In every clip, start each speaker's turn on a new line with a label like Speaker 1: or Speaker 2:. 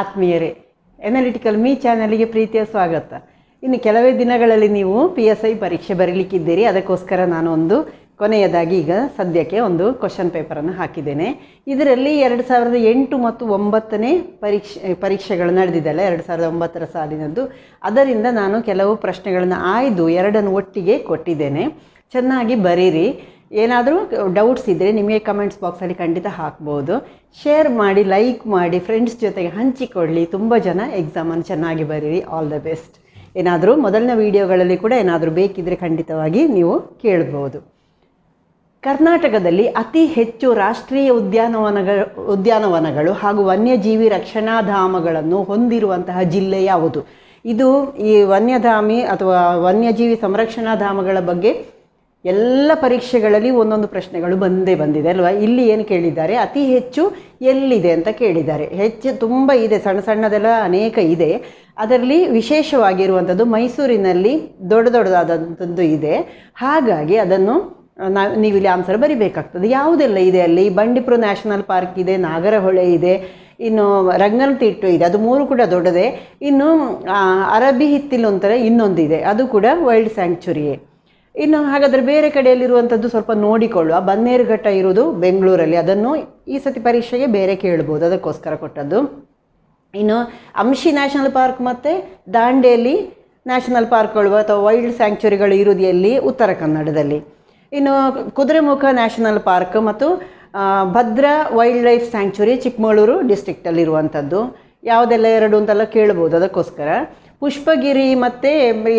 Speaker 1: ಆತ್ಮೀಯರೇ analytical me ಚಾನಲಿಗೆ ಪ್ರೀತಿಯ ಸ್ವಾಗತ. ಇನ್ನು ಕೆಲವೇ ದಿನಗಳಲ್ಲಿ ನೀವು ಪಿ ಎಸ್ ಐ ಪರೀಕ್ಷೆ ಬರೀಲಿಕ್ಕಿದ್ದೀರಿ. ಅದಕ್ಕೋಸ್ಕರ ನಾನು ಒಂದು ಕೊನೆಯದಾಗಿ ಈಗ ಸದ್ಯಕ್ಕೆ ಒಂದು ಕ್ವಶನ್ ಪೇಪರನ್ನು ಹಾಕಿದ್ದೇನೆ. ಇದರಲ್ಲಿ ಎರಡು ಸಾವಿರದ ಎಂಟು ಮತ್ತು ಒಂಬತ್ತನೇ ಪರೀಕ್ಷೆ, ಪರೀಕ್ಷೆಗಳು ನಡೆದಿದ್ದಲ್ಲ ಎರಡು ಸಾವಿರದ ಒಂಬತ್ತರ ಸಾಲಿನದ್ದು. ಅದರಿಂದ ನಾನು ಕೆಲವು ಪ್ರಶ್ನೆಗಳನ್ನು ಆಯ್ದು ಎರಡನ್ನು ಒಟ್ಟಿಗೆ ಕೊಟ್ಟಿದ್ದೇನೆ. ಚೆನ್ನಾಗಿ ಬರೀರಿ. ಏನಾದರೂ ಡೌಟ್ಸ್ ಇದ್ದರೆ ನಿಮಗೆ ಕಮೆಂಟ್ಸ್ ಬಾಕ್ಸಲ್ಲಿ ಖಂಡಿತ ಹಾಕ್ಬೋದು. ಶೇರ್ ಮಾಡಿ ಲೈಕ್ ಮಾಡಿ ಫ್ರೆಂಡ್ಸ್ ಜೊತೆಗೆ ಹಂಚಿಕೊಳ್ಳಿ. ತುಂಬ ಜನ ಎಕ್ಸಾಮನ್ನು ಚೆನ್ನಾಗಿ ಬರೀರಿ. ಆಲ್ ದ ಬೆಸ್ಟ್ ಏನಾದರೂ ಮೊದಲನೇ ವೀಡಿಯೋಗಳಲ್ಲಿ ಕೂಡ ಏನಾದರೂ ಬೇಕಿದ್ದರೆ ಖಂಡಿತವಾಗಿ ನೀವು ಕೇಳ್ಬೋದು. ಕರ್ನಾಟಕದಲ್ಲಿ ಅತಿ ಹೆಚ್ಚು ರಾಷ್ಟ್ರೀಯ ಉದ್ಯಾನವನಗಳು ಉದ್ಯಾನವನಗಳು ಹಾಗೂ ವನ್ಯಜೀವಿ ರಕ್ಷಣಾಧಾಮಗಳನ್ನು ಹೊಂದಿರುವಂತಹ ಜಿಲ್ಲೆ ಯಾವುದು? ಇದು ಈ ವನ್ಯಧಾಮಿ ಅಥವಾ ವನ್ಯಜೀವಿ ಸಂರಕ್ಷಣಾ ಧಾಮಗಳ ಬಗ್ಗೆ ಎಲ್ಲ ಪರೀಕ್ಷೆಗಳಲ್ಲಿ ಒಂದೊಂದು ಪ್ರಶ್ನೆಗಳು ಬಂದೇ ಬಂದಿದೆ, ಅಲ್ವಾ? ಇಲ್ಲಿ ಏನು ಕೇಳಿದ್ದಾರೆ? ಅತಿ ಹೆಚ್ಚು ಎಲ್ಲಿದೆ ಅಂತ ಕೇಳಿದ್ದಾರೆ. ಹೆಚ್ಚು ತುಂಬ ಇದೆ, ಸಣ್ಣ ಸಣ್ಣದೆಲ್ಲ ಅನೇಕ ಇದೆ. ಅದರಲ್ಲಿ ವಿಶೇಷವಾಗಿರುವಂಥದ್ದು ಮೈಸೂರಿನಲ್ಲಿ ದೊಡ್ಡ ದೊಡ್ಡದಾದಂಥದ್ದು ಇದೆ. ಹಾಗಾಗಿ ಅದನ್ನು ನಾ ನೀವು ಇಲ್ಲಿ ಆನ್ಸರ್ ಬರಿಬೇಕಾಗ್ತದೆ. ಯಾವುದೆಲ್ಲ ಇದೆ ಅಲ್ಲಿ? ಬಂಡೀಪುರ ನ್ಯಾಷನಲ್ ಪಾರ್ಕ್ ಇದೆ, ನಾಗರಹೊಳೆ ಇದೆ, ಇನ್ನು ರಂಗನತಿಟ್ಟು ಇದೆ, ಅದು ಮೂರು ಕೂಡ ದೊಡ್ಡದೇ. ಇನ್ನು ಅರಬಿ ಅರಬ್ಬಿ ಹಿತ್ತಿಲು ಅಂತಾರೆ ಇನ್ನೊಂದಿದೆ. ಅದು ಕೂಡ ವೈಲ್ಡ್ ಸ್ಯಾಂಕ್ಚುರಿಯೇ. ಇನ್ನು ಹಾಗಾದರೆ ಬೇರೆ ಕಡೆಯಲ್ಲಿರುವಂಥದ್ದು ಸ್ವಲ್ಪ ನೋಡಿಕೊಳ್ಳುವ. ಬನ್ನೇರುಘಟ್ಟ ಇರುವುದು ಬೆಂಗಳೂರಲ್ಲಿ. ಅದನ್ನು ಈ ಸತಿ ಪರೀಕ್ಷೆಗೆ ಬೇರೆ ಕೇಳ್ಬೋದು. ಅದಕ್ಕೋಸ್ಕರ ಕೊಟ್ಟದ್ದು. ಇನ್ನು ಅಂಶಿ ನ್ಯಾಷನಲ್ ಪಾರ್ಕ್ ಮತ್ತು ದಾಂಡೇಲಿ ನ್ಯಾಷನಲ್ ಪಾರ್ಕ್ಗಳು ಅಥವಾ ವೈಲ್ಡ್ ಸ್ಯಾಂಕ್ಚುರಿಗಳು ಇರೋದು ಎಲ್ಲಿ? ಉತ್ತರ ಕನ್ನಡದಲ್ಲಿ. ಇನ್ನು ಕುದುರೆಮುಖ ನ್ಯಾಷನಲ್ ಪಾರ್ಕ್ ಮತ್ತು Bhadra wildlife sanctuary Chikkamagaluru ಡಿಸ್ಟ್ರಿಕ್ಟಲ್ಲಿರುವಂಥದ್ದು ಯಾವುದೆಲ್ಲ ಎರಡು ಅಂತೆಲ್ಲ ಕೇಳ್ಬೋದು. ಅದಕ್ಕೋಸ್ಕರ. ಪುಷ್ಪಗಿರಿ ಮತ್ತು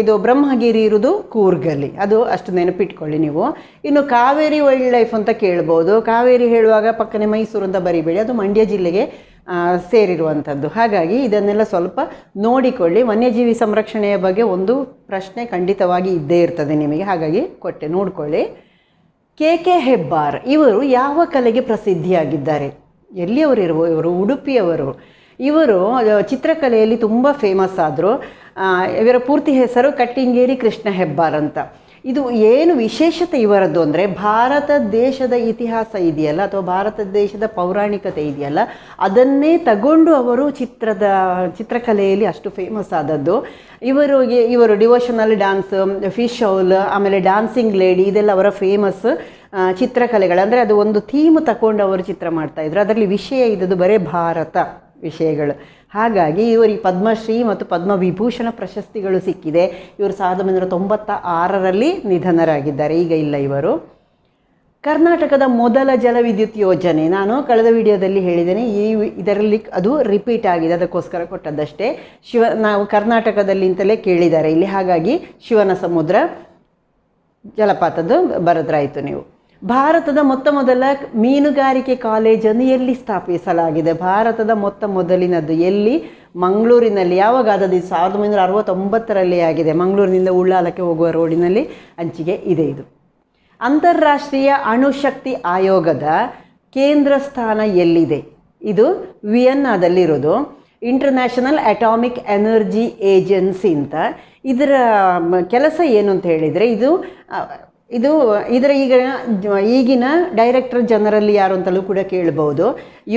Speaker 1: ಇದು ಬ್ರಹ್ಮಗಿರಿ ಇರೋದು ಕೂರ್ಗಲ್ಲಿ. ಅದು ಅಷ್ಟು ನೆನಪಿಟ್ಕೊಳ್ಳಿ ನೀವು. ಇನ್ನು ಕಾವೇರಿ ವೈಲ್ಡ್ ಲೈಫ್ ಅಂತ ಕೇಳ್ಬೋದು. ಕಾವೇರಿ ಹೇಳುವಾಗ ಪಕ್ಕನೆ ಮೈಸೂರು ಅಂತ ಬರಿಬೇಡಿ. ಅದು ಮಂಡ್ಯ ಜಿಲ್ಲೆಗೆ ಸೇರಿರುವಂಥದ್ದು ಹಾಗಾಗಿ ಇದನ್ನೆಲ್ಲ ಸ್ವಲ್ಪ ನೋಡಿಕೊಳ್ಳಿ. ವನ್ಯಜೀವಿ ಸಂರಕ್ಷಣೆಯ ಬಗ್ಗೆ ಒಂದು ಪ್ರಶ್ನೆ ಖಂಡಿತವಾಗಿ ಇದ್ದೇ ಇರ್ತದೆ ನಿಮಗೆ. ಹಾಗಾಗಿ ಕೊಟ್ಟೆ ನೋಡಿಕೊಳ್ಳಿ. ಕೆ ಕೆ ಹೆಬ್ಬಾರ್ ಇವರು ಯಾವ ಕಲೆಗೆ ಪ್ರಸಿದ್ಧಿಯಾಗಿದ್ದಾರೆ? ಎಲ್ಲಿಯವರು ಇವರು? ಉಡುಪಿಯವರು. ಇವರು ಚಿತ್ರಕಲೆಯಲ್ಲಿ ತುಂಬ ಫೇಮಸ್ ಆದರು. ಇವರ ಪೂರ್ತಿ ಹೆಸರು ಕಟ್ಟಿಂಗೇರಿ ಕೃಷ್ಣ ಹೆಬ್ಬಾರ್ ಅಂತ. ಇದು ಏನು ವಿಶೇಷತೆ ಇವರದ್ದು ಅಂದರೆ, ಭಾರತ ದೇಶದ ಇತಿಹಾಸ ಇದೆಯಲ್ಲ, ಅಥವಾ ಭಾರತ ದೇಶದ ಪೌರಾಣಿಕತೆ ಇದೆಯಲ್ಲ, ಅದನ್ನೇ ತಗೊಂಡು ಅವರು ಚಿತ್ರದ, ಚಿತ್ರಕಲೆಯಲ್ಲಿ ಅಷ್ಟು ಫೇಮಸ್ ಆದದ್ದು. ಇವರಿಗೆ ಇವರು ಡಿವೋಷನಲ್ ಡ್ಯಾನ್ಸ್ ಫಿಶ್ ಹೌಲ್ ಆಮೇಲೆ ಡ್ಯಾನ್ಸಿಂಗ್ ಲೇಡಿ ಇದೆಲ್ಲ ಅವರ ಫೇಮಸ್ ಚಿತ್ರಕಲೆಗಳು. ಅಂದರೆ ಅದು ಒಂದು ಥೀಮ್ ತಗೊಂಡು ಅವರು ಚಿತ್ರ ಮಾಡ್ತಾಯಿದ್ರು ಅದರಲ್ಲಿ ವಿಷಯ ಇದ್ದದ್ದು ಬರೀ ಭಾರತ. ವಿಷಯಗಳು. ಹಾಗಾಗಿ ಇವರಿಗೆ ಪದ್ಮಶ್ರೀ ಮತ್ತು ಪದ್ಮವಿಭೂಷಣ ಪ್ರಶಸ್ತಿಗಳು ಸಿಕ್ಕಿದೆ. ಇವರು ಸಾವಿರದ ಒಂಬೈನೂರ ತೊಂಬತ್ತ ಆರರಲ್ಲಿ ನಿಧನರಾಗಿದ್ದಾರೆ. ಈಗ ಇಲ್ಲ ಇವರು. ಕರ್ನಾಟಕದ ಮೊದಲ ಜಲವಿದ್ಯುತ್ ಯೋಜನೆ. ನಾನು ಕಳೆದ ವಿಡಿಯೋದಲ್ಲಿ ಹೇಳಿದ್ದೇನೆ, ಈ ಇದರಲ್ಲಿ ಅದು ರಿಪೀಟ್ ಆಗಿದೆ. ಅದಕ್ಕೋಸ್ಕರ ಕೊಟ್ಟದ್ದಷ್ಟೇ. ಶಿವ, ನಾವು ಕರ್ನಾಟಕದಲ್ಲಿ ಅಂತಲೇ ಕೇಳಿದ್ದಾರೆ. ಇಲ್ಲಿ ಹಾಗಾಗಿ ಶಿವನ ಸಮುದ್ರ ಜಲಪಾತದ್ದು ಬರೆದ್ರಾಯಿತು ನೀವು. ಭಾರತದ ಮೊತ್ತ ಮೊದಲ ಮೀನುಗಾರಿಕೆ ಕಾಲೇಜನ್ನು ಎಲ್ಲಿ ಸ್ಥಾಪಿಸಲಾಗಿದೆ? ಭಾರತದ ಮೊತ್ತ ಮೊದಲಿನದ್ದು ಎಲ್ಲಿ? ಮಂಗಳೂರಿನಲ್ಲಿ. ಯಾವಾಗ ಅದು ಸಾವಿರದ ಒಂಬೈನೂರ ಅರವತ್ತೊಂಬತ್ತರಲ್ಲಿ ಆಗಿದೆ. ಮಂಗಳೂರಿನಿಂದ ಉಳ್ಳಾಲಕ್ಕೆ ಹೋಗುವ ರೋಡಿನಲ್ಲಿ ಅಂಚಿಗೆ ಇದೆ ಇದು. ಅಂತಾರಾಷ್ಟ್ರೀಯ ಅಣುಶಕ್ತಿ ಆಯೋಗದ ಕೇಂದ್ರ ಸ್ಥಾನ ಎಲ್ಲಿದೆ? ಇದು ವಿಯನ್ನಾದಲ್ಲಿರೋದು. ಇಂಟರ್ನ್ಯಾಷನಲ್ ಅಟಾಮಿಕ್ ಎನರ್ಜಿ ಏಜೆನ್ಸಿ ಅಂತ. ಇದರ ಕೆಲಸ ಏನು ಅಂತ ಹೇಳಿದರೆ, ಇದು ಇದು ಇದರ ಈಗ ಈಗಿನ ಡೈರೆಕ್ಟರ್ ಜನರಲ್ ಯಾರು ಅಂತಲೂ ಕೂಡ ಕೇಳಬಹುದು.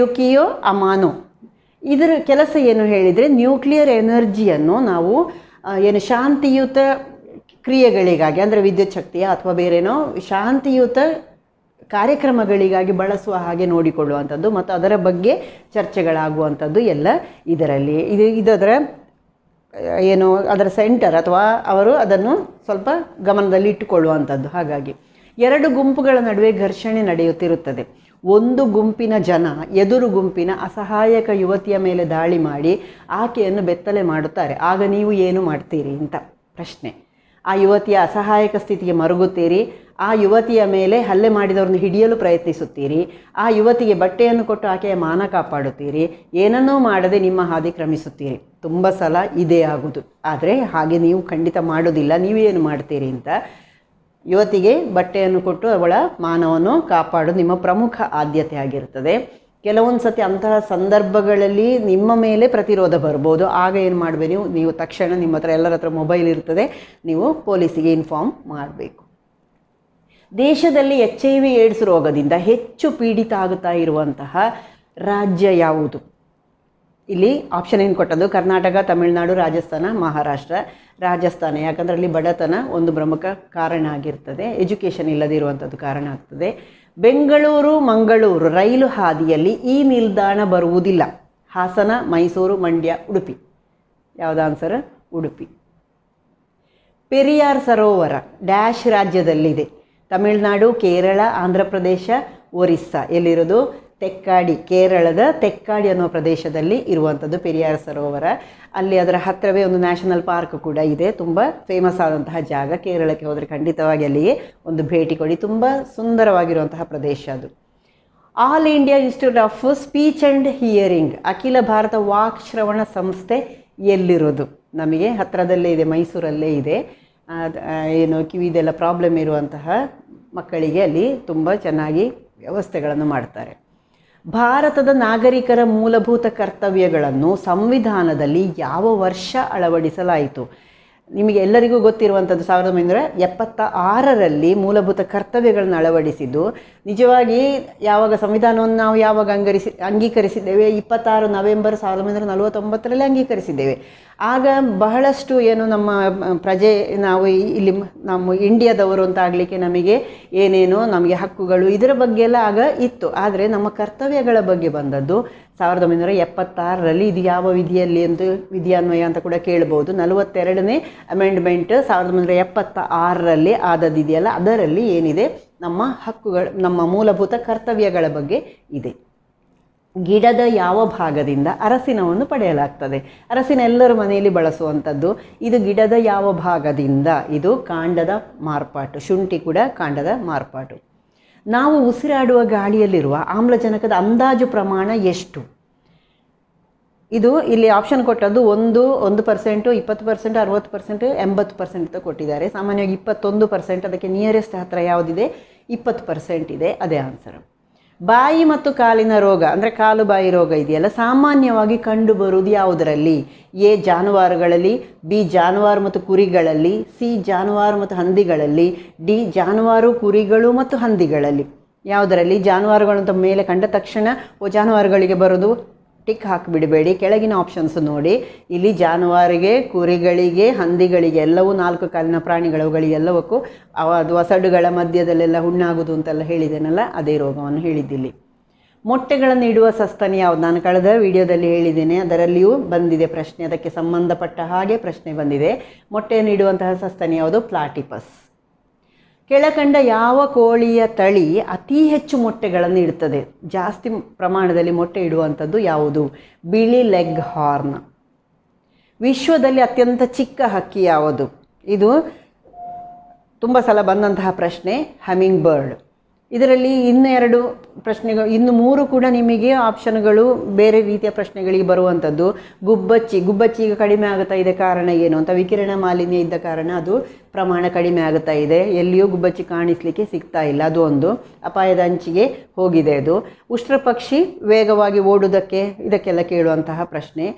Speaker 1: ಯುಕಿಯೋ ಅಮಾನೋ. ಇದರ ಕೆಲಸ ಏನು ಹೇಳಿದರೆ ನ್ಯೂಕ್ಲಿಯರ್ ಎನರ್ಜಿಯನ್ನು ನಾವು ಏನು ಶಾಂತಿಯುತ ಕ್ರಿಯೆಗಳಿಗಾಗಿ, ಅಂದರೆ ವಿದ್ಯುತ್ ಶಕ್ತಿಯ ಅಥವಾ ಬೇರೇನೋ ಶಾಂತಿಯುತ ಕಾರ್ಯಕ್ರಮಗಳಿಗಾಗಿ ಬಳಸುವ ಹಾಗೆ ನೋಡಿಕೊಳ್ಳುವಂಥದ್ದು ಮತ್ತು ಅದರ ಬಗ್ಗೆ ಚರ್ಚೆಗಳಾಗುವಂಥದ್ದು ಎಲ್ಲ ಇದರಲ್ಲಿ. ಇದು ಇದರ ಏನು, ಅದರ ಸೆಂಟರ್ ಅಥವಾ ಅವರು ಅದನ್ನು ಸ್ವಲ್ಪ ಗಮನದಲ್ಲಿ ಇಟ್ಟುಕೊಳ್ಳುವಂಥದ್ದು ಹಾಗಾಗಿ, ಎರಡು ಗುಂಪುಗಳ ನಡುವೆ ಘರ್ಷಣೆ ನಡೆಯುತ್ತಿರುತ್ತದೆ. ಒಂದು ಗುಂಪಿನ ಜನ, ಎದುರು ಗುಂಪಿನ ಅಸಹಾಯಕ ಯುವತಿಯ ಮೇಲೆ ದಾಳಿ ಮಾಡಿ ಆಕೆಯನ್ನು ಬೆತ್ತಲೆ ಮಾಡುತ್ತಾರೆ. ಆಗ ನೀವು ಏನು ಮಾಡ್ತೀರಿ ಅಂತ ಪ್ರಶ್ನೆ. ಆ ಯುವತಿಯ ಅಸಹಾಯಕ ಸ್ಥಿತಿಗೆ ಮರುಗುತ್ತೀರಿ. ಆ ಯುವತಿಯ ಮೇಲೆ ಹಲ್ಲೆ ಮಾಡಿದವರನ್ನು ಹಿಡಿಯಲು ಪ್ರಯತ್ನಿಸುತ್ತೀರಿ. ಆ ಯುವತಿಗೆ ಬಟ್ಟೆಯನ್ನು ಕೊಟ್ಟು ಆಕೆಯ ಮಾನ ಕಾಪಾಡುತ್ತೀರಿ. ಏನನ್ನೂ ಮಾಡದೆ ನಿಮ್ಮ ಹಾದಿ ಕ್ರಮಿಸುತ್ತೀರಿ. ತುಂಬ ಸಲ ಇದೇ ಆಗುವುದು ಆದರೆ ಹಾಗೆ ನೀವು ಖಂಡಿತ ಮಾಡೋದಿಲ್ಲ. ನೀವೇನು ಮಾಡ್ತೀರಿ ಅಂತ ಯುವತಿಗೆ ಬಟ್ಟೆಯನ್ನು ಕೊಟ್ಟು ಅವಳ ಮಾನವನ್ನು ಕಾಪಾಡೋದು ನಿಮ್ಮ ಪ್ರಮುಖ ಆದ್ಯತೆ ಆಗಿರುತ್ತದೆ. ಕೆಲವೊಂದು ಸತಿ ಅಂತಹ ಸಂದರ್ಭಗಳಲ್ಲಿ ನಿಮ್ಮ ಮೇಲೆ ಪ್ರತಿರೋಧ ಬರ್ಬೋದು. ಆಗ ಏನು ಮಾಡಬೇಕು ನೀವು? ನೀವು ತಕ್ಷಣ ನಿಮ್ಮ ಹತ್ರ ಎಲ್ಲರ ಹತ್ರ ಮೊಬೈಲ್ ಇರ್ತದೆ. ನೀವು ಪೊಲೀಸಿಗೆ ಇನ್ಫಾರ್ಮ್ ಮಾಡಬೇಕು. ದೇಶದಲ್ಲಿ ಎಚ್ ಐ ವಿ ಏಡ್ಸ್ ರೋಗದಿಂದ ಹೆಚ್ಚು ಪೀಡಿತ ಆಗುತ್ತಾ ಇರುವಂತಹ ರಾಜ್ಯ ಯಾವುದು? ಇಲ್ಲಿ ಆಪ್ಷನ್ ಏನು ಕೊಟ್ಟದ್ದು? ಕರ್ನಾಟಕ, ತಮಿಳುನಾಡು, ರಾಜಸ್ಥಾನ, ಮಹಾರಾಷ್ಟ್ರ. ರಾಜಸ್ಥಾನ, ಯಾಕಂದರೆ ಅಲ್ಲಿ ಬಡತನ ಒಂದು ಪ್ರಮುಖ ಕಾರಣ ಆಗಿರ್ತದೆ. ಎಜುಕೇಷನ್ ಇಲ್ಲದಿರುವಂಥದ್ದು ಕಾರಣ ಆಗ್ತದೆ. ಬೆಂಗಳೂರು, ಮಂಗಳೂರು ರೈಲು ಹಾದಿಯಲ್ಲಿ ಈ ನಿಲ್ದಾಣ ಬರುವುದಿಲ್ಲ. ಹಾಸನ, ಮೈಸೂರು, ಮಂಡ್ಯ, ಉಡುಪಿ. ಯಾವ್ದು ಆನ್ಸರ್ ಉಡುಪಿ. ಪೆರಿಯಾರ್ ಸರೋವರ, ಡ್ಯಾಶ್ ರಾಜ್ಯದಲ್ಲಿದೆ. ತಮಿಳುನಾಡು, ಕೇರಳ, ಆಂಧ್ರ ಪ್ರದೇಶ, ಒರಿಸ್ಸಾ. ಎಲ್ಲಿರೋದು? ತೆಕ್ಕಾಡಿ, ಕೇರಳದ ತೆಕ್ಕಾಡಿ ಅನ್ನೋ ಪ್ರದೇಶದಲ್ಲಿ ಇರುವಂಥದ್ದು ಪೆರಿಯಾರ್ ಸರೋವರ. ಅಲ್ಲಿ ಅದರ ಹತ್ತಿರವೇ ಒಂದು ನ್ಯಾಷನಲ್ ಪಾರ್ಕ್ ಕೂಡ ಇದೆ. ತುಂಬ ಫೇಮಸ್ ಆದಂತಹ ಜಾಗ. ಕೇರಳಕ್ಕೆ ಹೋದರೆ ಖಂಡಿತವಾಗಿ ಅಲ್ಲಿಗೆ ಒಂದು ಭೇಟಿ ಕೊಡಿ. ತುಂಬ ಸುಂದರವಾಗಿರುವಂತಹ ಪ್ರದೇಶ ಅದು. All India institute of speech and hearing, ಅಖಿಲ ಭಾರತ ವಾಕ್ ಶ್ರವಣ ಸಂಸ್ಥೆ ಎಲ್ಲಿರೋದು? ನಮಗೆ ಹತ್ತಿರದಲ್ಲೇ ಇದೆ, ಮೈಸೂರಲ್ಲೇ ಇದೆ. ಏನು ಕಿವಿದೆಲ್ಲ ಪ್ರಾಬ್ಲಮ್ ಇರುವಂತಹ ಮಕ್ಕಳಿಗೆ ಅಲ್ಲಿ ತುಂಬ ಚೆನ್ನಾಗಿ ವ್ಯವಸ್ಥೆಗಳನ್ನು ಮಾಡ್ತಾರೆ. ಭಾರತದ ನಾಗರಿಕರ ಮೂಲಭೂತ ಕರ್ತವ್ಯಗಳನ್ನು ಸಂವಿಧಾನದಲ್ಲಿ ಯಾವ ವರ್ಷ ಅಳವಡಿಸಲಾಯಿತು? ನಿಮಗೆ ಎಲ್ಲರಿಗೂ ಗೊತ್ತಿರುವಂಥದ್ದು ಸಾವಿರದ ಒಂಬೈನೂರ ಎಪ್ಪತ್ತ ಆರರಲ್ಲಿ ಮೂಲಭೂತ ಕರ್ತವ್ಯಗಳನ್ನು ಅಳವಡಿಸಿದ್ದು, ನಿಜವಾಗಿ ಯಾವಾಗ ಸಂವಿಧಾನವನ್ನು ನಾವು ಯಾವಾಗ ಅಂಗರಿಸಿ, ಅಂಗೀಕರಿಸಿದ್ದೇವೆ? ಇಪ್ಪತ್ತಾರು ನವೆಂಬರ್ ಸಾವಿರದ ಒಂಬೈನೂರ ನಲವತ್ತೊಂಬತ್ತರಲ್ಲಿ ಅಂಗೀಕರಿಸಿದ್ದೇವೆ. ಆಗ ಬಹಳಷ್ಟು ಏನು ನಮ್ಮ ಪ್ರಜೆ, ನಾವು ಇಲ್ಲಿ ನಮ್ಮ ಇಂಡಿಯಾದವರು ಅಂತ ಆಗಲಿಕ್ಕೆ ನಮಗೆ ಏನೇನು ನಮಗೆ ಹಕ್ಕುಗಳು ಇದರ ಬಗ್ಗೆ ಎಲ್ಲ ಆಗ ಇತ್ತು. ಆದರೆ ನಮ್ಮ ಕರ್ತವ್ಯಗಳ ಬಗ್ಗೆ ಬಂದದ್ದು ಸಾವಿರದ ಒಂಬೈನೂರ ಎಪ್ಪತ್ತಾರರಲ್ಲಿ ಇದು ಯಾವ ವಿಧಿಯಲ್ಲಿ ಅಂತ, ವಿಧಿಯನ್ವಯ ಅಂತ ಕೂಡ ಕೇಳ್ಬೋದು. ನಲವತ್ತೆರಡನೇ ಅಮೆಂಡ್ಮೆಂಟ್ ಸಾವಿರದ ಒಂಬೈನೂರ ಎಪ್ಪತ್ತ ಆರರಲ್ಲಿ ಆದದ್ದಿದೆಯಲ್ಲ ಅದರಲ್ಲಿ ಏನಿದೆ? ನಮ್ಮ ಹಕ್ಕುಗಳು, ನಮ್ಮ ಮೂಲಭೂತ ಕರ್ತವ್ಯಗಳ ಬಗ್ಗೆ ಇದೆ. ಗಿಡದ ಯಾವ ಭಾಗದಿಂದ ಅರಸಿನವನ್ನು ಪಡೆಯಲಾಗ್ತದೆ. ಅರಸಿನ ಎಲ್ಲರ ಮನೆಯಲ್ಲಿ ಬಳಸುವಂಥದ್ದು ಇದು ಗಿಡದ ಯಾವ ಭಾಗದಿಂದ? ಇದು ಕಾಂಡದ ಮಾರ್ಪಾಟು, ಶುಂಠಿ ಕೂಡ ಕಾಂಡದ ಮಾರ್ಪಾಟು. ನಾವು ಉಸಿರಾಡುವ ಗಾಳಿಯಲ್ಲಿರುವ ಆಮ್ಲಜನಕದ ಅಂದಾಜು ಪ್ರಮಾಣ ಎಷ್ಟು? ಇದು ಇಲ್ಲಿ ಆಪ್ಷನ್ ಕೊಟ್ಟದ್ದು ಒಂದು ಒಂದು ಪರ್ಸೆಂಟು ಇಪ್ಪತ್ತು ಪರ್ಸೆಂಟ್ ಅರವತ್ತು ಪರ್ಸೆಂಟ್ ಎಂಬತ್ತು ಪರ್ಸೆಂಟ್ ಅಂತ ಕೊಟ್ಟಿದ್ದಾರೆ. ಸಾಮಾನ್ಯವಾಗಿ ಇಪ್ಪತ್ತೊಂದು ಪರ್ಸೆಂಟ್ ಅದಕ್ಕೆ ನಿಯರೆಸ್ಟ್ ಹತ್ತಿರ ಯಾವುದಿದೆ? ಇಪ್ಪತ್ತು ಪರ್ಸೆಂಟ್ ಇದೆ. ಅದೇ ಆನ್ಸರ್ ಬಾಯಿ ಮತ್ತು ಕಾಲಿನ ರೋಗ, ಅಂದರೆ ಕಾಲು ಬಾಯಿ ರೋಗ ಇದೆಯಲ್ಲ, ಸಾಮಾನ್ಯವಾಗಿ ಕಂಡುಬರುವುದು ಯಾವುದರಲ್ಲಿ? ಎ, ಜಾನುವಾರುಗಳಲ್ಲಿ, ಬಿ, ಜಾನುವಾರು ಮತ್ತು ಕುರಿಗಳಲ್ಲಿ, ಸಿ, ಜಾನುವಾರು ಮತ್ತು ಹಂದಿಗಳಲ್ಲಿ, ಡಿ, ಜಾನುವಾರು, ಕುರಿಗಳು ಮತ್ತು ಹಂದಿಗಳಲ್ಲಿ. ಯಾವುದರಲ್ಲಿ? ಜಾನುವಾರುಗಳು ಮೇಲೆ ಕಂಡ ತಕ್ಷಣ, ಓ, ಜಾನುವಾರುಗಳಿಗೆ ಬರೋದು ಟಿಕ್ ಹಾಕಿಬಿಡಬೇಡಿ. ಕೆಳಗಿನ ಆಪ್ಷನ್ಸ್ ನೋಡಿ. ಇಲ್ಲಿ ಜಾನುವಾರಿಗೆ, ಕುರಿಗಳಿಗೆ, ಹಂದಿಗಳಿಗೆ ಎಲ್ಲವೂ ನಾಲ್ಕು ಕಾಲಿನ ಪ್ರಾಣಿಗಳವುಗಳಿಗೆ ಎಲ್ಲವಕ್ಕೂ ಅವ ಅದು ಒಸಡುಗಳ ಮಧ್ಯದಲ್ಲೆಲ್ಲ ಹುಣ್ಣಾಗುವುದು ಅಂತೆಲ್ಲ ಹೇಳಿದ್ದೇನಲ್ಲ ಅದೇ ರೋಗವನ್ನು ಹೇಳಿದ್ದಿಲ್ಲಿ. ಮೊಟ್ಟೆಗಳನ್ನು ಇಡುವ ಸಸ್ತನಿ ಯಾವುದು? ನಾನು ಕಳೆದ ವಿಡಿಯೋದಲ್ಲಿ ಹೇಳಿದ್ದೇನೆ, ಅದರಲ್ಲಿಯೂ ಬಂದಿದೆ ಪ್ರಶ್ನೆ. ಅದಕ್ಕೆ ಸಂಬಂಧಪಟ್ಟ ಹಾಗೆ ಪ್ರಶ್ನೆ ಬಂದಿದೆ. ಮೊಟ್ಟೆಯನ್ನು ಇಡುವಂತಹ ಸಸ್ತನಿ ಯಾವುದು? ಪ್ಲಾಟಿಪಸ್. ಕೆಳಕಂಡ ಯಾವ ಕೋಳಿಯ ತಳಿ ಅತಿ ಹೆಚ್ಚು ಮೊಟ್ಟೆಗಳನ್ನು ಇಡ್ತದೆ? ಜಾಸ್ತಿ ಪ್ರಮಾಣದಲ್ಲಿ ಮೊಟ್ಟೆ ಇಡುವಂಥದ್ದು ಯಾವುದು? ಬಿಳಿ ಲೆಗ್ ಹಾರ್ನ್. ವಿಶ್ವದಲ್ಲಿ ಅತ್ಯಂತ ಚಿಕ್ಕ ಹಕ್ಕಿ ಯಾವುದು? ಇದು ತುಂಬ ಸಲ ಬಂದಂತಹ ಪ್ರಶ್ನೆ, ಹಮಿಂಗ್ ಬರ್ಡ್. ಇದರಲ್ಲಿ ಇನ್ನೆರಡು ಪ್ರಶ್ನೆಗಳು, ಇನ್ನು ಮೂರು ಕೂಡ ನಿಮಗೆ ಆಪ್ಷನ್ಗಳು ಬೇರೆ ರೀತಿಯ ಪ್ರಶ್ನೆಗಳಿಗೆ ಬರುವಂಥದ್ದು. ಗುಬ್ಬಚ್ಚಿ ಗುಬ್ಬಚ್ಚಿ ಈಗ ಕಡಿಮೆ ಆಗುತ್ತಾ ಇದೆ ಕಾರಣ ಏನು ಅಂತ, ವಿಕಿರಣ ಮಾಲಿನ್ಯ ಇದ್ದ ಕಾರಣ ಅದು ಪ್ರಮಾಣ ಕಡಿಮೆ ಆಗುತ್ತಾ ಇದೆ. ಎಲ್ಲಿಯೂ ಗುಬ್ಬಚ್ಚಿ ಕಾಣಿಸ್ಲಿಕ್ಕೆ ಸಿಗ್ತಾ ಇಲ್ಲ, ಅದು ಒಂದು. ಅಪಾಯದ ಅಂಚಿಗೆ ಹೋಗಿದೆ ಅದು. ಉಷ್ಟ್ರ ಪಕ್ಷಿ ವೇಗವಾಗಿ ಓಡುವುದಕ್ಕೆ ಇದಕ್ಕೆಲ್ಲ ಕೇಳುವಂತಹ ಪ್ರಶ್ನೆ.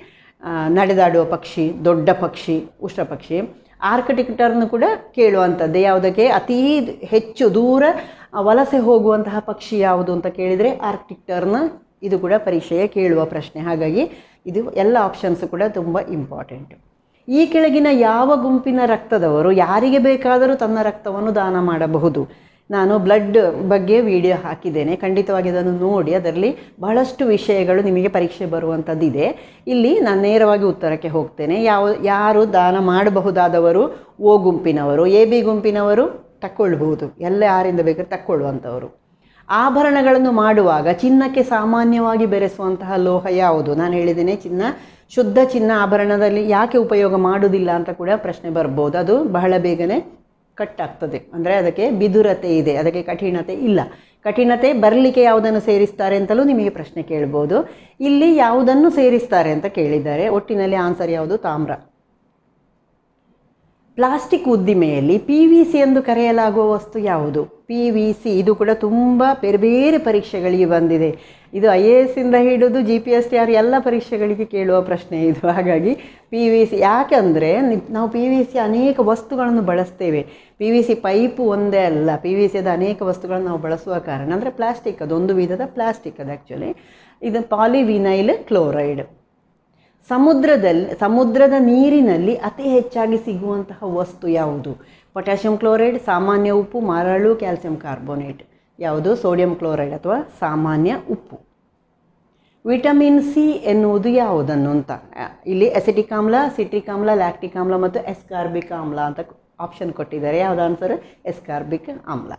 Speaker 1: ನಡೆದಾಡುವ ಪಕ್ಷಿ, ದೊಡ್ಡ ಪಕ್ಷಿ, ಉಷ್ಟ್ರ ಪಕ್ಷಿ. ಆರ್ಕಿಟೆಕ್ಟರ್ನು ಟರ್ನ್ ಕೂಡ ಕೇಳುವಂಥದ್ದು. ಯಾವುದಕ್ಕೆ? ಅತೀ ಹೆಚ್ಚು ದೂರ ವಲಸೆ ಹೋಗುವಂತಹ ಪಕ್ಷಿ ಯಾವುದು ಅಂತ ಕೇಳಿದರೆ ಆರ್ಕ್ಟಿಕ್ ಟರ್ನ್ ಇದು ಕೂಡ ಪರೀಕ್ಷೆಯ ಕೇಳುವ ಪ್ರಶ್ನೆ. ಹಾಗಾಗಿ ಇದು ಎಲ್ಲ ಆಪ್ಷನ್ಸ್ ಕೂಡ ತುಂಬ ಇಂಪಾರ್ಟೆಂಟ್ ಈ ಕೆಳಗಿನ ಯಾವ ಗುಂಪಿನ ರಕ್ತದವರು, ಯಾರಿಗೆ ಬೇಕಾದರೂ ತನ್ನ ರಕ್ತವನ್ನು ದಾನ ಮಾಡಬಹುದು? ನಾನು ಬ್ಲಡ್ ಬಗ್ಗೆ ವಿಡಿಯೋ ಹಾಕಿದ್ದೇನೆ. ಖಂಡಿತವಾಗಿ ಅದನ್ನು ನೋಡಿ, ಅದರಲ್ಲಿ ಬಹಳಷ್ಟು ವಿಷಯಗಳು ನಿಮಗೆ ಪರೀಕ್ಷೆ ಬರುವಂಥದ್ದಿದೆ ಇಲ್ಲಿ ನಾನು ನೇರವಾಗಿ ಉತ್ತರಕ್ಕೆ ಹೋಗ್ತೇನೆ. ಯಾವ, ಯಾರು ದಾನ ಮಾಡಬಹುದಾದವರು? ಓ ಗುಂಪಿನವರು. A, B ಗುಂಪಿನವರು? ತಕ್ಕೊಳ್ಬಹುದು. ಎಲ್ಲ ಯಾರಿಂದ ಬೇಕಾದ್ರೆ ತಕ್ಕೊಳ್ಳುವಂಥವರು ಆಭರಣಗಳನ್ನು ಮಾಡುವಾಗ ಚಿನ್ನಕ್ಕೆ ಸಾಮಾನ್ಯವಾಗಿ ಬೆರೆಸುವಂತಹ ಲೋಹ ಯಾವುದು? ನಾನು ಹೇಳಿದ್ದೇನೆ ಚಿನ್ನ, ಶುದ್ಧ ಚಿನ್ನ ಆಭರಣದಲ್ಲಿ ಯಾಕೆ ಉಪಯೋಗ ಮಾಡುವುದಿಲ್ಲ ಅಂತ ಕೂಡ ಪ್ರಶ್ನೆ ಬರ್ಬೋದು. ಅದು ಬಹಳ ಬೇಗನೆ ಕಟ್ ಆಗ್ತದೆ ಅಂದರೆ ಅದಕ್ಕೆ ಬಿದುರತೆ ಇದೆ. ಅದಕ್ಕೆ ಕಠಿಣತೆ ಇಲ್ಲ. ಕಠಿಣತೆ ಬರಲಿಕ್ಕೆ ಯಾವುದನ್ನು ಸೇರಿಸ್ತಾರೆ ಅಂತಲೂ ನಿಮಗೆ ಪ್ರಶ್ನೆ ಕೇಳ್ಬೋದು. ಇಲ್ಲಿ ಯಾವುದನ್ನು ಸೇರಿಸ್ತಾರೆ ಅಂತ ಕೇಳಿದ್ದಾರೆ. ಒಟ್ಟಿನಲ್ಲಿ ಆನ್ಸರ್ ಯಾವುದು? ತಾಮ್ರ. ಪ್ಲಾಸ್ಟಿಕ್ ಉದ್ದಿಮೆಯಲ್ಲಿ ಪಿ ವಿ ಸಿ ಎಂದು ಕರೆಯಲಾಗುವ ವಸ್ತು ಯಾವುದು? ಪಿ ವಿ ಸಿ ಇದು ಕೂಡ ತುಂಬ ಬೇರೆ ಬೇರೆ ಪರೀಕ್ಷೆಗಳಿಗೆ ಬಂದಿದೆ. ಇದು ಐ ಎ ಎಸ್ ಇಂದ ಹಿಡಿದು G P S T R ಎಲ್ಲ ಪರೀಕ್ಷೆಗಳಿಗೆ ಕೇಳುವ ಪ್ರಶ್ನೆ ಇದು. ಹಾಗಾಗಿ ಪಿ ವಿ ಸಿ ಯಾಕೆಂದರೆ ನಾವು ಪಿ ವಿ ಸಿ ಅನೇಕ ವಸ್ತುಗಳನ್ನು ಬಳಸ್ತೇವೆ. ಪಿ ವಿ ಸಿ ಪೈಪು ಒಂದೇ ಅಲ್ಲ. ಪಿ ವಿ ಸಿದ ಅನೇಕ ವಸ್ತುಗಳನ್ನು ನಾವು ಬಳಸುವ ಕಾರಣ, ಅಂದರೆ ಪ್ಲಾಸ್ಟಿಕ್ ಅದು ಒಂದು ವಿಧದ ಪ್ಲಾಸ್ಟಿಕ್ ಅದು ಆ್ಯಕ್ಚುಲಿ ಇದು ಪಾಲಿವಿನೈಲ್ ಕ್ಲೋರೈಡ್ ಸಮುದ್ರದಲ್ಲಿ ಸಮುದ್ರದ ನೀರಿನಲ್ಲಿ ಅತಿ ಹೆಚ್ಚಾಗಿ ಸಿಗುವಂತಹ ವಸ್ತು ಯಾವುದು? ಪೊಟ್ಯಾಷಿಯಂ ಕ್ಲೋರೈಡ್, ಸಾಮಾನ್ಯ ಉಪ್ಪು, ಮರಳು, ಕ್ಯಾಲ್ಸಿಯಂ ಕಾರ್ಬೋನೇಟ್. ಯಾವುದು? ಸೋಡಿಯಂ ಕ್ಲೋರೈಡ್ ಅಥವಾ ಸಾಮಾನ್ಯ ಉಪ್ಪು. ವಿಟಮಿನ್ ಸಿ ಎನ್ನುವುದು ಯಾವುದನ್ನು ಅಂತ? ಇಲ್ಲಿ ಎಸಿಟಿಕ್ ಆಮ್ಲ, ಸಿಟ್ರಿಕ್ ಆಮ್ಲ, ಲ್ಯಾಕ್ಟಿಕ್ ಆಮ್ಲ ಮತ್ತು ಎಸ್ಕಾರ್ಬಿಕ್ ಆಮ್ಲ ಅಂತ ಆಪ್ಷನ್ ಕೊಟ್ಟಿದ್ದಾರೆ. ಯಾವುದು ಆನ್ಸರ್? ಎಸ್ಕಾರ್ಬಿಕ್ ಆಮ್ಲ.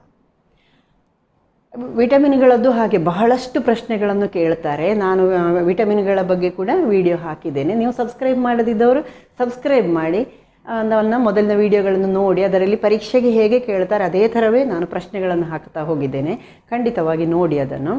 Speaker 1: ವಿಟಮಿನ್ಗಳದ್ದು ಹಾಗೆ ಬಹಳಷ್ಟು ಪ್ರಶ್ನೆಗಳನ್ನು ಕೇಳ್ತಾರೆ. ನಾನು ವಿಟಮಿನ್ಗಳ ಬಗ್ಗೆ ಕೂಡ ವಿಡಿಯೋ ಹಾಕಿದ್ದೇನೆ. ನೀವು ಸಬ್ಸ್ಕ್ರೈಬ್ ಮಾಡದಿದ್ದವರು ಸಬ್ಸ್ಕ್ರೈಬ್ ಮಾಡಿ. ನನ್ನ ಮೊದಲಿನ ವಿಡಿಯೋಗಳನ್ನು ನೋಡಿ, ಅದರಲ್ಲಿ ಪರೀಕ್ಷೆಗೆ ಹೇಗೆ ಕೇಳ್ತಾರೆ, ಅದೇ ಥರವೇ ನಾನು ಪ್ರಶ್ನೆಗಳನ್ನು ಹಾಕ್ತಾ ಹೋಗಿದ್ದೇನೆ. ಖಂಡಿತವಾಗಿ ನೋಡಿ ಅದನ್ನು.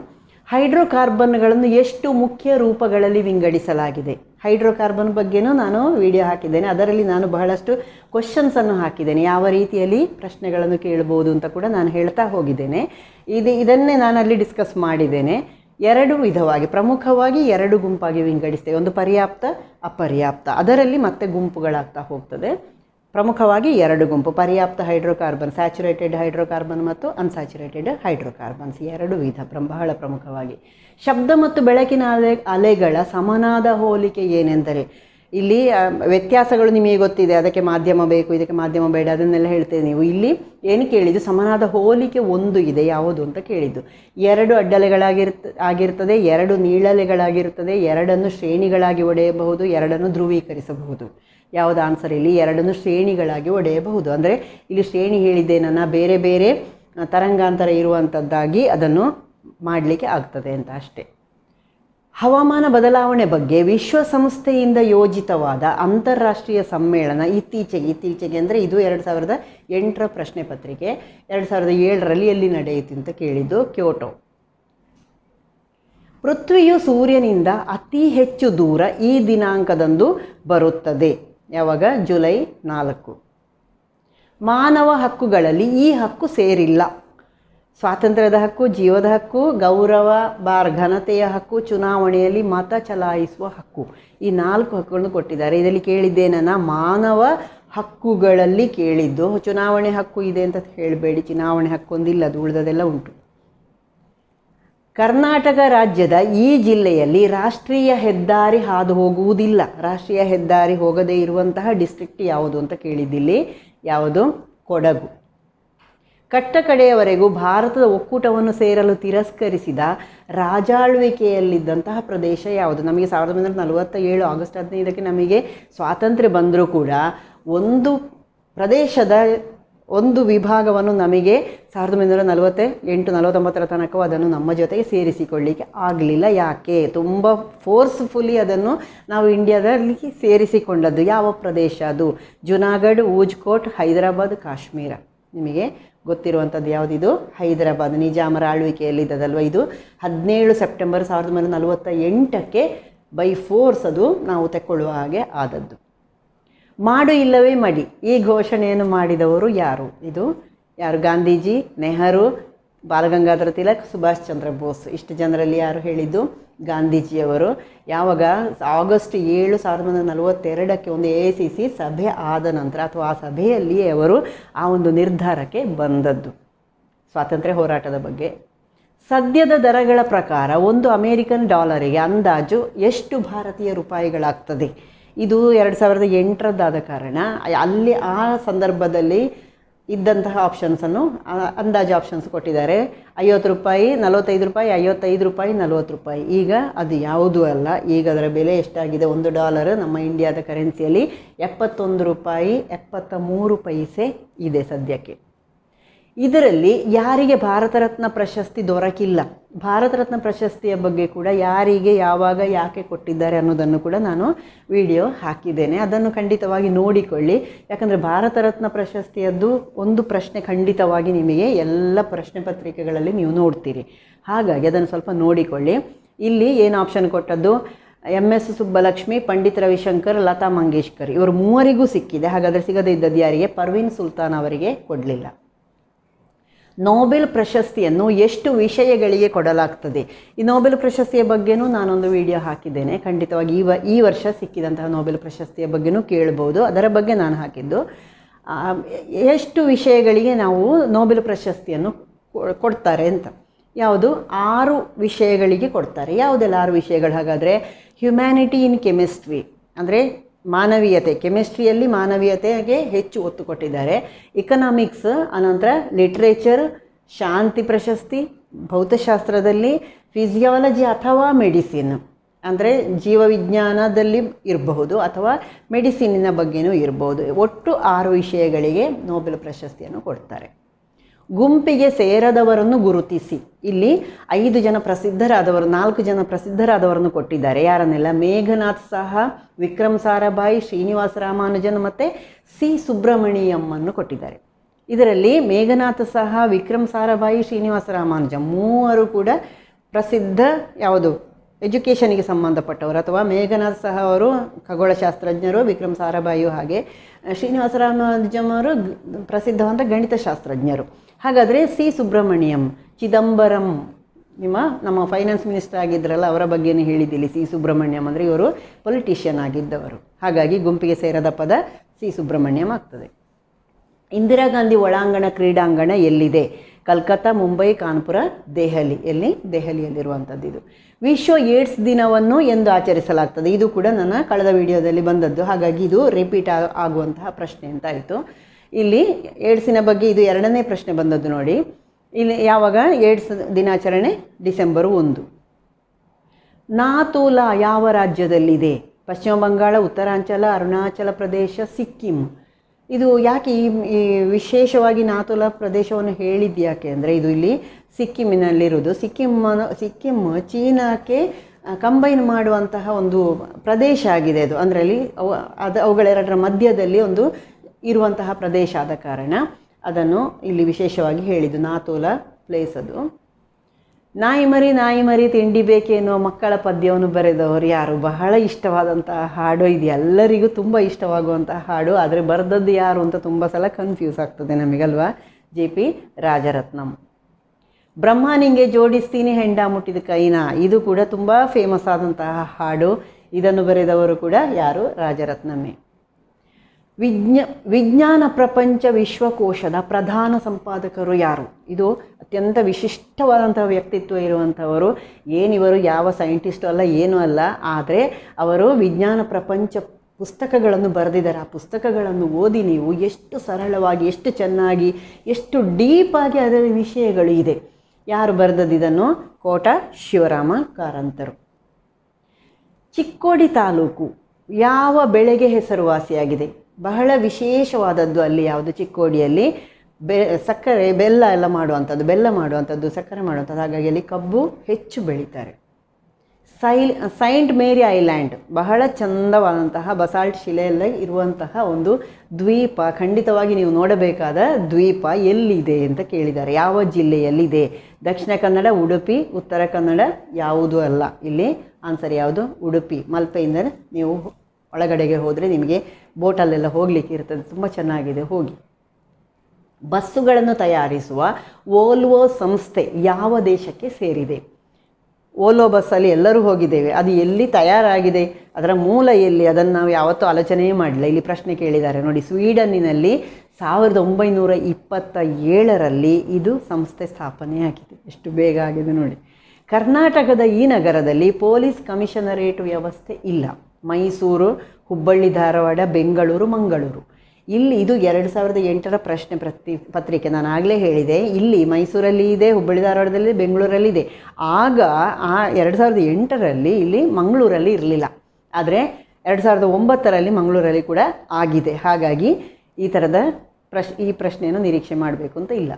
Speaker 1: ಹೈಡ್ರೋಕಾರ್ಬನ್ಗಳನ್ನು ಎಷ್ಟು ಮುಖ್ಯ ರೂಪಗಳಲ್ಲಿ ವಿಂಗಡಿಸಲಾಗಿದೆ? ಹೈಡ್ರೋಕಾರ್ಬನ್ ಬಗ್ಗೆನೂ ನಾನು ವಿಡಿಯೋ ಹಾಕಿದ್ದೇನೆ. ಅದರಲ್ಲಿ ನಾನು ಬಹಳಷ್ಟು ಕ್ವಶನ್ಸನ್ನು ಹಾಕಿದ್ದೇನೆ. ಯಾವ ರೀತಿಯಲ್ಲಿ ಪ್ರಶ್ನೆಗಳನ್ನು ಕೇಳ್ಬೋದು ಅಂತ ಕೂಡ ನಾನು ಹೇಳ್ತಾ ಹೋಗಿದ್ದೇನೆ. ಇದು ಇದನ್ನೇ ನಾನು ಅಲ್ಲಿ ಡಿಸ್ಕಸ್ ಮಾಡಿದ್ದೇನೆ. ಎರಡು ವಿಧವಾಗಿ, ಪ್ರಮುಖವಾಗಿ ಎರಡು ಗುಂಪಾಗಿ ವಿಂಗಡಿಸ್ತೇವೆ ಒಂದು ಪರ್ಯಾಪ್ತ, ಅಪರ್ಯಾಪ್ತ. ಅದರಲ್ಲಿ ಮತ್ತೆ ಗುಂಪುಗಳಾಗ್ತಾ ಹೋಗ್ತದೆ. ಪ್ರಮುಖವಾಗಿ ಎರಡು ಗುಂಪು, ಪರ್ಯಾಪ್ತ ಹೈಡ್ರೋಕಾರ್ಬನ್, ಸ್ಯಾಚುರೇಟೆಡ್ ಹೈಡ್ರೋಕಾರ್ಬನ್ ಮತ್ತು ಅನ್ಸ್ಯಾಚುರೇಟೆಡ್ ಹೈಡ್ರೋಕಾರ್ಬನ್ಸ್. ಎರಡು ವಿಧ ಬಹಳ ಪ್ರಮುಖವಾಗಿ. ಶಬ್ದ ಮತ್ತು ಬೆಳಕಿನ ಅಲೆ, ಅಲೆಗಳ ಸಮನಾದ ಹೋಲಿಕೆ ಏನೆಂದರೆ ಇಲ್ಲಿ ವ್ಯತ್ಯಾಸಗಳು ನಿಮಗೆ ಗೊತ್ತಿದೆ. ಅದಕ್ಕೆ ಮಾಧ್ಯಮ ಬೇಕು, ಇದಕ್ಕೆ ಮಾಧ್ಯಮ ಬೇಡ, ಅದನ್ನೆಲ್ಲ ಹೇಳ್ತೇವೆ ನೀವು. ಇಲ್ಲಿ ಏನು ಕೇಳಿದ್ದು? ಸಮನಾದ ಹೋಲಿಕೆ ಒಂದು ಇದೆ, ಯಾವುದು ಅಂತ ಕೇಳಿದ್ದು. ಎರಡು ಅಡ್ಡಲೆಗಳಾಗಿರ್ತ, ಆಗಿರ್ತದೆ, ಎರಡು ನೀಳಲೆಗಳಾಗಿರುತ್ತದೆ ಎರಡನ್ನು ಶ್ರೇಣಿಗಳಾಗಿ ಒಡೆಯಬಹುದು, ಎರಡನ್ನು ಧ್ರುವೀಕರಿಸಬಹುದು. ಯಾವುದು ಆನ್ಸರ್ ಇಲ್ಲಿ? ಎರಡನ್ನು ಶ್ರೇಣಿಗಳಾಗಿ ಒಡೆಯಬಹುದು. ಅಂದರೆ ಇಲ್ಲಿ ಶ್ರೇಣಿ ಹೇಳಿದ್ದೇನನ್ನ ಬೇರೆ ಬೇರೆ, ತರಂಗಾಂತರ ಇರುವಂಥದ್ದಾಗಿ ಅದನ್ನು ಮಾಡಲಿಕ್ಕೆ ಆಗ್ತದೆ ಅಂತ ಅಷ್ಟೇ. ಹವಾಮಾನ ಬದಲಾವಣೆ ಬಗ್ಗೆ ವಿಶ್ವಸಂಸ್ಥೆಯಿಂದ ಯೋಜಿತವಾದ ಅಂತಾರಾಷ್ಟ್ರೀಯ ಸಮ್ಮೇಳನ ಇತ್ತೀಚೆಗೆ ಇತ್ತೀಚೆಗೆ ಅಂದರೆ ಇದು ಎರಡು ಸಾವಿರದ ಎಂಟರ ಪ್ರಶ್ನೆ ಪತ್ರಿಕೆ, ಎರಡು ಸಾವಿರದ ಏಳರಲ್ಲಿ ಎಲ್ಲಿ ನಡೆಯಿತು ಅಂತ ಕೇಳಿದ್ದು ಕ್ಯೋಟೋ. ಪೃಥ್ವಿಯು ಸೂರ್ಯನಿಂದ ಅತಿ ಹೆಚ್ಚು ದೂರ ಈ ದಿನಾಂಕದಂದು ಬರುತ್ತದೆ. ಯಾವಾಗ? ಜುಲೈ ನಾಲ್ಕು. ಮಾನವ ಹಕ್ಕುಗಳಲ್ಲಿ ಈ ಹಕ್ಕು ಸೇರಿಲ್ಲ. ಸ್ವಾತಂತ್ರ್ಯದ ಹಕ್ಕು, ಜೀವದ ಹಕ್ಕು, ಗೌರವ ಬಾರ್ ಘನತೆಯ ಹಕ್ಕು, ಚುನಾವಣೆಯಲ್ಲಿ ಮತ ಚಲಾಯಿಸುವ ಹಕ್ಕು. ಈ ನಾಲ್ಕು ಹಕ್ಕುಗಳನ್ನು ಕೊಟ್ಟಿದ್ದಾರೆ. ಇದರಲ್ಲಿ ಕೇಳಿದ್ದೇನ ಮಾನವ ಹಕ್ಕುಗಳಲ್ಲಿ ಕೇಳಿದ್ದು, ಚುನಾವಣೆ ಹಕ್ಕು ಇದೆ ಅಂತ ಹೇಳಬೇಡಿ, ಚುನಾವಣೆ ಹಕ್ಕು ಒಂದಿಲ್ಲ, ಅದು ಉಳಿದದೆಲ್ಲ ಉಂಟು. ಕರ್ನಾಟಕ ರಾಜ್ಯದ ಈ ಜಿಲ್ಲೆಯಲ್ಲಿ ರಾಷ್ಟ್ರೀಯ ಹೆದ್ದಾರಿ ಹಾದು ಹೋಗುವುದಿಲ್ಲ. ರಾಷ್ಟ್ರೀಯ ಹೆದ್ದಾರಿ ಹೋಗದೇ ಇರುವಂತಹ ಡಿಸ್ಟ್ರಿಕ್ಟ್ ಯಾವುದು ಅಂತ ಕೇಳಿದ್ದಿಲ್ಲಿ? ಯಾವುದು? ಕೊಡಗು. ಕಟ್ಟಕಡೆಯವರೆಗೂ ಭಾರತದ ಒಕ್ಕೂಟವನ್ನು ಸೇರಲು ತಿರಸ್ಕರಿಸಿದ ರಾಜಾಳ್ವಿಕೆಯಲ್ಲಿದ್ದಂತಹ ಪ್ರದೇಶ ಯಾವುದು? ನಮಗೆ ಸಾವಿರದ ಒಂಬೈನೂರ ನಲವತ್ತ ಏಳು ಆಗಸ್ಟ್ ಹದಿನೈದಕ್ಕೆ ನಮಗೆ ಸ್ವಾತಂತ್ರ್ಯ ಬಂದರೂ ಕೂಡ ಒಂದು ಪ್ರದೇಶದ ಒಂದು ವಿಭಾಗವನ್ನು ನಮಗೆ ಸಾವಿರದ ಒಂಬೈನೂರ ನಲವತ್ತ ಎಂಟು ನಲವತ್ತೊಂಬತ್ತರ ತನಕವೂ ಅದನ್ನು ನಮ್ಮ ಜೊತೆಗೆ ಸೇರಿಸಿಕೊಳ್ಳಿಕ್ಕೆ ಆಗಲಿಲ್ಲ. ಯಾಕೆ? ತುಂಬ ಫೋರ್ಸ್ಫುಲಿ ಅದನ್ನು ನಾವು ಇಂಡಿಯಾದಲ್ಲಿ ಸೇರಿಸಿಕೊಂಡದ್ದು ಯಾವ ಪ್ರದೇಶ ಅದು? ಜುನಾಗಢ್, ಊಜ್ಕೋಟ್, ಹೈದರಾಬಾದ್, ಕಾಶ್ಮೀರ. ನಿಮಗೆ ಗೊತ್ತಿರುವಂಥದ್ದು ಯಾವುದಿದು ಹೈದರಾಬಾದ್. ನಿಜಾಮರ ಆಳ್ವಿಕೆಯಲ್ಲಿದ್ದದಲ್ವ ಇದು? ಹದಿನೇಳು ಸೆಪ್ಟೆಂಬರ್ ಸಾವಿರದ ಒಂಬೈನೂರ ನಲವತ್ತ ಎಂಟಕ್ಕೆ ಬೈ ಫೋರ್ಸ್ ಅದು ನಾವು ತೆಕ್ಕೊಳ್ಳುವ ಹಾಗೆ ಆದದ್ದು. ಮಾಡು ಇಲ್ಲವೇ ಮಡಿ. ಈ ಘೋಷಣೆಯನ್ನು ಮಾಡಿದವರು ಯಾರು? ಇದು ಯಾರು? ಗಾಂಧೀಜಿ, ನೆಹರು ಬಾಲಗಂಗಾಧರ ತಿಲಕ್, ಸುಭಾಷ್ ಚಂದ್ರ ಬೋಸ್. ಇಷ್ಟು ಜನರಲ್ಲಿ ಯಾರು ಹೇಳಿದ್ದು? ಗಾಂಧೀಜಿಯವರು. ಯಾವಾಗ? ಆಗಸ್ಟ್ ಏಳು ಸಾವಿರದ ಒಂಬೈನೂರ ನಲವತ್ತೆರಡಕ್ಕೆ ಒಂದು ಎ ಸಿ ಸಿ ಸಭೆ ಆದ ನಂತರ, ಅಥವಾ ಆ ಸಭೆಯಲ್ಲಿಯೇ ಅವರು ಆ ಒಂದು ನಿರ್ಧಾರಕ್ಕೆ ಬಂದದ್ದು. ಸ್ವಾತಂತ್ರ್ಯ ಹೋರಾಟದ ಬಗ್ಗೆ. ಸದ್ಯದ ದರಗಳ ಪ್ರಕಾರ ಒಂದು ಅಮೇರಿಕನ್ ಡಾಲರಿಗೆ ಅಂದಾಜು ಎಷ್ಟು ಭಾರತೀಯ ರೂಪಾಯಿಗಳಾಗ್ತದೆ? ಇದು ಎರಡು ಸಾವಿರದ ಎಂಟರದ್ದಾದ ಕಾರಣ, ಅಲ್ಲಿ ಆ ಸಂದರ್ಭದಲ್ಲಿ ಇದ್ದಂತಹ ಆಪ್ಷನ್ಸನ್ನು ಅಂದಾಜು ಆಪ್ಷನ್ಸ್ ಕೊಟ್ಟಿದ್ದಾರೆ. ಐವತ್ತು ರೂಪಾಯಿ, ನಲವತ್ತೈದು ರೂಪಾಯಿ, ಐವತ್ತೈದು ರೂಪಾಯಿ, ನಲವತ್ತು ರೂಪಾಯಿ. ಈಗ ಅದು ಯಾವುದೂ ಅಲ್ಲ. ಈಗ ಅದರ ಬೆಲೆ ಎಷ್ಟಾಗಿದೆ? ಒಂದು ಡಾಲರ್ ನಮ್ಮ ಇಂಡಿಯಾದ ಕರೆನ್ಸಿಯಲ್ಲಿ ಎಪ್ಪತ್ತೊಂದು ರೂಪಾಯಿ, ಎಪ್ಪತ್ತ ಮೂರು ಪೈಸೆ ಇದೆ ಸದ್ಯಕ್ಕೆ. ಇದರಲ್ಲಿ ಯಾರಿಗೆ ಭಾರತ ರತ್ನ ಪ್ರಶಸ್ತಿ ದೊರಕಿಲ್ಲ? ಭಾರತ ರತ್ನ ಪ್ರಶಸ್ತಿಯ ಬಗ್ಗೆ ಕೂಡ ಯಾರಿಗೆ, ಯಾವಾಗ, ಯಾಕೆ ಕೊಟ್ಟಿದ್ದಾರೆ ಅನ್ನೋದನ್ನು ಕೂಡ ನಾನು ವಿಡಿಯೋ ಹಾಕಿದ್ದೇನೆ. ಅದನ್ನು ಖಂಡಿತವಾಗಿ ನೋಡಿಕೊಳ್ಳಿ. ಯಾಕಂದರೆ ಭಾರತ ರತ್ನ ಪ್ರಶಸ್ತಿಯದ್ದು ಒಂದು ಪ್ರಶ್ನೆ ಖಂಡಿತವಾಗಿ ನಿಮಗೆ ಎಲ್ಲ ಪ್ರಶ್ನೆ ಪತ್ರಿಕೆಗಳಲ್ಲಿ ನೀವು ನೋಡ್ತೀರಿ. ಹಾಗಾಗಿ ಅದನ್ನು ಸ್ವಲ್ಪ ನೋಡಿಕೊಳ್ಳಿ. ಇಲ್ಲಿ ಏನು ಆಪ್ಷನ್ ಕೊಟ್ಟದ್ದು? M S Subbulakshmi, Pandit Ravi Shankar, Lata Mangeshkar. ಇವರು ಮೂವರಿಗೂ ಸಿಕ್ಕಿದೆ. ಹಾಗಾದರೆ ಸಿಗದೇ ಇದ್ದದ್ದು ಯಾರಿಗೆ? ಪರ್ವೀನ್ ಸುಲ್ತಾನ್ ಅವರಿಗೆ ಕೊಡಲಿಲ್ಲ. ನೋಬೆಲ್ ಪ್ರಶಸ್ತಿಯನ್ನು ಎಷ್ಟು ವಿಷಯಗಳಿಗೆ ಕೊಡಲಾಗ್ತದೆ? ಈ ನೋಬೆಲ್ ಪ್ರಶಸ್ತಿಯ ಬಗ್ಗೆನೂ ನಾನೊಂದು ವಿಡಿಯೋ ಹಾಕಿದ್ದೇನೆ. ಖಂಡಿತವಾಗಿ ಈ ವ, ಈ ವರ್ಷ ಸಿಕ್ಕಿದಂತಹ ನೋಬೆಲ್ ಪ್ರಶಸ್ತಿಯ ಬಗ್ಗೆನೂ ಕೇಳ್ಬೋದು. ಅದರ ಬಗ್ಗೆ ನಾನು ಹಾಕಿದ್ದು. ಎಷ್ಟು ವಿಷಯಗಳಿಗೆ ನಾವು ನೋಬೆಲ್ ಪ್ರಶಸ್ತಿಯನ್ನು ಕೊಡ್ತಾರೆ ಅಂತ. ಯಾವುದು? ಆರು ವಿಷಯಗಳಿಗೆ ಕೊಡ್ತಾರೆ. ಯಾವುದೆಲ್ಲ ಆರು ವಿಷಯಗಳು? ಹಾಗಾದರೆ ಹ್ಯುಮ್ಯಾನಿಟಿ ಇನ್ ಕೆಮಿಸ್ಟ್ರಿ ಅಂದರೆ ಮಾನವೀಯತೆ, ಕೆಮಿಸ್ಟ್ರಿಯಲ್ಲಿ ಮಾನವೀಯತೆಗೆ ಹೆಚ್ಚು ಒತ್ತು ಕೊಟ್ಟಿದ್ದಾರೆ. ಇಕನಾಮಿಕ್ಸ್ ಅನಂತರ ಲಿಟ್ರೇಚರ್ ಶಾಂತಿ ಪ್ರಶಸ್ತಿ, ಭೌತಶಾಸ್ತ್ರದಲ್ಲಿ ಫಿಸಿಯಾಲಜಿ ಅಥವಾ ಮೆಡಿಸಿನ್ ಅಂದರೆ ಜೀವವಿಜ್ಞಾನದಲ್ಲಿ ಇರಬಹುದು ಅಥವಾ ಮೆಡಿಸಿನ್ನಿನ ಬಗ್ಗೆನೂ ಇರಬಹುದು. ಒಟ್ಟು ಆರು ವಿಷಯಗಳಿಗೆ ನೋಬೆಲ್ ಪ್ರಶಸ್ತಿಯನ್ನು ಕೊಡ್ತಾರೆ. ಗುಂಪಿಗೆ ಸೇರದವರನ್ನು ಗುರುತಿಸಿ. ಇಲ್ಲಿ ಐದು ಜನ ಪ್ರಸಿದ್ಧರಾದವರು, ನಾಲ್ಕು ಜನ ಪ್ರಸಿದ್ಧರಾದವರನ್ನು ಕೊಟ್ಟಿದ್ದಾರೆ. ಯಾರನ್ನೆಲ್ಲ? ಮೇಘನಾಥ್ ಸಹ, ವಿಕ್ರಮ್ ಸಾರಾಭಾಯಿ, ಶ್ರೀನಿವಾಸ ರಾಮಾನುಜನ್ ಮತ್ತು ಸಿ. ಸುಬ್ರಹ್ಮಣಿಯಮ್ಮನ್ನು ಕೊಟ್ಟಿದ್ದಾರೆ. ಇದರಲ್ಲಿ ಮೇಘನಾಥ್ ಸಹ, ವಿಕ್ರಮ್ ಸಾರಾಭಾಯಿ, ಶ್ರೀನಿವಾಸ ರಾಮಾನುಜನ್ ಮೂವರು ಕೂಡ ಪ್ರಸಿದ್ಧ ಯಾವುದು? ಎಜುಕೇಷನಿಗೆ ಸಂಬಂಧಪಟ್ಟವರು ಅಥವಾ ಮೇಘನಾಥ್ ಸಹ ಅವರು ಖಗೋಳಶಾಸ್ತ್ರಜ್ಞರು, ವಿಕ್ರಮ್ ಸಾರಾಭಾಯಿಯು ಹಾಗೆ, ಶ್ರೀನಿವಾಸ ರಾಮಾನುಜಂ ಅವರು ಪ್ರಸಿದ್ಧವಾದ ಗಣಿತಶಾಸ್ತ್ರಜ್ಞರು. ಹಾಗಾದರೆ ಸಿ. ಸುಬ್ರಹ್ಮಣ್ಯಂ, ಚಿದಂಬರಂ. ನಿಮ್ಮ, ನಮ್ಮ ಫೈನಾನ್ಸ್ ಮಿನಿಸ್ಟರ್ ಆಗಿದ್ದರಲ್ಲ ಅವರ ಬಗ್ಗೆನೇ ಹೇಳಿದ್ದಿಲ್ಲಿ ಸಿ. ಸುಬ್ರಹ್ಮಣ್ಯಂ ಅಂದರೆ ಇವರು ಪೊಲಿಟಿಷಿಯನ್ ಆಗಿದ್ದವರು. ಹಾಗಾಗಿ ಗುಂಪಿಗೆ ಸೇರದ ಪದ ಸಿ. ಸುಬ್ರಹ್ಮಣ್ಯಂ ಆಗ್ತದೆ. ಇಂದಿರಾ ಗಾಂಧಿ ಒಳಾಂಗಣ ಕ್ರೀಡಾಂಗಣ ಎಲ್ಲಿದೆ? ಕಲ್ಕತ್ತಾ, ಮುಂಬೈ, ಕಾನ್ಪುರ, ದೆಹಲಿ. ಎಲ್ಲಿ? ದೆಹಲಿಯಲ್ಲಿರುವಂಥದ್ದು ಇದು. ವಿಶ್ವ ಏಡ್ಸ್ ದಿನವನ್ನು ಎಂದು ಆಚರಿಸಲಾಗ್ತದೆ. ಇದು ಕೂಡ ನನ್ನ ಕಳೆದ ವಿಡಿಯೋದಲ್ಲಿ ಬಂದದ್ದು. ಹಾಗಾಗಿ ಇದು ರಿಪೀಟ್ ಆಗುವಂತಹ ಪ್ರಶ್ನೆ ಅಂತ ಆಯಿತು. ಇಲ್ಲಿ ಏಡ್ಸಿನ ಬಗ್ಗೆ ಇದು ಎರಡನೇ ಪ್ರಶ್ನೆ ಬಂದದ್ದು ನೋಡಿ. ಇಲ್ಲಿ ಯಾವಾಗ? ಏಡ್ಸ್ ದಿನಾಚರಣೆ ಡಿಸೆಂಬರ್ ಒಂದು. ನಾತೋಲ ಯಾವ ರಾಜ್ಯದಲ್ಲಿದೆ? ಪಶ್ಚಿಮ ಬಂಗಾಳ, ಉತ್ತರಾಂಚಲ, ಅರುಣಾಚಲ ಪ್ರದೇಶ, ಸಿಕ್ಕಿಂ. ಇದು ಯಾಕೆ ಈ ವಿಶೇಷವಾಗಿ ನಾತೋಲ ಪ್ರದೇಶವನ್ನು ಹೇಳಿದ್ದು ಯಾಕೆ ಅಂದರೆ ಇದು ಇಲ್ಲಿ ಸಿಕ್ಕಿಮಿನಲ್ಲಿರುವುದು ಸಿಕ್ಕಿಂ ಸಿಕ್ಕಿಂ ಚೀನಾಕ್ಕೆ ಕಂಬೈನ್ ಮಾಡುವಂತಹ ಒಂದು ಪ್ರದೇಶ ಆಗಿದೆ ಅದು. ಅಂದರೆ ಅಲ್ಲಿ ಅವು, ಅದು ಅವುಗಳೆರಡರ ಮಧ್ಯದಲ್ಲಿ ಒಂದು ಇರುವಂತಹ ಪ್ರದೇಶ ಆದ ಕಾರಣ ಅದನ್ನು ಇಲ್ಲಿ ವಿಶೇಷವಾಗಿ ಹೇಳಿದ್ದು ನಾತೋಲ ಪ್ಲೇಸ್ ಅದು. ನಾಯಿ ಮರಿ ನಾಯಿ ಮರಿ ತಿಂಡಿ ಬೇಕೇನೋ ಮಕ್ಕಳ ಪದ್ಯವನ್ನು ಬರೆದವರು ಯಾರು? ಬಹಳ ಇಷ್ಟವಾದಂತಹ ಹಾಡು ಇದು. ಎಲ್ಲರಿಗೂ ತುಂಬ ಇಷ್ಟವಾಗುವಂತಹ ಹಾಡು. ಆದರೆ ಬರೆದದ್ದು ಯಾರು ಅಂತ ತುಂಬ ಸಲ ಕನ್ಫ್ಯೂಸ್ ಆಗ್ತದೆ ನಮಗಲ್ವಾ? J P Rajaratnam. ಬ್ರಹ್ಮ ನಿಂಗೆ ಜೋಡಿಸ್ತೀನಿ ಹೆಂಡ ಮುಟ್ಟಿದ ಕೈನ ಇದು ಕೂಡ ತುಂಬ ಫೇಮಸ್ ಆದಂತಹ ಹಾಡು. ಇದನ್ನು ಬರೆದವರು ಕೂಡ ಯಾರು? ರಾಜರತ್ನಮೇ ವಿಜ್ಞ, ವಿಜ್ಞಾನ ಪ್ರಪಂಚ ವಿಶ್ವಕೋಶದ ಪ್ರಧಾನ ಸಂಪಾದಕರು ಯಾರು? ಇದು ಅತ್ಯಂತ ವಿಶಿಷ್ಟವಾದಂಥ ವ್ಯಕ್ತಿತ್ವ ಇರುವಂಥವರು ಏನಿವರು ಯಾವ ಸೈಂಟಿಸ್ಟು ಅಲ್ಲ, ಏನೂ ಅಲ್ಲ. ಆದರೆ ಅವರು ವಿಜ್ಞಾನ ಪ್ರಪಂಚ ಪುಸ್ತಕಗಳನ್ನು ಬರೆದಿದ್ದಾರೆ. ಆ ಪುಸ್ತಕಗಳನ್ನು ಓದಿ ನೀವು ಎಷ್ಟು ಸರಳವಾಗಿ, ಎಷ್ಟು ಚೆನ್ನಾಗಿ, ಎಷ್ಟು ಡೀಪಾಗಿ ಅದರ ವಿಷಯಗಳು ಇದೆ. ಯಾರು ಬರೆದದಿದನ್ನು ಕೋಟ ಶಿವರಾಮ ಕಾರಂತರು. ಚಿಕ್ಕೋಡಿ ತಾಲೂಕು ಯಾವ ಬೆಳೆಗೆ ಹೆಸರುವಾಸಿಯಾಗಿದೆ? ಬಹಳ ವಿಶೇಷವಾದದ್ದು ಅಲ್ಲಿ ಯಾವುದು? ಚಿಕ್ಕೋಡಿಯಲ್ಲಿ ಬೆ, ಸಕ್ಕರೆ, ಬೆಲ್ಲ ಎಲ್ಲ ಮಾಡುವಂಥದ್ದು, ಬೆಲ್ಲ ಮಾಡುವಂಥದ್ದು, ಸಕ್ಕರೆ ಮಾಡುವಂಥದ್ದು. ಹಾಗಾಗಿ ಅಲ್ಲಿ ಕಬ್ಬು ಹೆಚ್ಚು ಬೆಳೀತಾರೆ. ಸೈಲ್, ಸೈಂಟ್ ಮೇರಿ ಐಲ್ಯಾಂಡ್, ಬಹಳ ಚಂದವಾದಂತಹ ಬಸಾಲ್ಟ್ ಶಿಲೆಯಲ್ಲಿ ಇರುವಂತಹ ಒಂದು ದ್ವೀಪ. ಖಂಡಿತವಾಗಿ ನೀವು ನೋಡಬೇಕಾದ ದ್ವೀಪ ಎಲ್ಲಿದೆ ಅಂತ ಕೇಳಿದ್ದಾರೆ. ಯಾವ ಜಿಲ್ಲೆಯಲ್ಲಿದೆ? ದಕ್ಷಿಣ ಕನ್ನಡ, ಉಡುಪಿ, ಉತ್ತರ ಕನ್ನಡ ಯಾವುದೂ ಅಲ್ಲ. ಇಲ್ಲಿ ಆನ್ಸರ್ ಯಾವುದು? ಉಡುಪಿ. ಮಲ್ಪೆಯಿಂದ ನೀವು ಒಳಗಡೆಗೆ ಹೋದರೆ ನಿಮಗೆ ಬೋಟಲ್ಲೆಲ್ಲ ಹೋಗಲಿಕ್ಕೆ ಇರ್ತದೆ. ತುಂಬ ಚೆನ್ನಾಗಿದೆ. ಹೋಗಿ. ಬಸ್ಸುಗಳನ್ನು ತಯಾರಿಸುವ ಓಲ್ವೋ ಸಂಸ್ಥೆ ಯಾವ ದೇಶಕ್ಕೆ ಸೇರಿದೆ? ಓಲೋ ಬಸ್ಸಲ್ಲಿ ಎಲ್ಲರೂ ಹೋಗಿದ್ದೇವೆ. ಅದು ಎಲ್ಲಿ ತಯಾರಾಗಿದೆ? ಅದರ ಮೂಲ ಎಲ್ಲಿ? ಅದನ್ನು ನಾವು ಯಾವತ್ತೂ ಆಲೋಚನೆಯೇ ಮಾಡಿಲ್ಲ. ಇಲ್ಲಿ ಪ್ರಶ್ನೆ ಕೇಳಿದ್ದಾರೆ. ನೋಡಿ, ಸ್ವೀಡನ್ನಿನಲ್ಲಿ ಸಾವಿರದ ಒಂಬೈನೂರ ಇಪ್ಪತ್ತ ಏಳರಲ್ಲಿ ಇದು ಸಂಸ್ಥೆ ಸ್ಥಾಪನೆಯಾಗಿದೆ ಎಷ್ಟು ಬೇಗ ಆಗಿದೆ ನೋಡಿ. ಕರ್ನಾಟಕದ ಈ ನಗರದಲ್ಲಿ ಪೊಲೀಸ್ ಕಮಿಷನರೇಟ್ ವ್ಯವಸ್ಥೆ ಇಲ್ಲ. ಮೈಸೂರು, ಹುಬ್ಬಳ್ಳಿ, ಧಾರವಾಡ, ಬೆಂಗಳೂರು, ಮಂಗಳೂರು. ಇಲ್ಲಿ ಇದು ಎರಡು ಸಾವಿರದ ಎಂಟರ ಪ್ರಶ್ನೆ ಪ್ರತಿ ಪತ್ರಿಕೆ. ನಾನು ಆಗಲೇ ಹೇಳಿದೆ, ಇಲ್ಲಿ ಮೈಸೂರಲ್ಲಿ ಇದೆ, ಹುಬ್ಬಳ್ಳಿ, ಧಾರವಾಡದಲ್ಲಿ ಬೆಂಗಳೂರಲ್ಲಿ ಇದೆ. ಆಗ ಆ ಎರಡು ಸಾವಿರದ ಎಂಟರಲ್ಲಿ ಇಲ್ಲಿ ಮಂಗಳೂರಲ್ಲಿ ಇರಲಿಲ್ಲ. ಆದರೆ ಎರಡು ಸಾವಿರದ ಒಂಬತ್ತರಲ್ಲಿ ಮಂಗಳೂರಲ್ಲಿ ಕೂಡ ಆಗಿದೆ. ಹಾಗಾಗಿ ಈ ಥರದ ಪ್ರಶ್ ಈ ಪ್ರಶ್ನೆಯನ್ನು ನಿರೀಕ್ಷೆ ಮಾಡಬೇಕು ಅಂತ ಇಲ್ಲ.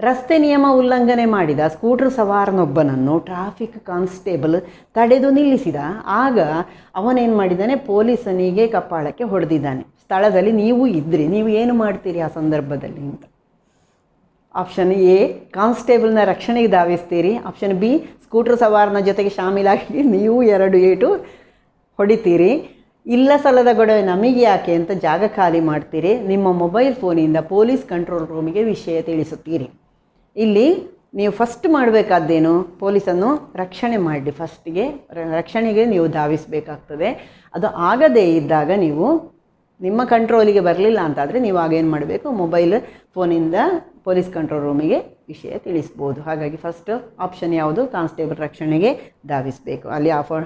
Speaker 1: ರಸ್ತೆ ನಿಯಮ ಉಲ್ಲಂಘನೆ ಮಾಡಿದ ಸ್ಕೂಟರ್ ಸವಾರನೊಬ್ಬನನ್ನು ಟ್ರಾಫಿಕ್ ಕಾನ್ಸ್ಟೇಬಲ್ ತಡೆದು ನಿಲ್ಲಿಸಿದ. ಆಗ ಅವನೇನು ಮಾಡಿದ್ದಾನೆ? ಪೊಲೀಸನಿಗೆ ಕಪ್ಪಾಳಕ್ಕೆ ಹೊಡೆದಿದ್ದಾನೆ. ಸ್ಥಳದಲ್ಲಿ ನೀವು ಇದ್ರಿ, ನೀವು ಏನು ಮಾಡ್ತೀರಿ ಆ ಸಂದರ್ಭದಲ್ಲಿ ಅಂತ. ಆಪ್ಷನ್ ಎ ಕಾನ್ಸ್ಟೇಬಲ್ನ ರಕ್ಷಣೆಗೆ ಧಾವಿಸ್ತೀರಿ. ಆಪ್ಷನ್ ಬಿ ಸ್ಕೂಟರ್ ಸವಾರನ ಜೊತೆಗೆ ಶಾಮೀಲಾಗಿ ನೀವು ಎರಡು ಏಟು ಹೊಡಿತೀರಿ. ಇಲ್ಲ ಸಲದ ಗೊಡವೆ ನಮಗೆ ಯಾಕೆ ಅಂತ ಜಾಗ ಖಾಲಿ ಮಾಡ್ತೀರಿ. ನಿಮ್ಮ ಮೊಬೈಲ್ ಫೋನಿಂದ ಪೊಲೀಸ್ ಕಂಟ್ರೋಲ್ ರೂಮಿಗೆ ವಿಷಯ ತಿಳಿಸುತ್ತೀರಿ. ಇಲ್ಲಿ ನೀವು ಫಸ್ಟ್ ಮಾಡಬೇಕಾದ್ದೇನು? ಪೊಲೀಸನ್ನು ರಕ್ಷಣೆ ಮಾಡಿ. ಫಸ್ಟಿಗೆ ರಕ್ಷಣೆಗೆ ನೀವು ಧಾವಿಸಬೇಕಾಗ್ತದೆ. ಅದು ಆಗದೇ ಇದ್ದಾಗ ನೀವು ನಿಮ್ಮ ಕಂಟ್ರೋಲಿಗೆ ಬರಲಿಲ್ಲ ಅಂತಾದರೆ ನೀವು ಆಗ ಏನು ಮಾಡಬೇಕು ಮೊಬೈಲ್ ಫೋನಿಂದ ಪೊಲೀಸ್ ಕಂಟ್ರೋಲ್ ರೂಮಿಗೆ ವಿಷಯ ತಿಳಿಸ್ಬೋದು. ಹಾಗಾಗಿ ಫಸ್ಟ್ ಆಪ್ಷನ್ ಯಾವುದು? ಕಾನ್ಸ್ಟೇಬಲ್ ರಕ್ಷಣೆಗೆ ಧಾವಿಸಬೇಕು. ಅಲ್ಲಿ ಆಫರ್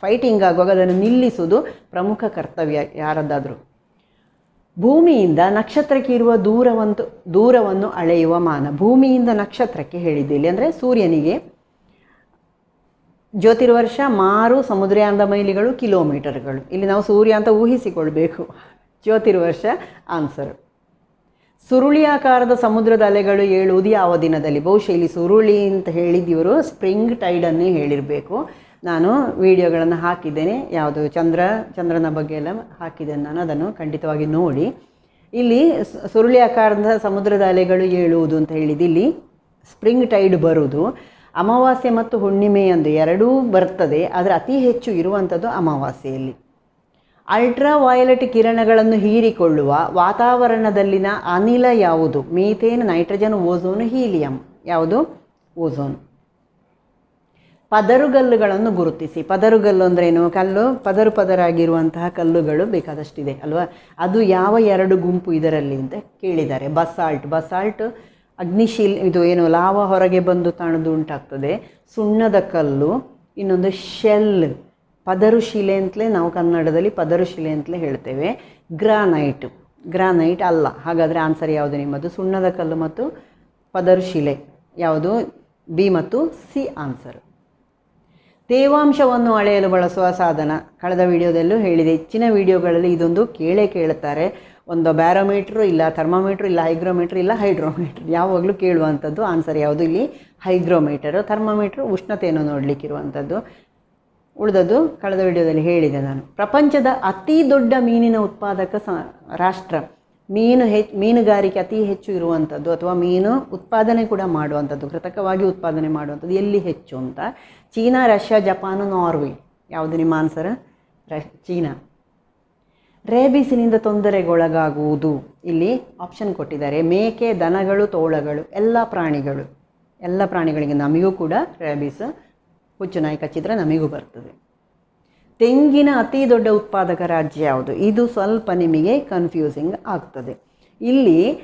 Speaker 1: ಫೈಟಿಂಗ್ ಆಗುವಾಗ ಅದನ್ನು ನಿಲ್ಲಿಸುವುದು ಪ್ರಮುಖ ಕರ್ತವ್ಯ ಯಾರದ್ದಾದರೂ. ಭೂಮಿಯಿಂದ ನಕ್ಷತ್ರಕ್ಕೆ ಇರುವ ದೂರವಂತು ದೂರವನ್ನು ಅಳೆಯುವ ಮಾನ. ಭೂಮಿಯಿಂದ ನಕ್ಷತ್ರಕ್ಕೆ ಹೇಳಿದ್ದಿಲ್ಲಿ ಅಂದರೆ ಸೂರ್ಯನಿಗೆ ಜ್ಯೋತಿರ್ವರ್ಷ ಮಾರು ಸಮುದ್ರಯಾಂದ ಮೈಲಿಗಳು ಕಿಲೋಮೀಟರ್ಗಳು. ಇಲ್ಲಿ ನಾವು ಸೂರ್ಯ ಅಂತ ಊಹಿಸಿಕೊಳ್ಬೇಕು. ಜ್ಯೋತಿರ್ವರ್ಷ ಆನ್ಸರ್ ಸುರುಳಿಯಾಕಾರದ ಸಮುದ್ರದ ಅಲೆಗಳು ಹೇಳುವುದು ಯಾವ ದಿನದಲ್ಲಿ? ಬಹುಶಃ ಇಲ್ಲಿ ಸುರುಳಿ ಅಂತ ಹೇಳಿದಿವರು ಸ್ಪ್ರಿಂಗ್ ಟೈಡನ್ನೇ ಹೇಳಿರಬೇಕು. ನಾನು ವಿಡಿಯೋಗಳನ್ನು ಹಾಕಿದ್ದೇನೆ. ಯಾವುದು ಚಂದ್ರ, ಚಂದ್ರನ ಬಗ್ಗೆ ಎಲ್ಲ ಹಾಕಿದ್ದೇನೆ ನಾನು. ಅದನ್ನು ಖಂಡಿತವಾಗಿ ನೋಡಿ. ಇಲ್ಲಿ ಸುರುಳಿ ಆಕಾರದ ಸಮುದ್ರದ ಅಲೆಗಳು ಏಳುವುದು ಅಂತ ಹೇಳಿದ್ದು ಇಲ್ಲಿ ಸ್ಪ್ರಿಂಗ್ ಟೈಡ್ ಬರುವುದು. ಅಮಾವಾಸ್ಯೆ ಮತ್ತು ಹುಣ್ಣಿಮೆ ಎಂದು ಎರಡೂ ಬರ್ತದೆ. ಆದರೆ ಅತಿ ಹೆಚ್ಚು ಇರುವಂಥದ್ದು ಅಮಾವಾಸ್ಯೆಯಲ್ಲಿ. ಅಲ್ಟ್ರಾ ವಯಲೆಟ್ ಕಿರಣಗಳನ್ನು ಹೀರಿಕೊಳ್ಳುವ ವಾತಾವರಣದಲ್ಲಿನ ಅನಿಲ ಯಾವುದು? Methane, nitrogen ozone helium. ಯಾವುದು? ಓಝೋನ್ ಪದರುಗಲ್ಲುಗಳನ್ನು ಗುರುತಿಸಿ. ಪದರುಗಲ್ಲು ಅಂದ್ರೇನು? ಕಲ್ಲು, ಪದರು ಪದರಾಗಿರುವಂತಹ ಕಲ್ಲುಗಳು ಬೇಕಾದಷ್ಟಿದೆ, ಅಲ್ವಾ? ಅದು ಯಾವ ಎರಡು ಗುಂಪು ಇದರಲ್ಲಿ ಅಂತ ಕೇಳಿದ್ದಾರೆ. ಬಸಾಲ್ಟ್. ಬಸಾಲ್ಟ್ ಅಗ್ನಿಶೀಲ್, ಇದು ಏನು, ಲಾವ ಹೊರಗೆ ಬಂದು ತಾಣದು ಉಂಟಾಗ್ತದೆ. ಸುಣ್ಣದ ಕಲ್ಲು, ಇನ್ನೊಂದು ಶೆಲ್. ಪದರು ಶಿಲೆ ಅಂತಲೇ ನಾವು ಕನ್ನಡದಲ್ಲಿ ಪದರು ಶಿಲೆ ಅಂತಲೇ ಹೇಳ್ತೇವೆ. ಗ್ರಾನೈಟ್. ಗ್ರಾನೈಟ್ ಅಲ್ಲ. ಹಾಗಾದರೆ ಆನ್ಸರ್ ಯಾವುದು ನಿಮ್ಮದು? ಸುಣ್ಣದ ಕಲ್ಲು ಮತ್ತು ಪದರು ಶಿಲೆ ಯಾವುದು? ಬಿ ಮತ್ತು ಸಿ ಆನ್ಸರ್. ತೇವಾಂಶವನ್ನು ಅಳೆಯಲು ಬಳಸುವ ಸಾಧನ. ಕಳೆದ ವಿಡಿಯೋದಲ್ಲೂ ಹೇಳಿದೆ, ಹೆಚ್ಚಿನ ವಿಡಿಯೋಗಳಲ್ಲಿ ಇದೊಂದು ಕೇಳೇ ಕೇಳುತ್ತಾರೆ. ಒಂದು ಬ್ಯಾರೋಮೀಟ್ರು ಇಲ್ಲ, ಥರ್ಮಾಮೀಟ್ರ್ ಇಲ್ಲ, ಹೈಗ್ರೋಮೀಟ್ರ್ ಇಲ್ಲ, ಹೈಡ್ರೋಮೀಟ್ರ್. ಯಾವಾಗಲೂ ಕೇಳುವಂಥದ್ದು ಆನ್ಸರ್ ಯಾವುದು? ಇಲ್ಲಿ ಹೈಗ್ರೋಮೀಟರು, ಥರ್ಮಾಮೀಟ್ರ್ ಉಷ್ಣತೆಯನ್ನು ನೋಡಲಿಕ್ಕಿರುವಂಥದ್ದು. ಉಳಿದದ್ದು ಕಳೆದ ವಿಡಿಯೋದಲ್ಲಿ ಹೇಳಿದೆ ನಾನು. ಪ್ರಪಂಚದ ಅತಿ ದೊಡ್ಡ ಮೀನಿನ ಉತ್ಪಾದಕ ಸ, ರಾಷ್ಟ್ರ. ಮೀನು ಹೆಚ್ಚು ಮೀನುಗಾರಿಕೆ ಅತಿ ಹೆಚ್ಚು ಇರುವಂಥದ್ದು ಅಥವಾ ಮೀನು ಉತ್ಪಾದನೆ ಕೂಡ ಮಾಡುವಂಥದ್ದು, ಕೃತಕವಾಗಿ ಉತ್ಪಾದನೆ ಮಾಡುವಂಥದ್ದು ಎಲ್ಲಿ ಹೆಚ್ಚು ಅಂತ. China, Russia, Japan, Norway. ಯಾವುದು ನಿಮ್ಮ ಆನ್ಸರ್ ಚೀನಾ. ರೇಬಿಸಿನಿಂದ ತೊಂದರೆಗೊಳಗಾಗುವುದು. ಇಲ್ಲಿ ಆಪ್ಷನ್ ಕೊಟ್ಟಿದ್ದಾರೆ. ಮೇಕೆ, ದನಗಳು, ತೋಳಗಳು, ಎಲ್ಲ ಪ್ರಾಣಿಗಳು. ಎಲ್ಲ ಪ್ರಾಣಿಗಳಿಗೆ ನಮಗೂ ಕೂಡ ರೇಬಿಸ್ ಹುಚ್ಚು ನಾಯಿ ಕಚ್ಚಿದ್ರೆ ನಮಗೂ ಬರ್ತದೆ. ತೆಂಗಿನ ಅತಿ ದೊಡ್ಡ ಉತ್ಪಾದಕ ರಾಜ್ಯ ಯಾವುದು? ಇದು ಸ್ವಲ್ಪ ನಿಮಗೆ ಕನ್ಫ್ಯೂಸಿಂಗ್ ಆಗ್ತದೆ. ಇಲ್ಲಿ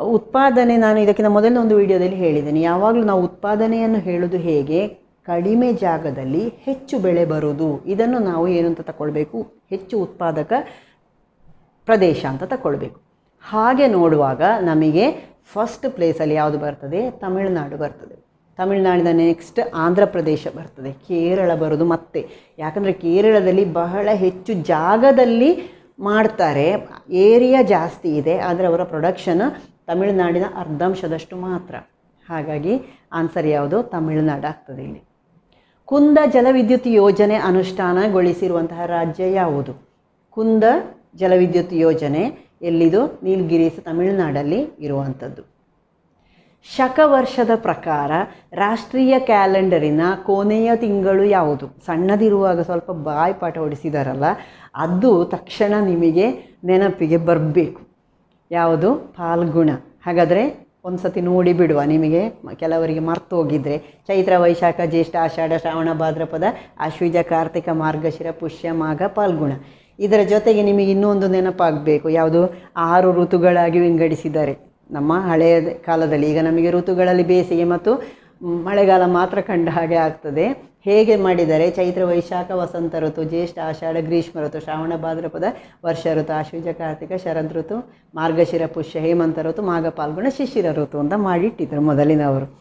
Speaker 1: ಉತ್ಪಾದನೆ, ನಾನು ಇದಕ್ಕಿಂತ ಮೊದಲನೇ ಒಂದು ವಿಡಿಯೋದಲ್ಲಿ ಹೇಳಿದ್ದೇನೆ. ಯಾವಾಗಲೂ ನಾವು ಉತ್ಪಾದನೆಯನ್ನು ಹೇಳೋದು ಹೇಗೆ? ಕಡಿಮೆ ಜಾಗದಲ್ಲಿ ಹೆಚ್ಚು ಬೆಳೆ ಬರೋದು ಇದನ್ನು ನಾವು ಏನು ಅಂತ ತಗೊಳ್ಬೇಕು ಹೆಚ್ಚು ಉತ್ಪಾದಕ ಪ್ರದೇಶ ಅಂತ ತಗೊಳ್ಬೇಕು ಹಾಗೆ ನೋಡುವಾಗ ನಮಗೆ ಫಸ್ಟ್ ಪ್ಲೇಸಲ್ಲಿ ಯಾವುದು ಬರ್ತದೆ? ತಮಿಳುನಾಡು ಬರ್ತದೆ. ತಮಿಳುನಾಡಿನ ನೆಕ್ಸ್ಟ್ ಆಂಧ್ರ ಪ್ರದೇಶ ಬರ್ತದೆ. ಕೇರಳ ಬರೋದು ಮತ್ತೆ. ಯಾಕಂದರೆ ಕೇರಳದಲ್ಲಿ ಬಹಳ ಹೆಚ್ಚು ಜಾಗದಲ್ಲಿ ಮಾಡ್ತಾರೆ. ಏರಿಯಾ ಜಾಸ್ತಿ ಇದೆ, ಆದರೆ ಅವರ ಪ್ರೊಡಕ್ಷನ್ ತಮಿಳುನಾಡಿನ ಅರ್ಧಾಂಶದಷ್ಟು ಮಾತ್ರ. ಹಾಗಾಗಿ ಆನ್ಸರ್ ಯಾವುದು? ತಮಿಳುನಾಡು ಆಗ್ತದೆ ಇಲ್ಲಿ. ಕುಂದ ಜಲವಿದ್ಯುತ್ ಯೋಜನೆ ಅನುಷ್ಠಾನಗೊಳಿಸಿರುವಂತಹ ರಾಜ್ಯ ಯಾವುದು? ಕುಂದ ಜಲವಿದ್ಯುತ್ ಯೋಜನೆ ಎಲ್ಲಿದು? ನೀಲಗಿರೀಸ್ ತಮಿಳುನಾಡಲ್ಲಿ ಇರುವಂಥದ್ದು. ಶಕವರ್ಷದ ಪ್ರಕಾರ ರಾಷ್ಟ್ರೀಯ ಕ್ಯಾಲೆಂಡರಿನ ಕೊನೆಯ ತಿಂಗಳು ಯಾವುದು? ಸಣ್ಣದಿರುವಾಗ ಸ್ವಲ್ಪ ಬಾಯ್ಪಾಠ ಹೊಡಿಸಿದಾರಲ್ಲ, ಅದು ತಕ್ಷಣ ನಿಮಗೆ ನೆನಪಿಗೆ ಬರಬೇಕು. ಯಾವುದು? ಫಾಲ್ಗುಣ. ಹಾಗಾದರೆ ಒಂದು ಸತಿ ನೋಡಿ ಬಿಡುವ. ನಿಮಗೆ ಕೆಲವರಿಗೆ ಮರ್ತು ಹೋಗಿದ್ರೆ. ಚೈತ್ರ, ವೈಶಾಖ, ಜ್ಯೇಷ್ಠ, ಆಷಾಢ, ಶ್ರಾವಣ, ಭಾದ್ರಪದ, ಆಶ್ವೀಜ, ಕಾರ್ತಿಕ ಮಾರ್ಗಶಿರ ಪುಷ್ಯ, ಮಾಘ, ಪಾಲ್ಗುಣ. ಇದರ ಜೊತೆಗೆ ನಿಮಗೆ ಇನ್ನೊಂದು ನೆನಪಾಗಬೇಕು. ಯಾವುದು? ಆರು ಋತುಗಳಾಗಿ ವಿಂಗಡಿಸಿದ್ದಾರೆ. ನಮ್ಮ ಹಳೆಯ ಕಾಲದಲ್ಲಿ. ಈಗ ನಮಗೆ ಋತುಗಳಲ್ಲಿ ಬೇಸಿಗೆ ಮತ್ತು ಮಳೆಗಾಲ ಮಾತ್ರ ಕಂಡ ಹಾಗೆ ಆಗ್ತದೆ. ಹೇಗೆ ಮಾಡಿದ್ದಾರೆ ಚೈತ್ರ ವೈಶಾಖ, ವಸಂತ ಋತು, ಜ್ಯೇಷ್ಠ, ಆಷಾಢ, ಗ್ರೀಷ್ಮ ಋತು, ಶ್ರಾವಣ ಭಾದ್ರಪದ ವರ್ಷ ಋತು ಆಶ್ವೀಜ ಕಾರ್ತಿಕ ಶರದ್ ಋತು, ಮಾರ್ಗಶಿರ, ಪುಷ್ಯ, ಹೇಮಂತ ಋತು, ಮಾಘ, ಪಾಲ್ಗುಣ, ಶಿಶಿರ ಋತು ಅಂತ ಮಾಡಿಟ್ಟಿದ್ರು ಮೊದಲಿನವರು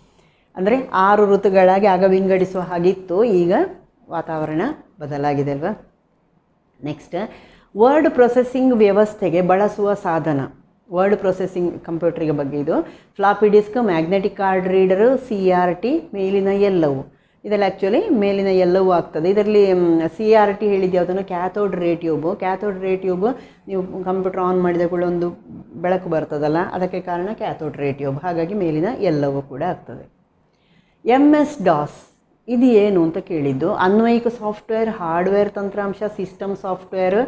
Speaker 1: ಅಂದರೆ ಆರು ಋತುಗಳಾಗಿ ಆಗ ವಿಂಗಡಿಸುವ ಹಾಗಿತ್ತು. ಈಗ ವಾತಾವರಣ ಬದಲಾಗಿದೆ ಅಲ್ವಾ? ನೆಕ್ಸ್ಟ್ ವರ್ಡ್ ಪ್ರೊಸೆಸಿಂಗ್ ವ್ಯವಸ್ಥೆಗೆ ಬಳಸುವ ಸಾಧನ. ವರ್ಡ್ ಪ್ರೊಸೆಸಿಂಗ್ ಕಂಪ್ಯೂಟ್ರಿಗೆ ಬಗ್ಗೆ ಇದು. Floppy disk magnetic card reader C R T ಮೇಲಿನ ಎಲ್ಲವು. ಇದರಲ್ಲಿ ಆ್ಯಕ್ಚುಲಿ ಮೇಲಿನ ಎಲ್ಲವೂ ಆಗ್ತದೆ. ಇದರಲ್ಲಿ ಸಿ ಆರ್ ಟಿ ಹೇಳಿದ್ದು ಯಾವುದನ್ನು cathode ray tube cathode ray tube ನೀವು ಕಂಪ್ಯೂಟರ್ ಆನ್ ಮಾಡಿದ ಕೂಡ ಒಂದು ಬೆಳಕು ಬರ್ತದಲ್ಲ, ಅದಕ್ಕೆ ಕಾರಣ ಕ್ಯಾಥೋಡ್ ರೇ ಟ್ಯೂಬ್ ಹಾಗಾಗಿ ಮೇಲಿನ ಎಲ್ಲವೂ ಕೂಡ ಆಗ್ತದೆ. ಎಂ ಎಸ್ ಡಾಸ್ ಇದು ಏನು ಅಂತ ಕೇಳಿದ್ದು? ಅನ್ವಯಿಕ ಸಾಫ್ಟ್ವೇರ್ ಹಾರ್ಡ್ವೇರ್ ತಂತ್ರಾಂಶ system software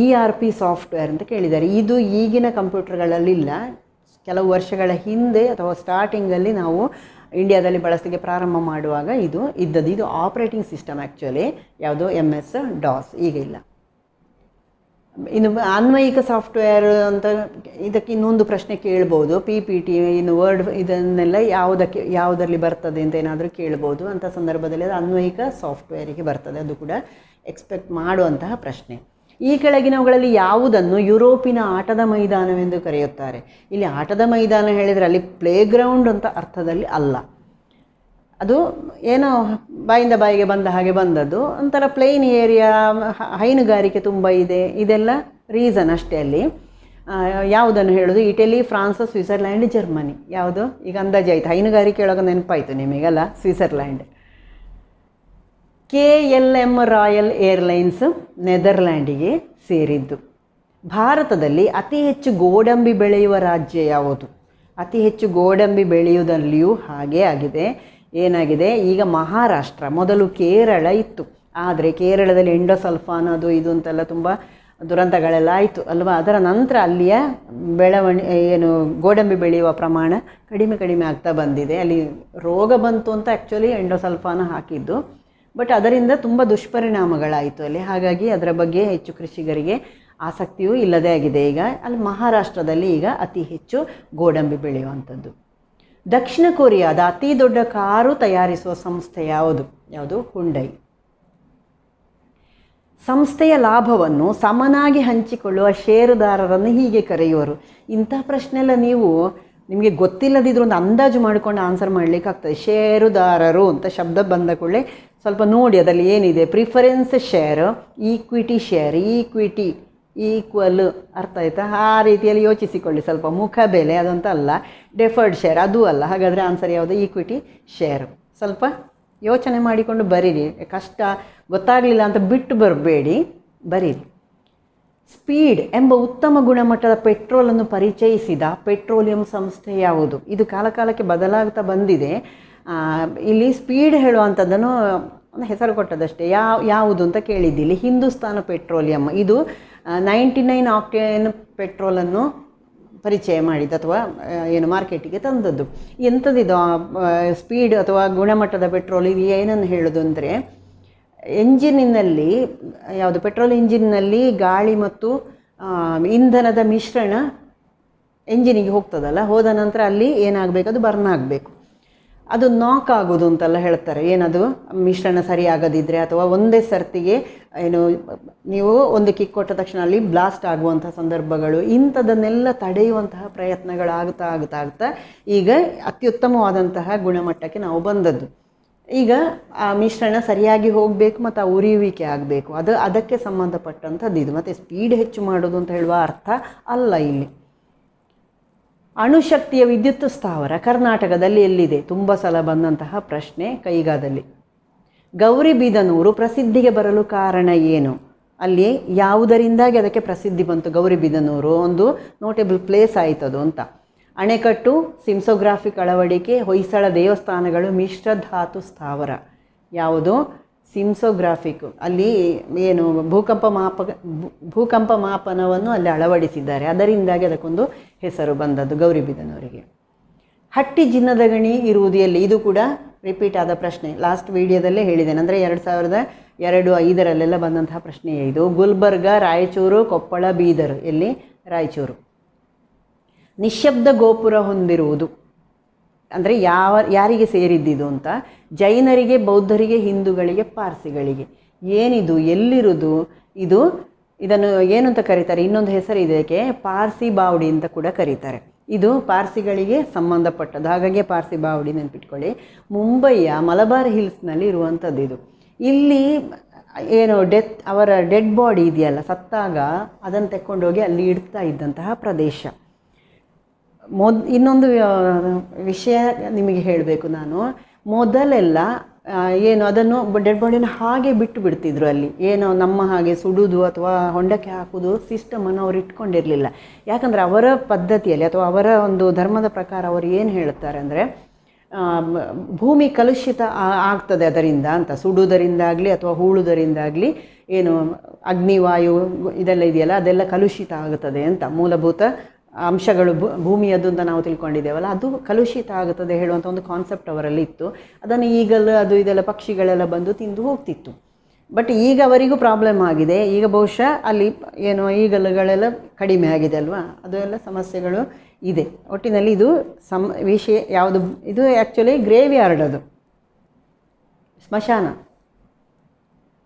Speaker 1: E R P software ಅಂತ ಕೇಳಿದ್ದಾರೆ. ಇದು ಈಗಿನ ಕಂಪ್ಯೂಟರ್ಗಳಲ್ಲಿಲ್ಲ ಕೆಲವು ವರ್ಷಗಳ ಹಿಂದೆ ಅಥವಾ ಸ್ಟಾರ್ಟಿಂಗಲ್ಲಿ ನಾವು ಇಂಡಿಯಾದಲ್ಲಿ ಬಳಸಲಿಕ್ಕೆ ಪ್ರಾರಂಭ ಮಾಡುವಾಗ ಇದು ಇದ್ದದ್ದು. ಇದು ಆಪ್ರೇಟಿಂಗ್ ಸಿಸ್ಟಮ್ ಆ್ಯಕ್ಚುಲಿ ಯಾವುದು? ಎಂ ಎಸ್ ಡಾಸ್ ಈಗ ಇಲ್ಲ. ಇನ್ನು ಅನ್ವಯಿಕ ಸಾಫ್ಟ್ವೇರ್ ಅಂತ ಇದಕ್ಕೆ ಇನ್ನೊಂದು ಪ್ರಶ್ನೆ ಕೇಳ್ಬೋದು. ಪಿ ಪಿ ಟಿ ಇನ್ನು ವರ್ಡ್ ಇದನ್ನೆಲ್ಲ ಯಾವುದಕ್ಕೆ, ಯಾವುದರಲ್ಲಿ ಬರ್ತದೆ ಅಂತ ಏನಾದರೂ ಕೇಳ್ಬೋದು. ಅಂಥ ಸಂದರ್ಭದಲ್ಲಿ ಅದು ಅನ್ವಯಿಕ ಸಾಫ್ಟ್ವೇರಿಗೆ ಬರ್ತದೆ. ಅದು ಕೂಡ ಎಕ್ಸ್ಪೆಕ್ಟ್ ಮಾಡುವಂತಹ ಪ್ರಶ್ನೆ. ಈ ಕೆಳಗಿನವುಗಳಲ್ಲಿ ಯಾವುದನ್ನು ಯುರೋಪಿನ ಆಟದ ಮೈದಾನವೆಂದು ಕರೆಯುತ್ತಾರೆ. ಇಲ್ಲಿ ಆಟದ ಮೈದಾನ ಹೇಳಿದರೆ ಅಲ್ಲಿ ಪ್ಲೇಗ್ರೌಂಡ್ ಅಂತ ಅರ್ಥದಲ್ಲಿ ಅಲ್ಲ. ಅದು ಏನೋ ಬಾಯಿಂದ ಬಾಯಿಗೆ ಬಂದ ಹಾಗೆ ಬಂದದ್ದು. ಒಂಥರ ಪ್ಲೇನ್ ಏರಿಯಾ ಹೈನುಗಾರಿಕೆ ತುಂಬ ಇದೆ. ಇದೆಲ್ಲ ರೀಸನ್ ಅಷ್ಟೇ ಅಲ್ಲಿ. ಯಾವುದನ್ನು ಹೇಳೋದು? Italy, France, Switzerland, Germany. ಯಾವುದು? ಈಗ ಅಂದಾಜು ಆಯಿತು ಹೈನುಗಾರಿಕೆ ಒಳಗೆ ನೆನಪಾಯಿತು ನಿಮಗೆಲ್ಲ. Switzerland. K L M royal airlines ನೆದರ್ಲ್ಯಾಂಡಿಗೆ ಸೇರಿದ್ದು. ಭಾರತದಲ್ಲಿ ಅತಿ ಹೆಚ್ಚು ಗೋಡಂಬಿ ಬೆಳೆಯುವ ರಾಜ್ಯ ಯಾವುದು? ಅತಿ ಹೆಚ್ಚು ಗೋಡಂಬಿ ಬೆಳೆಯುವುದರಲ್ಲಿಯೂ ಹಾಗೆ ಆಗಿದೆ. ಏನಾಗಿದೆ? ಈಗ ಮಹಾರಾಷ್ಟ್ರ, ಮೊದಲು ಕೇರಳ ಇತ್ತು. ಆದರೆ ಕೇರಳದಲ್ಲಿ ಎಂಡೋಸಲ್ಫಾನ್ ಅದು ಇದು ಅಂತೆಲ್ಲ ತುಂಬ ದುರಂತಗಳೆಲ್ಲ ಆಯಿತು, ಅಲ್ವಾ? ಅದರ ನಂತರ ಅಲ್ಲಿಯ ಬೆಳವಣಿ, ಏನು, ಗೋಡಂಬಿ ಬೆಳೆಯುವ ಪ್ರಮಾಣ ಕಡಿಮೆ ಕಡಿಮೆ ಆಗ್ತಾ ಬಂದಿದೆ. ಅಲ್ಲಿ ರೋಗ ಬಂತು ಅಂತ ಆ್ಯಕ್ಚುಲಿ ಎಂಡೋಸಲ್ಫಾನ ಹಾಕಿದ್ದು. ಬಟ್ ಅದರಿಂದ ತುಂಬ ದುಷ್ಪರಿಣಾಮಗಳಾಯಿತು ಅಲ್ಲಿ. ಹಾಗಾಗಿ ಅದರ ಬಗ್ಗೆ ಹೆಚ್ಚು ಕೃಷಿಗರಿಗೆ ಆಸಕ್ತಿಯೂ ಇಲ್ಲದೇ ಆಗಿದೆ ಈಗ. ಅಲ್ಲಿ ಮಹಾರಾಷ್ಟ್ರದಲ್ಲಿ ಈಗ ಅತಿ ಹೆಚ್ಚು ಗೋಡಂಬಿ ಬೆಳೆಯುವಂಥದ್ದು. ದಕ್ಷಿಣ ಕೊರಿಯಾದ ಅತಿ ದೊಡ್ಡ ಕಾರು ತಯಾರಿಸುವ ಸಂಸ್ಥೆ ಯಾವುದು? ಯಾವುದು? ಹುಂಡೈ ಸಂಸ್ಥೆಯ ಲಾಭವನ್ನು ಸಮನಾಗಿ ಹಂಚಿಕೊಳ್ಳುವ ಷೇರುದಾರರನ್ನು ಹೀಗೆ ಕರೆಯುವರು. ಇಂಥ ಪ್ರಶ್ನೆ ಎಲ್ಲ ನೀವು ನಿಮಗೆ ಗೊತ್ತಿಲ್ಲದಿದ್ರೂ ಒಂದು ಅಂದಾಜು ಮಾಡಿಕೊಂಡು ಆನ್ಸರ್ ಮಾಡಲಿಕ್ಕೆ ಆಗ್ತದೆ ಷೇರುದಾರರು ಅಂತ ಶಬ್ದ ಬಂದ ಕೂಡಲೇ ಸ್ವಲ್ಪ ನೋಡಿ ಅದರಲ್ಲಿ ಏನಿದೆ? Preference share equity share equity equal ಅರ್ಥ ಆಯಿತಾ? ಆ ರೀತಿಯಲ್ಲಿ ಯೋಚಿಸಿಕೊಳ್ಳಿ. ಸ್ವಲ್ಪ ಮುಖ ಬೆಲೆ ಅದಂತ ಅಲ್ಲ ಡೆಫರ್ಡ್ ಶೇರ್ ಅದು ಅಲ್ಲ. ಹಾಗಾದರೆ ಆನ್ಸರ್ ಯಾವುದು? ಈಕ್ವಿಟಿ ಶೇರ್ ಸ್ವಲ್ಪ ಯೋಚನೆ ಮಾಡಿಕೊಂಡು ಬರೀರಿ. ಕಷ್ಟ ಗೊತ್ತಾಗಲಿಲ್ಲ ಅಂತ ಬಿಟ್ಟು ಬರಬೇಡಿ. ಬರೀರಿ. ಸ್ಪೀಡ್ ಎಂಬ ಉತ್ತಮ ಗುಣಮಟ್ಟದ ಪೆಟ್ರೋಲನ್ನು ಪರಿಚಯಿಸಿದ ಪೆಟ್ರೋಲಿಯಂ ಸಂಸ್ಥೆ ಯಾವುದು? ಇದು ಕಾಲಕಾಲಕ್ಕೆ ಬದಲಾಗ್ತಾ ಬಂದಿದೆ. ಇಲ್ಲಿ ಸ್ಪೀಡ್ ಹೇಳುವಂಥದ್ದನ್ನು ಹೆಸರು ಕೊಟ್ಟದಷ್ಟೇ. ಯಾವ, ಯಾವುದು ಅಂತ ಕೇಳಿದ್ದಿಲ್ಲಿ ಹಿಂದೂಸ್ತಾನ ಪೆಟ್ರೋಲಿಯಂ. ಇದು ನೈಂಟಿ ನೈನ್ ಆಕ್ಟೇನ್ ಪೆಟ್ರೋಲನ್ನು ಪರಿಚಯ ಮಾಡಿದ್ದು ಅಥವಾ ಏನು ಮಾರ್ಕೆಟಿಗೆ ತಂದದ್ದು. ಎಂಥದ್ದಿದು? ಸ್ಪೀಡ್ ಅಥವಾ ಗುಣಮಟ್ಟದ ಪೆಟ್ರೋಲ್ ಇದು ಏನನ್ನು ಹೇಳೋದು ಅಂದರೆ, ಎಂಜಿನಿನಲ್ಲಿ, ಯಾವುದು ಪೆಟ್ರೋಲ್ ಇಂಜಿನ್ನಲ್ಲಿ ಗಾಳಿ ಮತ್ತು ಇಂಧನದ ಮಿಶ್ರಣ ಎಂಜಿನಿಗೆ ಹೋಗ್ತದಲ್ಲ. ಹೋದ ನಂತರ ಅಲ್ಲಿ ಏನಾಗಬೇಕು? ಅದು ಬರ್ನ್ ಆಗಬೇಕು. ಅದು ನಾಕ್ ಆಗೋದು ಅಂತೆಲ್ಲ ಹೇಳ್ತಾರೆ. ಏನದು? ಮಿಶ್ರಣ ಸರಿಯಾಗದಿದ್ದರೆ ಅಥವಾ ಒಂದೇ ಸರ್ತಿಗೆ ಏನು, ನೀವು ಒಂದು ಕಿಕ್ ಕೊಟ್ಟ ತಕ್ಷಣ ಅಲ್ಲಿ ಬ್ಲಾಸ್ಟ್ ಆಗುವಂಥ ಸಂದರ್ಭಗಳು, ಇಂಥದನ್ನೆಲ್ಲ ತಡೆಯುವಂತಹ ಪ್ರಯತ್ನಗಳಾಗ್ತಾ ಆಗ್ತಾ ಆಗ್ತಾ ಈಗ ಅತ್ಯುತ್ತಮವಾದಂತಹ ಗುಣಮಟ್ಟಕ್ಕೆ ನಾವು ಬಂದದ್ದು. ಈಗ ಆ ಮಿಶ್ರಣ ಸರಿಯಾಗಿ ಹೋಗಬೇಕು ಮತ್ತು ಆ ಉರಿಯುವಿಕೆ ಆಗಬೇಕು. ಅದು ಅದಕ್ಕೆ ಸಂಬಂಧಪಟ್ಟಂಥದ್ದು ಇದು. ಮತ್ತು ಸ್ಪೀಡ್ ಹೆಚ್ಚು ಮಾಡೋದು ಅಂತ ಹೇಳುವ ಅರ್ಥ ಅಲ್ಲ ಇಲ್ಲಿ. ಅಣುಶಕ್ತಿಯ ವಿದ್ಯುತ್ ಸ್ಥಾವರ ಕರ್ನಾಟಕದಲ್ಲಿ ಎಲ್ಲಿದೆ? ತುಂಬ ಸಲ ಬಂದಂತಹ ಪ್ರಶ್ನೆ ಕೈಗಾದಲ್ಲಿ. ಗೌರಿಬಿದನೂರು ಪ್ರಸಿದ್ಧಿಗೆ ಬರಲು ಕಾರಣ ಏನು? ಅಲ್ಲಿ ಯಾವುದರಿಂದಾಗಿ ಅದಕ್ಕೆ ಪ್ರಸಿದ್ಧಿ ಬಂತು ಗೌರಿಬಿದನೂರು ಒಂದು ನೋಟೇಬಲ್ ಪ್ಲೇಸ್ ಆಯ್ತದು ಅಂತ. ಅಣೆಕಟ್ಟು ಸಿಮ್ಸೋಗ್ರಾಫಿಕ್ ಅಳವಡಿಕೆ, ಹೊಯ್ಸಳ ದೇವಸ್ಥಾನಗಳು ಮಿಶ್ರ ಧಾತು ಸ್ಥಾವರ. ಯಾವುದು? ಸಿಮ್ಸೋಗ್ರಾಫಿಕ್ ಅಲ್ಲಿ ಏನು ಭೂಕಂಪ ಮಾಪ ಭೂಕಂಪ ಮಾಪನವನ್ನು ಅಲ್ಲಿ ಅಳವಡಿಸಿದ್ದಾರೆ. ಅದರಿಂದಾಗಿ ಅದಕ್ಕೊಂದು ಹೆಸರು ಬಂದದ್ದು ಗೌರಿಬಿದನವರಿಗೆ. ಹಟ್ಟಿ ಜಿನ್ನದ ಗಣಿ ಇರುವುದು ಎಲ್ಲಿ? ಇದು ಕೂಡ ರಿಪೀಟ್ ಆದ ಪ್ರಶ್ನೆ. ಲಾಸ್ಟ್ ವಿಡಿಯೋದಲ್ಲೇ ಹೇಳಿದ್ದೇನೆ. ಅಂದರೆ ಎರಡು ಸಾವಿರದ ಎರಡು ಐದರಲ್ಲೆಲ್ಲ ಬಂದಂತಹ ಪ್ರಶ್ನೆ ಇದು. ಗುಲ್ಬರ್ಗ, ರಾಯಚೂರು, ಕೊಪ್ಪಳ, ಬೀದರ್ ಎಲ್ಲಿ? ರಾಯಚೂರು. ನಿಶಬ್ದ ಗೋಪುರ ಹೊಂದಿರುವುದು. ಅಂದರೆ ಯಾವ, ಯಾರಿಗೆ ಸೇರಿದ್ದಿದು ಅಂತ? ಜೈನರಿಗೆ, ಬೌದ್ಧರಿಗೆ, ಹಿಂದೂಗಳಿಗೆ, ಪಾರ್ಸಿಗಳಿಗೆ. ಏನಿದು ಎಲ್ಲಿರುವುದು ಇದು ಇದನ್ನು ಏನು ಅಂತ ಕರೀತಾರೆ? ಇನ್ನೊಂದು ಹೆಸರು ಇದಕ್ಕೆ ಪಾರ್ಸಿ ಬಾವುಡಿ ಅಂತ ಕೂಡ ಕರೀತಾರೆ. ಇದು ಪಾರ್ಸಿಗಳಿಗೆ ಸಂಬಂಧಪಟ್ಟದ್ದು. ಹಾಗಾಗಿ ಪಾರ್ಸಿ ಬಾವಡಿ ನೆನ್ಪಿಟ್ಕೊಳ್ಳಿ. ಮುಂಬೈಯ ಮಲಬಾರ್ ಹಿಲ್ಸ್ನಲ್ಲಿ ಇರುವಂಥದ್ದು ಇದು. ಇಲ್ಲಿ ಏನು ಡೆತ್, ಅವರ ಡೆಡ್ ಬಾಡಿ ಇದೆಯಲ್ಲ, ಸತ್ತಾಗ ಅದನ್ನು ತೆಕ್ಕೊಂಡೋಗಿ ಅಲ್ಲಿ ಇಡ್ತಾ ಇದ್ದಂತಹ ಪ್ರದೇಶ. ಮೊದ್ ಇನ್ನೊಂದು ವಿಷಯ ನಿಮಗೆ ಹೇಳಬೇಕು ನಾನು. ಮೊದಲೆಲ್ಲ ಏನು ಅದನ್ನು ಡೆಡ್ ಬಾಡಿನ ಹಾಗೆ ಬಿಟ್ಟು ಬಿಡ್ತಿದ್ರು ಅಲ್ಲಿ. ಏನು ನಮ್ಮ ಹಾಗೆ ಸುಡುವುದು ಅಥವಾ ಹೊಂಡಕ್ಕೆ ಹಾಕೋದು ಸಿಸ್ಟಮನ್ನು ಅವ್ರು ಇಟ್ಕೊಂಡಿರಲಿಲ್ಲ. ಯಾಕಂದರೆ ಅವರ ಪದ್ಧತಿಯಲ್ಲಿ ಅಥವಾ ಅವರ ಒಂದು ಧರ್ಮದ ಪ್ರಕಾರ ಅವರು ಏನು ಹೇಳುತ್ತಾರೆ ಅಂದರೆ ಭೂಮಿ ಕಲುಷಿತ ಆಗ್ತದೆ ಅದರಿಂದ ಅಂತ. ಸುಡುವುದರಿಂದಾಗಲಿ ಅಥವಾ ಹೂಳುವುದರಿಂದಾಗಲಿ ಏನು ಅಗ್ನಿವಾಯು ಇದೆಲ್ಲ ಇದೆಯಲ್ಲ, ಅದೆಲ್ಲ ಕಲುಷಿತ ಆಗುತ್ತದೆ ಅಂತ ಮೂಲಭೂತ ಅಂಶಗಳು ಭೂ, ಭೂಮಿಯದ್ದು ಅಂತ ನಾವು ತಿಳ್ಕೊಂಡಿದ್ದೇವಲ್ಲ, ಅದು ಕಲುಷಿತ ಆಗುತ್ತದೆ ಹೇಳುವಂಥ ಒಂದು ಕಾನ್ಸೆಪ್ಟ್ ಅವರಲ್ಲಿ ಇತ್ತು. ಅದನ್ನು ಈಗಲೂ ಅದು ಇದೆಲ್ಲ ಪಕ್ಷಿಗಳೆಲ್ಲ ಬಂದು ತಿಂದು ಹೋಗ್ತಿತ್ತು. ಬಟ್ ಈಗ ಅವರಿಗೂ ಪ್ರಾಬ್ಲಮ್ ಆಗಿದೆ. ಈಗ ಬಹುಶಃ ಅಲ್ಲಿ ಏನು ಈಗಲುಗಳೆಲ್ಲ ಕಡಿಮೆ ಆಗಿದೆ ಅಲ್ವಾ? ಅದು ಎಲ್ಲ ಸಮಸ್ಯೆಗಳು ಇದೆ. ಒಟ್ಟಿನಲ್ಲಿ ಇದು ಸಮ ವಿಷಯ ಯಾವುದು? ಇದು ಆ್ಯಕ್ಚುಲಿ ಗ್ರೇವ್ ಯಾರ್ಡ್ ಅದು. ಸ್ಮಶಾನ.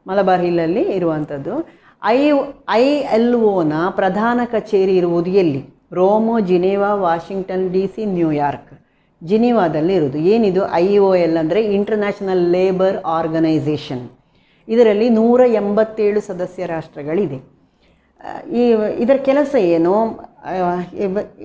Speaker 1: ಮಲಬಾರ್ ಹಿಲ್ಲಲ್ಲಿ ಇರುವಂಥದ್ದು. ಐ ಐ ಎಲ್ ಒನ ಪ್ರಧಾನ ಕಚೇರಿ ಇರುವುದು ಎಲ್ಲಿ? Rome, Geneva, Washington D C New York. ಜಿನೀವಾದಲ್ಲಿ ಇರೋದು ಏನಿದು? ಐ ಒ ಎಲ್ ಅಂದರೆ ಇಂಟರ್ನ್ಯಾಷನಲ್ ಲೇಬರ್ ಆರ್ಗನೈಸೇಷನ್ ಇದರಲ್ಲಿ ನೂರ ಎಂಬತ್ತೇಳು ಸದಸ್ಯ ರಾಷ್ಟ್ರಗಳಿದೆ. ಈ ಇದರ ಕೆಲಸ ಏನು?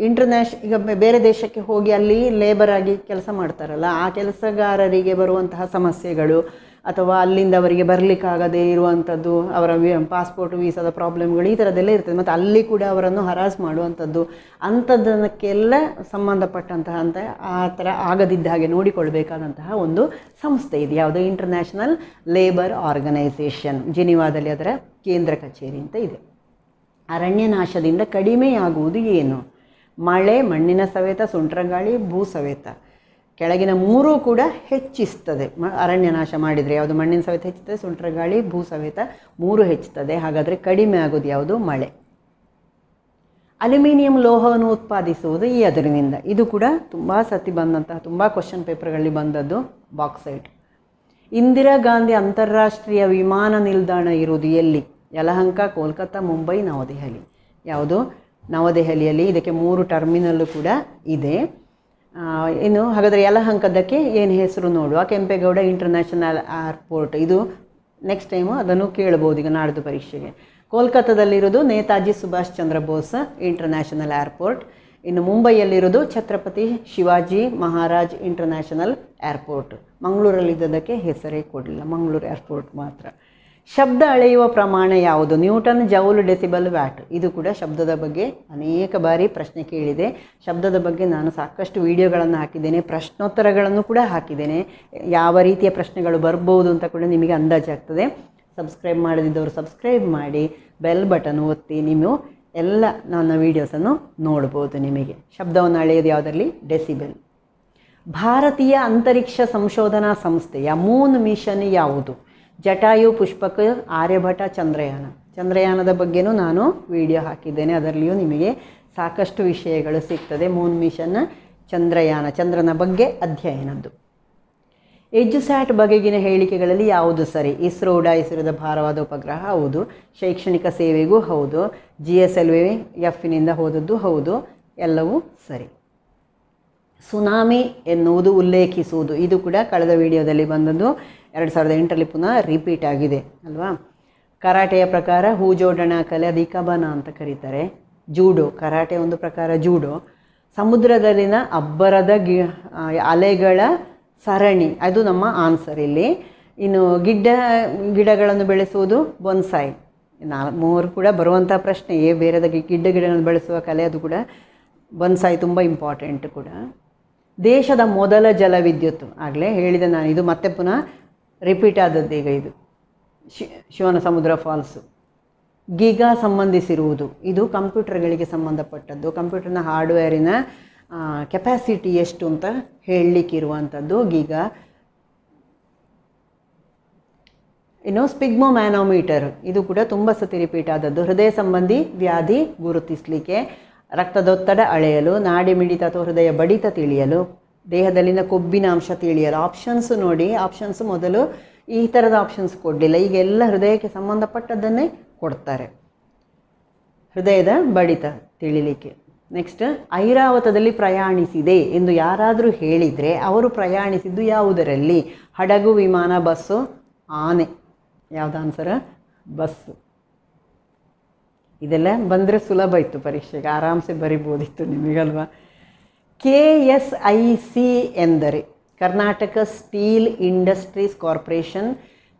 Speaker 1: ಇಂಟರ್ನ್ಯಾಷ್ ಈಗ ಬೇರೆ ದೇಶಕ್ಕೆ ಹೋಗಿ ಅಲ್ಲಿ ಲೇಬರ್ ಆಗಿ ಕೆಲಸ ಮಾಡ್ತಾರಲ್ಲ, ಆ ಕೆಲಸಗಾರರಿಗೆ ಬರುವಂತಹ ಸಮಸ್ಯೆಗಳು ಅಥವಾ ಅಲ್ಲಿಂದ ಅವರಿಗೆ ಬರಲಿಕ್ಕಾಗದೇ ಇರುವಂಥದ್ದು, ಅವರ ಪಾಸ್ಪೋರ್ಟ್ ವೀಸಾದ ಪ್ರಾಬ್ಲಮ್ಗಳು ಈ ಥರದ್ದೆಲ್ಲ ಇರ್ತದೆ. ಮತ್ತು ಅಲ್ಲಿ ಕೂಡ ಅವರನ್ನು ಹರಾಸ್ ಮಾಡುವಂಥದ್ದು, ಅಂಥದ್ದಕ್ಕೆಲ್ಲ ಸಂಬಂಧಪಟ್ಟಂತಹ ಅಂತ ಆ ಥರ ಆಗದಿದ್ದ ಹಾಗೆ ನೋಡಿಕೊಳ್ಬೇಕಾದಂತಹ ಒಂದು ಸಂಸ್ಥೆ ಇದೆ. ಯಾವುದು ಇಂಟರ್ನ್ಯಾಷನಲ್ ಲೇಬರ್ ಆರ್ಗನೈಸೇಷನ್ ಜಿನಿವಾದಲ್ಲಿ ಅದರ ಕೇಂದ್ರ ಕಚೇರಿ ಅಂತ ಇದೆ. ಅರಣ್ಯನಾಶದಿಂದ ಕಡಿಮೆಯಾಗುವುದು ಏನು? ಮಳೆ, ಮಣ್ಣಿನ ಸವೆತ, ಸುಂಟ್ರಗಾಳಿ ಭೂ ಸವೆತ ಕೆಳಗಿನ ಮೂರೂ ಕೂಡ ಹೆಚ್ಚಿಸ್ತದೆ. ಮ ಅರಣ್ಯನಾಶ ಮಾಡಿದರೆ ಯಾವುದು? ಮಣ್ಣಿನ ಸವೆತ ಹೆಚ್ಚುತ್ತದೆ ಸುಂಟ್ರಗಾಳಿ ಭೂ ಸವೆತ ಮೂರು ಹೆಚ್ಚುತ್ತದೆ ಹಾಗಾದರೆ ಕಡಿಮೆ ಆಗೋದು ಯಾವುದು? ಮಳೆ. ಅಲ್ಯೂಮಿನಿಯಂ ಲೋಹವನ್ನು ಉತ್ಪಾದಿಸುವುದು ಈ ಅದರಿನಿಂದ ಇದು ಕೂಡ ತುಂಬ ಸತಿ ಬಂದಂತಹ, ತುಂಬ ಕ್ವಶನ್ ಪೇಪರ್ಗಳಲ್ಲಿ ಬಂದದ್ದು ಬಾಕ್ಸೈಟ್ ಇಂದಿರಾ ಗಾಂಧಿ ಅಂತಾರಾಷ್ಟ್ರೀಯ ವಿಮಾನ ನಿಲ್ದಾಣ ಇರುವುದು ಎಲ್ಲಿ? ಯಲಹಂಕ ಕೋಲ್ಕತ್ತಾ ಮುಂಬೈ, ನವದೆಹಲಿ. ಯಾವುದು? ನವದೆಹಲಿಯಲ್ಲಿ ಇದಕ್ಕೆ ಮೂರು ಟರ್ಮಿನಲ್ಲು ಕೂಡ ಇದೆ. ಇನ್ನು ಹಾಗಾದರೆ ಯಲಹಂಕದಕ್ಕೆ ಏನು ಹೆಸರು ನೋಡುವ? ಕೆಂಪೇಗೌಡ ಇಂಟರ್ನ್ಯಾಷನಲ್ ಏರ್ಪೋರ್ಟ್ ಇದು ನೆಕ್ಸ್ಟ್ ಟೈಮು ಅದನ್ನು ಕೇಳಬಹುದು ಈಗ ನಾಡ್ದು ಪರೀಕ್ಷೆಗೆ. ಕೋಲ್ಕತ್ತಾದಲ್ಲಿರೋದು ನೇತಾಜಿ ಸುಭಾಷ್ ಚಂದ್ರ ಬೋಸ್ ಇಂಟರ್ನ್ಯಾಷನಲ್ ಏರ್ಪೋರ್ಟ್ ಇನ್ನು ಮುಂಬೈಯಲ್ಲಿರೋದು ಛತ್ರಪತಿ ಶಿವಾಜಿ ಮಹಾರಾಜ್ ಇಂಟರ್ನ್ಯಾಷನಲ್ ಏರ್ಪೋರ್ಟ್ ಮಂಗಳೂರಲ್ಲಿದ್ದದಕ್ಕೆ ಹೆಸರೇ ಕೊಡಲಿಲ್ಲ. ಮಂಗಳೂರು ಏರ್ಪೋರ್ಟ್ ಮಾತ್ರ. ಶಬ್ದ ಅಳೆಯುವ ಪ್ರಮಾಣ ಯಾವುದು? Newton joule decibel watt. ಇದು ಕೂಡ ಶಬ್ದದ ಬಗ್ಗೆ ಅನೇಕ ಬಾರಿ ಪ್ರಶ್ನೆ ಕೇಳಿದೆ. ಶಬ್ದದ ಬಗ್ಗೆ ನಾನು ಸಾಕಷ್ಟು ವಿಡಿಯೋಗಳನ್ನು ಹಾಕಿದ್ದೇನೆ. ಪ್ರಶ್ನೋತ್ತರಗಳನ್ನು ಕೂಡ ಹಾಕಿದ್ದೇನೆ. ಯಾವ ರೀತಿಯ ಪ್ರಶ್ನೆಗಳು ಬರ್ಬೋದು ಅಂತ ಕೂಡ ನಿಮಗೆ ಅಂದಾಜಾಗ್ತದೆ ಸಬ್ಸ್ಕ್ರೈಬ್ ಮಾಡದಿದ್ದವರು ಸಬ್ಸ್ಕ್ರೈಬ್ ಮಾಡಿ, ಬೆಲ್ ಬಟನ್ ಒತ್ತಿ, ನೀವು ಎಲ್ಲ ನನ್ನ ವೀಡಿಯೋಸನ್ನು ನೋಡ್ಬೋದು ನಿಮಗೆ. ಶಬ್ದವನ್ನು ಅಳೆಯೋದು ಯಾವುದರಲ್ಲಿ? ಡೆಸಿಬೆಲ್. ಭಾರತೀಯ ಅಂತರಿಕ್ಷ ಸಂಶೋಧನಾ ಸಂಸ್ಥೆಯ ಮೂನ್ ಮಿಷನ್ ಯಾವುದು? ಜಟಾಯು ಪುಷ್ಪಕ ಆರ್ಯಭಟ ಚಂದ್ರಯಾನ. ಚಂದ್ರಯಾನದ ಬಗ್ಗೆನೂ ನಾನು ವಿಡಿಯೋ ಹಾಕಿದ್ದೇನೆ. ಅದರಲ್ಲಿಯೂ ನಿಮಗೆ ಸಾಕಷ್ಟು ವಿಷಯಗಳು ಸಿಗ್ತದೆ. ಮೂನ್ ಮಿಷನ್ ಚಂದ್ರಯಾನ, ಚಂದ್ರನ ಬಗ್ಗೆ ಅಧ್ಯಯನದ್ದು. ಎಜುಸ್ಯಾಟ್ ಬಗೆಗಿನ ಹೇಳಿಕೆಗಳಲ್ಲಿ ಯಾವುದು ಸರಿ? ಇಸ್ರೋ ಉಡಾಯಿಸಿರದ ಭಾರವಾದ ಉಪಗ್ರಹ ಹೌದು. ಶೈಕ್ಷಣಿಕ ಸೇವೆಗೂ ಹೌದು. ಜಿ ಎಸ್ ಎಲ್ ವಿ ಎಫ್ನಿಂದ ಹೋದದ್ದು ಹೌದು. ಎಲ್ಲವೂ ಸರಿ. ಸುನಾಮಿ ಎನ್ನುವುದು ಉಲ್ಲೇಖಿಸುವುದು. ಇದು ಕೂಡ ಕಳೆದ ವಿಡಿಯೋದಲ್ಲಿ ಬಂದದ್ದು. ಎರಡು ಸಾವಿರದ ಎಂಟರಲ್ಲಿ ಪುನಃ ರಿಪೀಟ್ ಆಗಿದೆ, ಅಲ್ವಾ? ಕರಾಟೆಯ ಪ್ರಕಾರ ಹೂ ಜೋಡಣ ಕಲೆ ಅದಿಕಬನ ಅಂತ ಕರೀತಾರೆ. ಜೂಡೋ, ಕರಾಟೆ ಒಂದು ಪ್ರಕಾರ ಜೂಡೋ. ಸಮುದ್ರದಲ್ಲಿನ ಅಬ್ಬರದ ಗಿ ಅಲೆಗಳ ಸರಣಿ, ಅದು ನಮ್ಮ ಆನ್ಸರ್ ಇಲ್ಲಿ. ಇನ್ನು ಗಿಡ್ಡ, ಗಿಡಗಳನ್ನು ಬೆಳೆಸುವುದು ಬೊನ್ಸಾಯಿ ನಾ ಮೂವರು ಕೂಡ ಬರುವಂಥ ಪ್ರಶ್ನೆಯೇ ಬೇರೆದಾಗಿ ಗಿಡ್ಡ ಗಿಡಗಳನ್ನು ಬೆಳೆಸುವ ಕಲೆ ಅದು ಕೂಡ ಬೊನ್ಸಾಯಿ ತುಂಬ ಇಂಪಾರ್ಟೆಂಟ್ ಕೂಡ. ದೇಶದ ಮೊದಲ ಜಲವಿದ್ಯುತ್ ಆಗಲೇ ಹೇಳಿದೆ ನಾನು, ಇದು ಮತ್ತೆ ಪುನಃ ರಿಪೀಟ್ ಆದದ್ದು ಈಗ ಇದು. ಶಿವನ ಸಮುದ್ರ ಫಾಲ್ಸು ಗಿಗಾ ಸಂಬಂಧಿಸಿರುವುದು. ಇದು ಕಂಪ್ಯೂಟರ್ಗಳಿಗೆ ಸಂಬಂಧಪಟ್ಟದ್ದು. ಕಂಪ್ಯೂಟರ್ನ ಹಾರ್ಡ್ವೇರಿನ ಕೆಪ್ಯಾಸಿಟಿ ಎಷ್ಟು ಅಂತ ಹೇಳಲಿಕ್ಕಿರುವಂಥದ್ದು ಗೀಗ. ಇನ್ನು ಸ್ಪಿಗ್ಮೋ ಮ್ಯಾನೋಮೀಟರ್ ಇದು ಕೂಡ ತುಂಬ ಸತಿ ರಿಪೀಟ್ ಆದದ್ದು. ಹೃದಯ ಸಂಬಂಧಿ ವ್ಯಾಧಿ ಗುರುತಿಸಲಿಕ್ಕೆ, ರಕ್ತದೊತ್ತಡ ಅಳೆಯಲು, ನಾಡಿ ಮಿಡಿತ ಅಥವಾ ಹೃದಯ ಬಡಿತ ತಿಳಿಯಲು. ದೇಹದಲ್ಲಿನ ಕೊಬ್ಬಿನ ಅಂಶ ತಿಳಿಯಲು. ಆಪ್ಷನ್ಸ್ ನೋಡಿ ಆಪ್ಷನ್ಸ್ ಮೊದಲು ಈ ಥರದ ಆಪ್ಷನ್ಸ್ ಕೊಡಲಿಲ್ಲ. ಈಗ ಎಲ್ಲ ಹೃದಯಕ್ಕೆ ಸಂಬಂಧಪಟ್ಟದ್ದನ್ನೇ ಕೊಡ್ತಾರೆ. ಹೃದಯದ ಬಡಿತ ತಿಳಿಲಿಕ್ಕೆ. ನೆಕ್ಸ್ಟ್ ಐರಾವತದಲ್ಲಿ ಪ್ರಯಾಣಿಸಿದೆ ಎಂದು ಯಾರಾದರೂ ಹೇಳಿದರೆ ಅವರು ಪ್ರಯಾಣಿಸಿದ್ದು ಯಾವುದರಲ್ಲಿ? ಹಡಗು, ವಿಮಾನ, ಬಸ್ಸು, ಆನೆ. ಯಾವ್ದು ಆನ್ಸರ ಬಸ್ಸು. ಇದೆಲ್ಲ ಬಂದರೆ ಸುಲಭ ಇತ್ತು ಪರೀಕ್ಷೆಗೆ. ಆರಾಮ್ಸೆ ಬರಿಬೋದಿತ್ತು ನಿಮಗಲ್ವಾ? ಕೆ ಎಸ್ ಐ ಸಿ ಎಂದರೆ Karnataka steel industries corporation,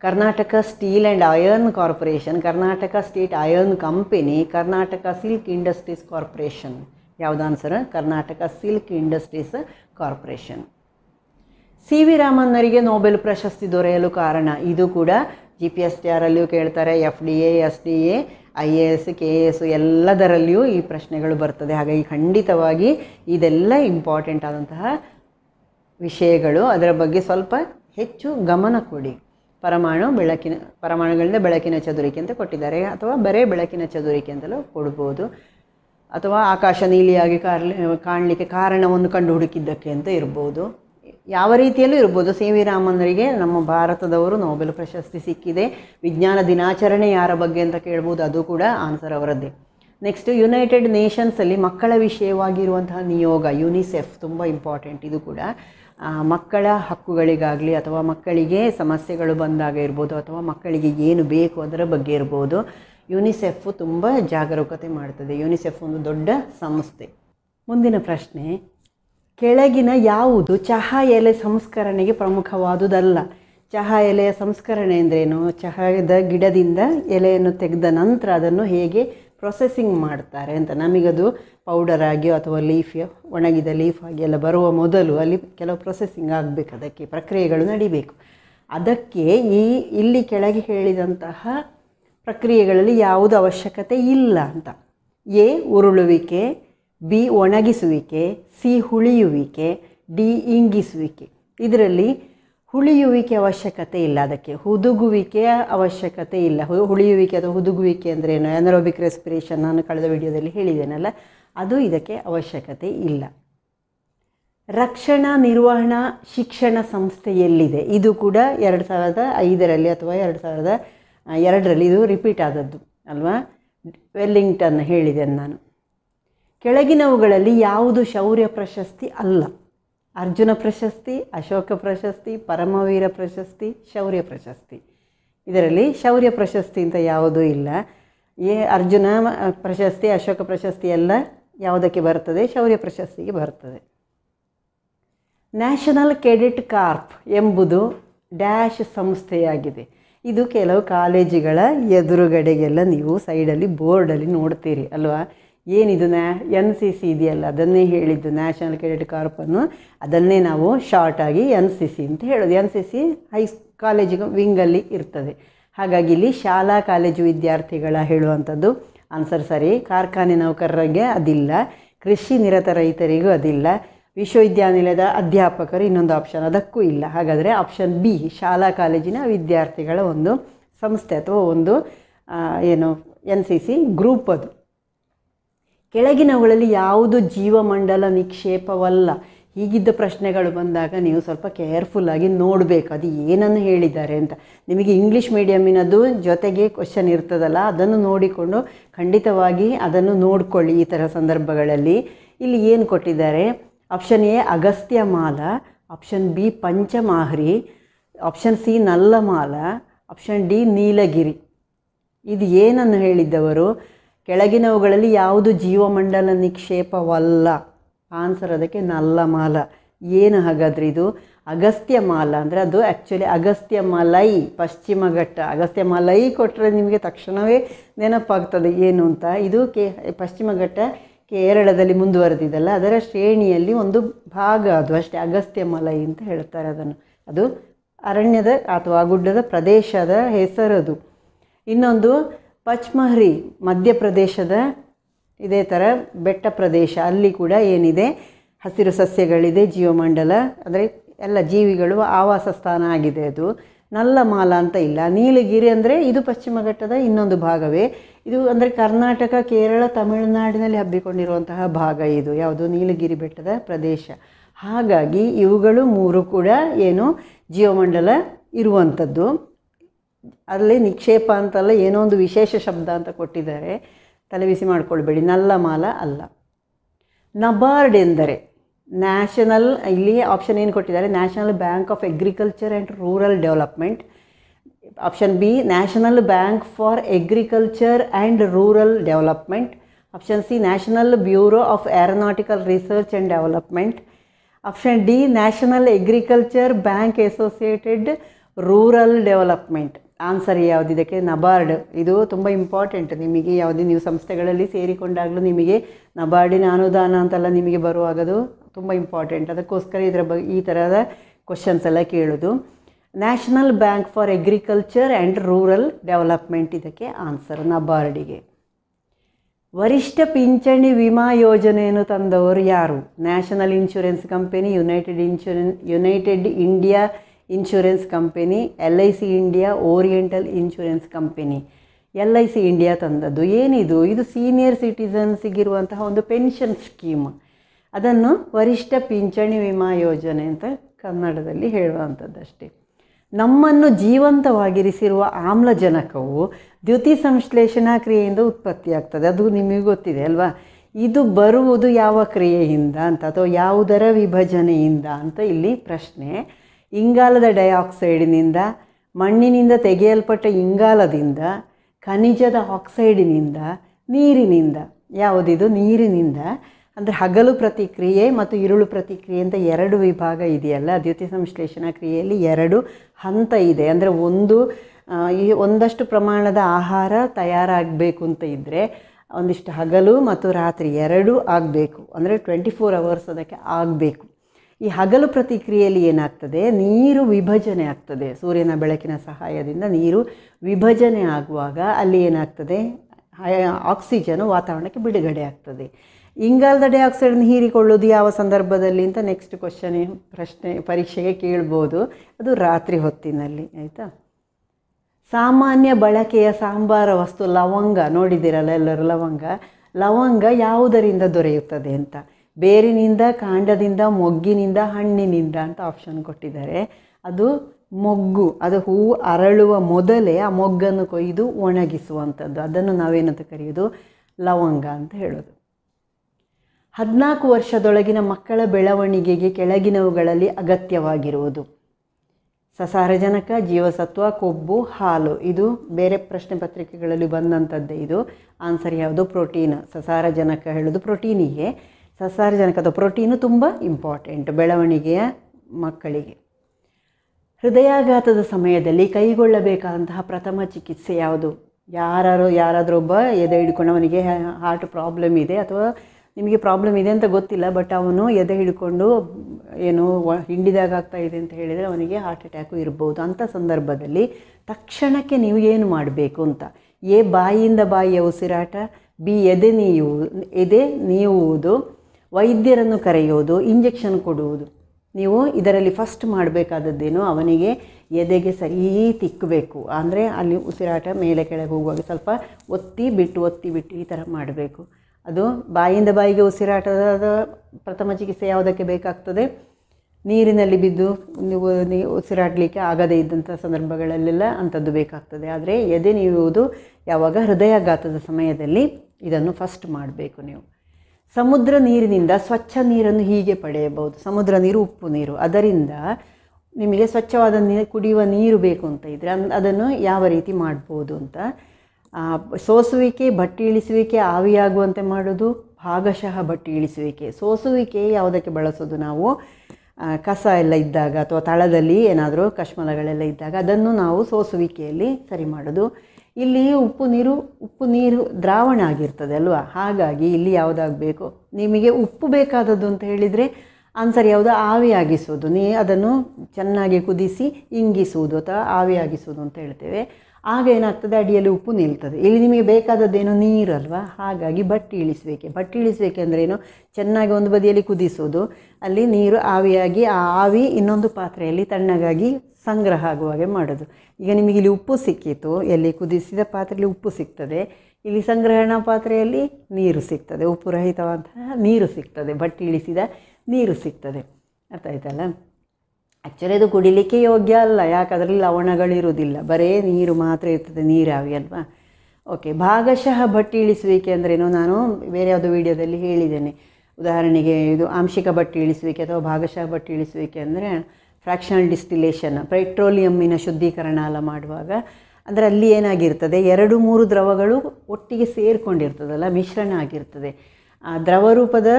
Speaker 1: Karnataka steel and iron corporation, Karnataka state iron company, Karnataka silk industries corporation. ಯಾವ್ದು answer Karnataka silk industries corporation. C V ರಾಮನ್ನರಿಗೆ Nobel ಪ್ರಶಸ್ತಿ ದೊರೆಯಲು ಕಾರಣ ಇದು ಕೂಡ ಜಿ ಪಿ ಎಸ್ ಟಿ ಆರಲ್ಲಿಯೂ ಕೇಳ್ತಾರೆ F D A S D A I A S K A ಎಲ್ಲದರಲ್ಲಿಯೂ ಈ ಪ್ರಶ್ನೆಗಳು ಬರ್ತದೆ. ಹಾಗಾಗಿ ಖಂಡಿತವಾಗಿ ಇದೆಲ್ಲ ಇಂಪಾರ್ಟೆಂಟ್ ಆದಂತಹ ವಿಷಯಗಳು. ಅದರ ಬಗ್ಗೆ ಸ್ವಲ್ಪ ಹೆಚ್ಚು ಗಮನ ಕೊಡಿ. ಪರಮಾಣು ಬೆಳಕಿನ, ಪರಮಾಣುಗಳಿಂದ ಬೆಳಕಿನ ಚದುರಿಕೆ ಅಂತ ಕೊಟ್ಟಿದ್ದಾರೆ. ಅಥವಾ ಬರೇ ಬೆಳಕಿನ ಚದುರಿಕೆ ಅಂತಲೂ ಕೊಡ್ಬೋದು. ಅಥವಾ ಆಕಾಶ ನೀಲಿಯಾಗಿ ಕಾರ್ಲಿ, ಕಾಣಲಿಕ್ಕೆ ಕಾರಣವನ್ನು ಕಂಡು ಹುಡುಕಿದ್ದಕ್ಕೆ ಅಂತ ಇರ್ಬೋದು. ಯಾವ ರೀತಿಯಲ್ಲೂ ಇರ್ಬೋದು. ಸಿ ವಿ ರಾಮನ್ನರಿಗೆ ನಮ್ಮ ಭಾರತದವರು ನೊಬೆಲ್ ಪ್ರಶಸ್ತಿ ಸಿಕ್ಕಿದೆ. ವಿಜ್ಞಾನ ದಿನಾಚರಣೆ ಯಾರ ಬಗ್ಗೆ ಅಂತ ಕೇಳ್ಬೋದು. ಅದು ಕೂಡ ಆನ್ಸರ್ ಅವರದ್ದೇ. ನೆಕ್ಸ್ಟ್ ಯುನೈಟೆಡ್ ನೇಷನ್ಸಲ್ಲಿ ಮಕ್ಕಳ ವಿಷಯವಾಗಿರುವಂತಹ ನಿಯೋಗ ಯುನಿಸೆಫ್ ತುಂಬ ಇಂಪಾರ್ಟೆಂಟ್ ಇದು ಕೂಡ. ಮಕ್ಕಳ ಹಕ್ಕುಗಳಿಗಾಗಲಿ ಅಥವಾ ಮಕ್ಕಳಿಗೆ ಸಮಸ್ಯೆಗಳು ಬಂದಾಗ ಇರ್ಬೋದು ಅಥವಾ ಮಕ್ಕಳಿಗೆ ಏನು ಬೇಕು ಅದರ ಬಗ್ಗೆ ಇರ್ಬೋದು. ಯುನಿಸೆಫ್ ತುಂಬ ಜಾಗರೂಕತೆ ಮಾಡ್ತದೆ. ಯುನಿಸೆಫ್ ಒಂದು ದೊಡ್ಡ ಸಂಸ್ಥೆ. ಮುಂದಿನ ಪ್ರಶ್ನೆ ಕೆಳಗಿನ ಯಾವುದು? ಚಹಾ ಎಲೆ ಸಂಸ್ಕರಣೆಗೆ ಪ್ರಮುಖವಾದುದಲ್ಲ. ಚಹಾ ಎಲೆಯ ಸಂಸ್ಕರಣೆ ಅಂದ್ರೇನು ಚಹಾದ ಗಿಡದಿಂದ ಎಲೆಯನ್ನು ತೆಗೆದ ನಂತರ ಅದನ್ನು ಹೇಗೆ ಪ್ರೊಸೆಸಿಂಗ್ ಮಾಡ್ತಾರೆ ಅಂತ. ನಮಗದು ಪೌಡರ್ ಆಗಿಯೋ ಅಥವಾ ಲೀಫ್ ಒಣಗಿದ ಲೀಫ್ ಆಗಿ ಎಲ್ಲ ಬರುವ ಮೊದಲು ಅಲ್ಲಿ ಕೆಲವು ಪ್ರೊಸೆಸಿಂಗ್ ಆಗಬೇಕು. ಅದಕ್ಕೆ ಪ್ರಕ್ರಿಯೆಗಳು ನಡಿಬೇಕು. ಅದಕ್ಕೆ ಈ ಇಲ್ಲಿ ಕೆಳಗೆ ಹೇಳಿದಂತಹ ಪ್ರಕ್ರಿಯೆಗಳಲ್ಲಿ ಯಾವುದು ಅವಶ್ಯಕತೆ ಇಲ್ಲ ಅಂತ. ಎ, ಉರುಳುವಿಕೆ, ಬಿ, ಒಣಗಿಸುವಿಕೆ ಸಿ ಹುಳಿಯುವಿಕೆ, ಡಿ ಇಂಗಿಸುವಿಕೆ. ಇದರಲ್ಲಿ ಹುಳಿಯುವಿಕೆ ಅವಶ್ಯಕತೆ ಇಲ್ಲ ಅದಕ್ಕೆ. ಹುದುಗುವಿಕೆಯ ಅವಶ್ಯಕತೆ ಇಲ್ಲ. ಹುಳಿಯುವಿಕೆ ಅಥವಾ ಹುದುಗುವಿಕೆ ಅಂದರೆ ಏನು? ಅನರೋಬಿಕ್ ರೆಸ್ಪಿರೇಷನ್ ನಾನು ಕಳೆದ ವಿಡಿಯೋದಲ್ಲಿ ಹೇಳಿದ್ದೇನಲ್ಲ, ಅದು ಇದಕ್ಕೆ ಅವಶ್ಯಕತೆ ಇಲ್ಲ. ರಕ್ಷಣಾ ನಿರ್ವಹಣಾ ಶಿಕ್ಷಣ ಸಂಸ್ಥೆ ಎಲ್ಲಿದೆ? ಇದು ಕೂಡ ಎರಡು ಸಾವಿರದ ಐದರಲ್ಲಿ ಅಥವಾ ಎರಡು ಸಾವಿರದ ಎರಡರಲ್ಲಿ ಇದು ರಿಪೀಟ್ ಆದದ್ದು, ಅಲ್ವಾ? ವೆಲ್ಲಿಂಗ್ಟನ್ ಹೇಳಿದ್ದೇನೆ ನಾನು. ಕೆಳಗಿನವುಗಳಲ್ಲಿ ಯಾವುದು ಶೌರ್ಯ ಪ್ರಶಸ್ತಿ ಅಲ್ಲ? ಅರ್ಜುನ ಪ್ರಶಸ್ತಿ, ಅಶೋಕ ಪ್ರಶಸ್ತಿ, ಪರಮವೀರ ಪ್ರಶಸ್ತಿ, ಶೌರ್ಯ ಪ್ರಶಸ್ತಿ. ಇದರಲ್ಲಿ ಶೌರ್ಯ ಪ್ರಶಸ್ತಿ ಅಂತ ಯಾವುದೂ ಇಲ್ಲ. ಏ ಅರ್ಜುನ ಪ್ರಶಸ್ತಿ, ಅಶೋಕ ಪ್ರಶಸ್ತಿ ಎಲ್ಲ ಯಾವುದಕ್ಕೆ ಬರ್ತದೆ? ಶೌರ್ಯ ಪ್ರಶಸ್ತಿಗೆ ಬರ್ತದೆ. ನ್ಯಾಷನಲ್ ಕೆಡೆಟ್ ಕಾರ್ಪ್ ಎಂಬುದು ಡ್ಯಾಶ್ ಸಂಸ್ಥೆಯಾಗಿದೆ. ಇದು ಕೆಲವು ಕಾಲೇಜುಗಳ ಎದುರುಗಡೆಗೆಲ್ಲ ನೀವು ಸೈಡಲ್ಲಿ ಬೋರ್ಡಲ್ಲಿ ನೋಡ್ತೀರಿ, ಅಲ್ವಾ? ಏನಿದು ನ್ಯಾ ಎನ್ ಸಿ ಸಿ ಇದೆಯಲ್ಲ, ಅದನ್ನೇ ಹೇಳಿದ್ದು ನ್ಯಾಷನಲ್ ಕೆಡೆಟ್ ಕಾರ್ಪನ್ನು ಅದನ್ನೇ ನಾವು ಶಾರ್ಟಾಗಿ ಎನ್ ಸಿ ಸಿ ಅಂತ ಹೇಳೋದು. ಎನ್ ಸಿ ಸಿ ಹೈ ಕಾಲೇಜಿಗೆ ವಿಂಗಲ್ಲಿ ಇರ್ತದೆ. ಹಾಗಾಗಿ ಇಲ್ಲಿ ಶಾಲಾ ಕಾಲೇಜು ವಿದ್ಯಾರ್ಥಿಗಳ ಹೇಳುವಂಥದ್ದು ಆನ್ಸರ್ ಸರಿ. ಕಾರ್ಖಾನೆ ನೌಕರರಿಗೆ ಅದಿಲ್ಲ. ಕೃಷಿ ನಿರತ ರೈತರಿಗೂ ಅದಿಲ್ಲ. ವಿಶ್ವವಿದ್ಯಾನಿಲಯದ ಅಧ್ಯಾಪಕರು ಇನ್ನೊಂದು ಆಪ್ಷನ್ ಅದಕ್ಕೂ ಇಲ್ಲ. ಹಾಗಾದರೆ ಆಪ್ಷನ್ ಬಿ ಶಾಲಾ, ಕಾಲೇಜಿನ ವಿದ್ಯಾರ್ಥಿಗಳ ಒಂದು ಸಂಸ್ಥೆ ಅಥವಾ ಒಂದು ಏನು ಎನ್ ಸಿ ಸಿ ಗ್ರೂಪ್ ಅದು. ಕೆಳಗಿನವುಗಳಲ್ಲಿ ಯಾವುದು ಜೀವಮಂಡಲ ನಿಕ್ಷೇಪವಲ್ಲ. ಹೀಗಿದ್ದ ಪ್ರಶ್ನೆಗಳು ಬಂದಾಗ ನೀವು ಸ್ವಲ್ಪ ಕೇರ್ಫುಲ್ಲಾಗಿ ನೋಡಬೇಕು, ಅದು ಏನನ್ನು ಹೇಳಿದ್ದಾರೆ ಅಂತ. ನಿಮಗೆ ಇಂಗ್ಲೀಷ್ ಮೀಡಿಯಮ್ಮಿನದು ಜೊತೆಗೆ ಕ್ವಶನ್ ಇರ್ತದಲ್ಲ, ಅದನ್ನು ನೋಡಿಕೊಂಡು ಖಂಡಿತವಾಗಿ ಅದನ್ನು ನೋಡಿಕೊಳ್ಳಿ ಈ ಥರ ಸಂದರ್ಭಗಳಲ್ಲಿ. ಇಲ್ಲಿ ಏನು ಕೊಟ್ಟಿದ್ದಾರೆ? Option A Agastyamala. Option B Panchmarhi. Option C Nallamala. Option D Nilgiri. ಇದು ಏನನ್ನು ಹೇಳಿದ್ದವರು? ಕೆಳಗಿನವುಗಳಲ್ಲಿ ಯಾವುದು ಜೀವಮಂಡಲ ನಿಕ್ಷೇಪವಲ್ಲ? ಆನ್ಸರ್ ಅದಕ್ಕೆ ನಲ್ಲಮಾಲ. ಏನು ಹಾಗಾದ್ರೆ ಇದು? ಅಗಸ್ತ್ಯ ಮಾಲ ಅಂದರೆ ಅದು ಆ್ಯಕ್ಚುಲಿ ಅಗಸ್ತ್ಯ ಮಲೈ ಪಶ್ಚಿಮ ಘಟ್ಟ ಅಗಸ್ತ್ಯ ಮಲೈ ಕೊಟ್ಟರೆ ನಿಮಗೆ ತಕ್ಷಣವೇ ನೆನಪಾಗ್ತದೆ ಏನು ಅಂತ. ಇದು ಕೆ ಪಶ್ಚಿಮ ಘಟ್ಟ ಕೇರಳದಲ್ಲಿ ಮುಂದುವರೆದಿದ್ದಲ್ಲ ಅದರ ಶ್ರೇಣಿಯಲ್ಲಿ ಒಂದು ಭಾಗ ಅದು ಅಷ್ಟೇ ಅಗಸ್ತ್ಯ ಮಲೈ ಅಂತ ಹೇಳ್ತಾರೆ ಅದನ್ನು. ಅದು ಅರಣ್ಯದ ಅಥವಾ ಗುಡ್ಡದ ಪ್ರದೇಶದ ಹೆಸರದು. ಇನ್ನೊಂದು ಪಚ್ಮಹರಿ ಮಧ್ಯಪ್ರದೇಶದ ಇದೇ ಥರ ಬೆಟ್ಟ ಪ್ರದೇಶ. ಅಲ್ಲಿ ಕೂಡ ಏನಿದೆ? ಹಸಿರು ಸಸ್ಯಗಳಿದೆ, ಜೀವಮಂಡಲ, ಅಂದರೆ ಎಲ್ಲ ಜೀವಿಗಳು ಆವಾಸ ಸ್ಥಾನ ಆಗಿದೆ ಅದು. ನಲ್ಲಮಾಲ ಅಂತ ಇಲ್ಲ. ನೀಲಗಿರಿ ಅಂದರೆ ಇದು ಪಶ್ಚಿಮ ಘಟ್ಟದ ಇನ್ನೊಂದು ಭಾಗವೇ. ಇದು ಅಂದರೆ ಕರ್ನಾಟಕ, ಕೇರಳ, ತಮಿಳುನಾಡಿನಲ್ಲಿ ಹಬ್ಬಿಕೊಂಡಿರುವಂತಹ ಭಾಗ ಇದು, ಯಾವುದು? ನೀಲಗಿರಿ ಬೆಟ್ಟದ ಪ್ರದೇಶ. ಹಾಗಾಗಿ ಇವುಗಳು ಮೂರು ಕೂಡ ಏನು? ಜೀವಮಂಡಲ ಇರುವಂಥದ್ದು. ಅಲ್ಲಿ ನಿಕ್ಷೇಪ ಅಂತಲ್ಲ ಏನೋ ಒಂದು ವಿಶೇಷ ಶಬ್ದ ಅಂತ ಕೊಟ್ಟಿದ್ದಾರೆ. ತಲೆಬಿಸಿ ಮಾಡ್ಕೊಳ್ಬೇಡಿ. ನಲ್ಲಮಾಲ ಅಲ್ಲ. ನಬಾರ್ಡ್ ಎಂದರೆ ನ್ಯಾಷನಲ್, ಇಲ್ಲಿ ಆಪ್ಷನ್ ಏನು ಕೊಟ್ಟಿದ್ದಾರೆ? National bank of agriculture and rural development. Option B, national bank for agriculture and rural development. Option C, national bureau of aeronautical research and development. Option D, national agriculture bank associated rural development. Answer ಯಾವುದು? ಇದಕ್ಕೆ ನಬಾರ್ಡ್. ಇದು ತುಂಬ important ನಿಮಗೆ ಯಾವುದೇ? ನೀವು ಸಂಸ್ಥೆಗಳಲ್ಲಿ ಸೇರಿಕೊಂಡಾಗಲೂ ನಿಮಗೆ ನಬಾರ್ಡಿನ ಅನುದಾನ ಅಂತೆಲ್ಲ ನಿಮಗೆ ಬರುವಾಗದು ತುಂಬ ಇಂಪಾರ್ಟೆಂಟ್ ಅದಕ್ಕೋಸ್ಕರ ಇದರ ಬಗ್ಗೆ ಈ ಥರದ ಕ್ವಶನ್ಸ್ ಎಲ್ಲ ಕೇಳೋದು. National bank for agriculture and rural development ಇದಕ್ಕೆ ಆನ್ಸರ್ ನಬಾರ್ಡಿಗೆ. ವರಿಷ್ಠ ಪಿಂಚಣಿ ವಿಮಾ ಯೋಜನೆಯನ್ನು ತಂದವರು ಯಾರು? National insurance company united insurance united India insurance company L I C India oriental insurance company L I C India ತಂದದ್ದು. ಏನಿದು? ಇದು ಸೀನಿಯರ್ ಸಿಟಿಸನ್ಸಿಗಿರುವಂತಹ ಒಂದು ಪೆನ್ಷನ್ ಸ್ಕೀಮ್ ಅದನ್ನು ವರಿಷ್ಠ ಪಿಂಚಣಿ ವಿಮಾ ಯೋಜನೆ ಅಂತ ಕನ್ನಡದಲ್ಲಿ ಹೇಳುವಂಥದ್ದಷ್ಟೇ. ನಮ್ಮನ್ನು ಜೀವಂತವಾಗಿರಿಸಿರುವ ಆಮ್ಲಜನಕವು ದ್ಯುತಿ ಸಂಶ್ಲೇಷಣಾ ಕ್ರಿಯೆಯಿಂದ ಉತ್ಪತ್ತಿಯಾಗ್ತದೆ ಅದು ನಿಮಗೆ ಗೊತ್ತಿದೆ ಅಲ್ವಾ? ಇದು ಬರುವುದು ಯಾವ ಕ್ರಿಯೆಯಿಂದ ಅಂತ, ಅಥವಾ ಯಾವುದರ ವಿಭಜನೆಯಿಂದ ಅಂತ ಇಲ್ಲಿ ಪ್ರಶ್ನೆ. ಇಂಗಾಲದ ಡೈಆಕ್ಸೈಡಿನಿಂದ, ಮಣ್ಣಿನಿಂದ ತೆಗೆಯಲ್ಪಟ್ಟ ಇಂಗಾಲದಿಂದ, ಖನಿಜದ ಆಕ್ಸೈಡಿನಿಂದ, ನೀರಿನಿಂದ, ಯಾವುದಿದು ನೀರಿನಿಂದ, ಅಂದರೆ ಹಗಲು ಪ್ರತಿಕ್ರಿಯೆ ಮತ್ತು ಇರುಳು ಪ್ರತಿಕ್ರಿಯೆ ಅಂತ ಎರಡು ವಿಭಾಗ ಇದೆಯಲ್ಲ ದ್ಯುತಿ ಸಂಶ್ಲೇಷಣಾ ಕ್ರಿಯೆಯಲ್ಲಿ ಎರಡು ಹಂತ ಇದೆ. ಅಂದರೆ ಒಂದು ಈ ಒಂದಷ್ಟು ಪ್ರಮಾಣದ ಆಹಾರ ತಯಾರಾಗಬೇಕು ಅಂತ ಇದ್ದರೆ ಒಂದಿಷ್ಟು ಹಗಲು ಮತ್ತು ರಾತ್ರಿ ಎರಡೂ ಆಗಬೇಕು. ಅಂದರೆ ಟ್ವೆಂಟಿ ಫೋರ್ ಅವರ್ಸ್ ಅದಕ್ಕೆ ಆಗಬೇಕು. ಈ ಹಗಲು ಪ್ರತಿಕ್ರಿಯೆಯಲ್ಲಿ ಏನಾಗ್ತದೆ? ನೀರು ವಿಭಜನೆ ಆಗ್ತದೆ. ಸೂರ್ಯನ ಬೆಳಕಿನ ಸಹಾಯದಿಂದ ನೀರು ವಿಭಜನೆ ಆಗುವಾಗ ಅಲ್ಲಿ ಏನಾಗ್ತದೆ? ಆಕ್ಸಿಜನ್ ವಾತಾವರಣಕ್ಕೆ ಬಿಡುಗಡೆ ಆಗ್ತದೆ. ಇಂಗಾಲದ ಡೈಆಕ್ಸೈಡನ್ನು ಹೀರಿಕೊಳ್ಳೋದು ಯಾವ ಸಂದರ್ಭದಲ್ಲಿ ಅಂತ ನೆಕ್ಸ್ಟ್ ಕ್ವಶನ್ ಪ್ರಶ್ನೆ, ಪರೀಕ್ಷೆಗೆ ಕೇಳ್ಬೋದು. ಅದು ರಾತ್ರಿ ಹೊತ್ತಿನಲ್ಲಿ, ಆಯಿತಾ? ಸಾಮಾನ್ಯ ಬಳಕೆಯ ಸಾಂಬಾರ ವಸ್ತು ಲವಂಗ, ನೋಡಿದ್ದೀರಲ್ಲ ಎಲ್ಲರೂ ಲವಂಗ? ಲವಂಗ ಯಾವುದರಿಂದ ದೊರೆಯುತ್ತದೆ ಅಂತ. ಬೇರಿನಿಂದ, ಕಾಂಡದಿಂದ, ಮೊಗ್ಗಿನಿಂದ, ಹಣ್ಣಿನಿಂದ ಅಂತ ಆಪ್ಷನ್ ಕೊಟ್ಟಿದ್ದಾರೆ. ಅದು ಮೊಗ್ಗು, ಅದು ಹೂವು ಅರಳುವ ಮೊದಲೇ ಆ ಮೊಗ್ಗನ್ನು ಕೊಯ್ದು ಒಣಗಿಸುವಂಥದ್ದು. ಅದನ್ನು ನಾವೇನಂತ ಕರೆಯೋದು ಲವಂಗ ಅಂತ ಹೇಳೋದು. ಹದಿನಾಲ್ಕು ವರ್ಷದೊಳಗಿನ ಮಕ್ಕಳ ಬೆಳವಣಿಗೆಗೆ ಕೆಳಗಿನವುಗಳಲ್ಲಿ ಅಗತ್ಯವಾಗಿರುವುದು. ಸಸಾರಜನಕ, ಜೀವಸತ್ವ, ಕೊಬ್ಬು, ಹಾಲು. ಇದು ಬೇರೆ ಪ್ರಶ್ನೆ ಪತ್ರಿಕೆಗಳಲ್ಲಿ ಬಂದಂಥದ್ದೇ ಇದು. ಆನ್ಸರ್ ಯಾವುದು? ಪ್ರೋಟೀನ್ ಸಸಾರಜನಕ ಹೇಳೋದು ಪ್ರೋಟೀನಿಗೆ ಸಸಾರಜನಕ ಅಥವಾ ಪ್ರೋಟೀನು ತುಂಬ ಇಂಪಾರ್ಟೆಂಟ್ ಬೆಳವಣಿಗೆಯ ಮಕ್ಕಳಿಗೆ. ಹೃದಯಾಘಾತದ ಸಮಯದಲ್ಲಿ ಕೈಗೊಳ್ಳಬೇಕಾದಂತಹ ಪ್ರಥಮ ಚಿಕಿತ್ಸೆ ಯಾವುದು? ಯಾರು ಯಾರಾದರೂ ಒಬ್ಬ ಎದೆ ಹಿಡ್ಕೊಂಡು ಅವನಿಗೆ ಹಾರ್ಟ್ ಪ್ರಾಬ್ಲಮ್ ಇದೆ ಅಥವಾ ನಿಮಗೆ ಪ್ರಾಬ್ಲಮ್ ಇದೆ ಅಂತ ಗೊತ್ತಿಲ್ಲ ಬಟ್ ಅವನು ಎದೆ ಹಿಡ್ಕೊಂಡು ಏನು ಹಿಂಡಿದಾಗ ಆಗ್ತಾ ಇದೆ ಅಂತ ಹೇಳಿದರೆ ಅವನಿಗೆ ಹಾರ್ಟ್ ಅಟ್ಯಾಕು ಇರ್ಬೋದು. ಅಂಥ ಸಂದರ್ಭದಲ್ಲಿ ತಕ್ಷಣಕ್ಕೆ ನೀವು ಏನು ಮಾಡಬೇಕು ಅಂತ? ಎ ಬಾಯಿಯಿಂದ ಬಾಯಿಯ ಉಸಿರಾಟ, ಬಿ ಎದೆ ನೀಯು ಎದೆ ನೀವುವುದು ವೈದ್ಯರನ್ನು ಕರೆಯುವುದು ಇಂಜೆಕ್ಷನ್ ಕೊಡುವುದು. ನೀವು ಇದರಲ್ಲಿ ಫಸ್ಟ್ ಮಾಡಬೇಕಾದದ್ದೇನು, ಅವನಿಗೆ ಎದೆಗೆ ಸರಿ ತಿಕ್ಕಬೇಕು ಅಂದರೆ ಅಲ್ಲಿ ಉಸಿರಾಟ ಮೇಲೆ ಕೆಳಗೆ ಹೋಗುವಾಗ ಸ್ವಲ್ಪ ಒತ್ತಿ ಬಿಟ್ಟು ಒತ್ತಿ ಬಿಟ್ಟು ಈ ಥರ ಮಾಡಬೇಕು. ಅದು ಬಾಯಿಂದ ಬಾಯಿಗೆ ಉಸಿರಾಟದ ಪ್ರಥಮ ಚಿಕಿತ್ಸೆ ಯಾವುದಕ್ಕೆ ಬೇಕಾಗ್ತದೆ? ನೀರಿನಲ್ಲಿ ಬಿದ್ದು ನೀವು ಉಸಿರಾಡಲಿಕ್ಕೆ ಆಗದೇ ಇದ್ದಂಥ ಸಂದರ್ಭಗಳಲ್ಲೆಲ್ಲ ಅಂಥದ್ದು ಬೇಕಾಗ್ತದೆ. ಆದರೆ ಎದೆ ನೀವುವುದು ಯಾವಾಗ ಹೃದಯಾಘಾತದ ಸಮಯದಲ್ಲಿ ಇದನ್ನು ಫಸ್ಟ್ ಮಾಡಬೇಕು ನೀವು. ಸಮುದ್ರ ನೀರಿನಿಂದ ಸ್ವಚ್ಛ ನೀರನ್ನು ಹೀಗೆ ಪಡೆಯಬಹುದು. ಸಮುದ್ರ ನೀರು, ಉಪ್ಪು ನೀರು. ಅದರಿಂದ ನಿಮಗೆ ಸ್ವಚ್ಛವಾದ ನೀರು ಕುಡಿಯುವ ನೀರು ಬೇಕು ಅಂತ ಇದ್ದರೆ ಅದನ್ನು ಯಾವ ರೀತಿ ಮಾಡ್ಬೋದು ಅಂತ. ಸೋಸುವಿಕೆ, ಬಟ್ಟಿ ಇಳಿಸುವಿಕೆ, ಆವಿಯಾಗುವಂತೆ ಮಾಡೋದು ಭಾಗಶಃ ಬಟ್ಟಿ ಇಳಿಸುವಿಕೆ. ಸೋಸುವಿಕೆ ಯಾವುದಕ್ಕೆ ಬಳಸೋದು ನಾವು? ಕಸ ಎಲ್ಲ ಇದ್ದಾಗ ಅಥವಾ ತಳದಲ್ಲಿ ಏನಾದರೂ ಕಶ್ಮಲಗಳೆಲ್ಲ ಇದ್ದಾಗ ಅದನ್ನು ನಾವು ಸೋಸುವಿಕೆಯಲ್ಲಿ ಸರಿ ಮಾಡೋದು ಇಲ್ಲಿ ಉಪ್ಪು ನೀರು ಉಪ್ಪು ನೀರು ದ್ರಾವಣ ಆಗಿರ್ತದೆ ಅಲ್ವಾ? ಹಾಗಾಗಿ ಇಲ್ಲಿ ಯಾವುದಾಗಬೇಕು? ನಿಮಗೆ ಉಪ್ಪು ಬೇಕಾದದ್ದು ಅಂತ ಹೇಳಿದರೆ ಆನ್ಸರ್ ಯಾವುದು? ಆವಿಯಾಗಿಸೋದು ನೀ ಅದನ್ನು ಚೆನ್ನಾಗಿ ಕುದಿಸಿ ಇಂಗಿಸುವುದು ಅಥವಾ ಆವಿಯಾಗಿಸುವುದು ಅಂತ ಹೇಳ್ತೇವೆ. ಆಗ ಏನಾಗ್ತದೆ? ಅಡಿಯಲ್ಲಿ ಉಪ್ಪು ನಿಲ್ತದೆ. ಇಲ್ಲಿ ನಿಮಗೆ ಬೇಕಾದದ್ದೇನು? ನೀರು ಅಲ್ವಾ? ಹಾಗಾಗಿ ಬಟ್ಟಿ ಇಳಿಸಬೇಕೆ. ಬಟ್ಟಿ ಇಳಿಸಬೇಕೆ ಅಂದರೆ ಏನು? ಚೆನ್ನಾಗಿ ಒಂದು ಬದಿಯಲ್ಲಿ ಕುದಿಸೋದು ಅಲ್ಲಿ ನೀರು ಆವಿಯಾಗಿ, ಆ ಆವಿ ಇನ್ನೊಂದು ಪಾತ್ರೆಯಲ್ಲಿ ತಣ್ಣಗಾಗಿ ಸಂಗ್ರಹ ಆಗುವ ಹಾಗೆ ಮಾಡೋದು. ಈಗ ನಿಮಗೆ ಇಲ್ಲಿ ಉಪ್ಪು ಸಿಕ್ಕಿತು, ಎಲ್ಲಿ ಕುದಿಸಿದ ಪಾತ್ರೆಯಲ್ಲಿ ಉಪ್ಪು ಸಿಗ್ತದೆ, ಇಲ್ಲಿ ಸಂಗ್ರಹಣಾ ಪಾತ್ರೆಯಲ್ಲಿ ನೀರು ಸಿಗ್ತದೆ, ಉಪ್ಪು ರಹಿತವಾದಂತಹ ನೀರು ಸಿಗ್ತದೆ, ಬಟ್ಟೆ ಇಳಿಸಿದ ನೀರು ಸಿಗ್ತದೆ. ಅರ್ಥ ಆಯ್ತಲ್ಲ? ಆ್ಯಕ್ಚುಲಿ ಅದು ಕುಡಿಲಿಕ್ಕೆ ಯೋಗ್ಯ ಅಲ್ಲ ಯಾಕಂದರೆ ಲವಣಗಳಿರುವುದಿಲ್ಲ, ಬರೇ ನೀರು ಮಾತ್ರ ಇರ್ತದೆ, ನೀರಾವಿ ಅಲ್ವಾ? ಓಕೆ ಭಾಗಶಃ ಬಟ್ಟಿ ಇಳಿಸುವಿಕೆ ಅಂದ್ರೇನು? ನಾನು ಬೇರೆ ಯಾವುದೋ ವಿಡಿಯೋದಲ್ಲಿ ಹೇಳಿದ್ದೇನೆ. ಉದಾಹರಣೆಗೆ ಇದು ಆಂಶಿಕ ಬಟ್ಟಿ ಇಳಿಸುವಿಕೆ ಅಥವಾ ಭಾಗಶಃ ಬಟ್ಟಿ ಇಳಿಸುವಿಕೆ ಅಂದರೆ ಫ್ರ್ಯಾಕ್ಷನಲ್ ಡಿಸ್ಟಿಲೇಷನ್ ಪೆಟ್ರೋಲಿಯಮ್ಮಿನ ಶುದ್ಧೀಕರಣ ಎಲ್ಲ ಮಾಡುವಾಗ ಅಂದರೆ ಅಲ್ಲಿ ಏನಾಗಿರ್ತದೆ, ಎರಡು ಮೂರು ದ್ರವಗಳು ಒಟ್ಟಿಗೆ ಸೇರಿಕೊಂಡಿರ್ತದಲ್ಲ, ಮಿಶ್ರಣ ಆಗಿರ್ತದೆ. ದ್ರವ ರೂಪದ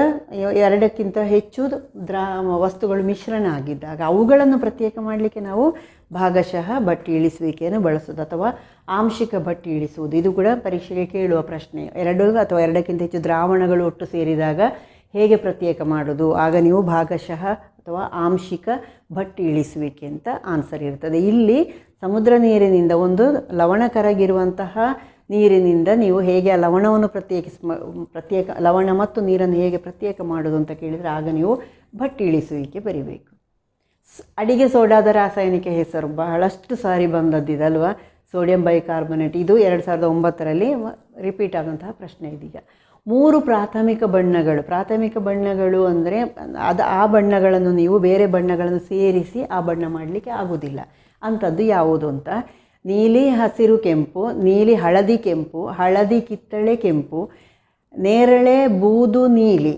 Speaker 1: ಎರಡಕ್ಕಿಂತ ಹೆಚ್ಚು ದ್ರಾ, ವಸ್ತುಗಳು ಮಿಶ್ರಣ ಆಗಿದ್ದಾಗ ಅವುಗಳನ್ನು ಪ್ರತ್ಯೇಕ ಮಾಡಲಿಕ್ಕೆ ನಾವು ಭಾಗಶಃ ಬಟ್ಟಿ ಇಳಿಸುವಿಕೆಯನ್ನು ಬಳಸೋದು ಅಥವಾ ಆಂಶಿಕ ಬಟ್ಟಿ ಇಳಿಸುವುದು. ಇದು ಕೂಡ ಪರೀಕ್ಷೆಗೆ ಕೇಳುವ ಪ್ರಶ್ನೆ. ಎರಡು ಅಥವಾ ಎರಡಕ್ಕಿಂತ ಹೆಚ್ಚು ದ್ರಾವಣಗಳು ಒಟ್ಟು ಸೇರಿದಾಗ ಹೇಗೆ ಪ್ರತ್ಯೇಕ ಮಾಡೋದು ಆಗ ನೀವು ಭಾಗಶಃ ಅಥವಾ ಆಂಶಿಕ ಭಟ್ಟಿ ಇಳಿಸುವಿಕೆ ಅಂತ ಆನ್ಸರ್ ಇರ್ತದೆ. ಇಲ್ಲಿ ಸಮುದ್ರ ನೀರಿನಿಂದ ಒಂದು ಲವಣಕರಗಿರುವಂತಹ ನೀರಿನಿಂದ ನೀವು ಹೇಗೆ ಆ ಲವಣವನ್ನು ಪ್ರತ್ಯೇಕಿಸ್ ಪ್ರತ್ಯೇಕ, ಲವಣ ಮತ್ತು ನೀರನ್ನು ಹೇಗೆ ಪ್ರತ್ಯೇಕ ಮಾಡೋದು ಅಂತ ಕೇಳಿದರೆ ಆಗ ನೀವು ಭಟ್ಟಿ ಇಳಿಸುವಿಕೆ ಬರಿಬೇಕು. ಅಡಿಗೆ ಸೋಡಾದ ರಾಸಾಯನಿಕ ಹೆಸರು ಬಹಳಷ್ಟು ಸಾರಿ ಬಂದದ್ದಿದಲ್ವ? Sodium bicarbonate. ಇದು ಎರಡು ಸಾವಿರದ ಒಂಬತ್ತರಲ್ಲಿ ರಿಪೀಟ್ ಆದಂತಹ ಪ್ರಶ್ನೆ ಇದೀಗ. ಮೂರು ಪ್ರಾಥಮಿಕ ಬಣ್ಣಗಳು. ಪ್ರಾಥಮಿಕ ಬಣ್ಣಗಳು ಅಂದರೆ ಅದು ಆ ಬಣ್ಣಗಳನ್ನು ನೀವು ಬೇರೆ ಬಣ್ಣಗಳನ್ನು ಸೇರಿಸಿ ಆ ಬಣ್ಣ ಮಾಡಲಿಕ್ಕೆ ಆಗೋದಿಲ್ಲ. ಅಂಥದ್ದು ಯಾವುದು ಅಂತ? ನೀಲಿ ಹಸಿರು ಕೆಂಪು, ನೀಲಿ ಹಳದಿ ಕೆಂಪು, ಹಳದಿ ಕಿತ್ತಳೆ ಕೆಂಪು, ನೇರಳೆ, ಬೂದು, ನೀಲಿ.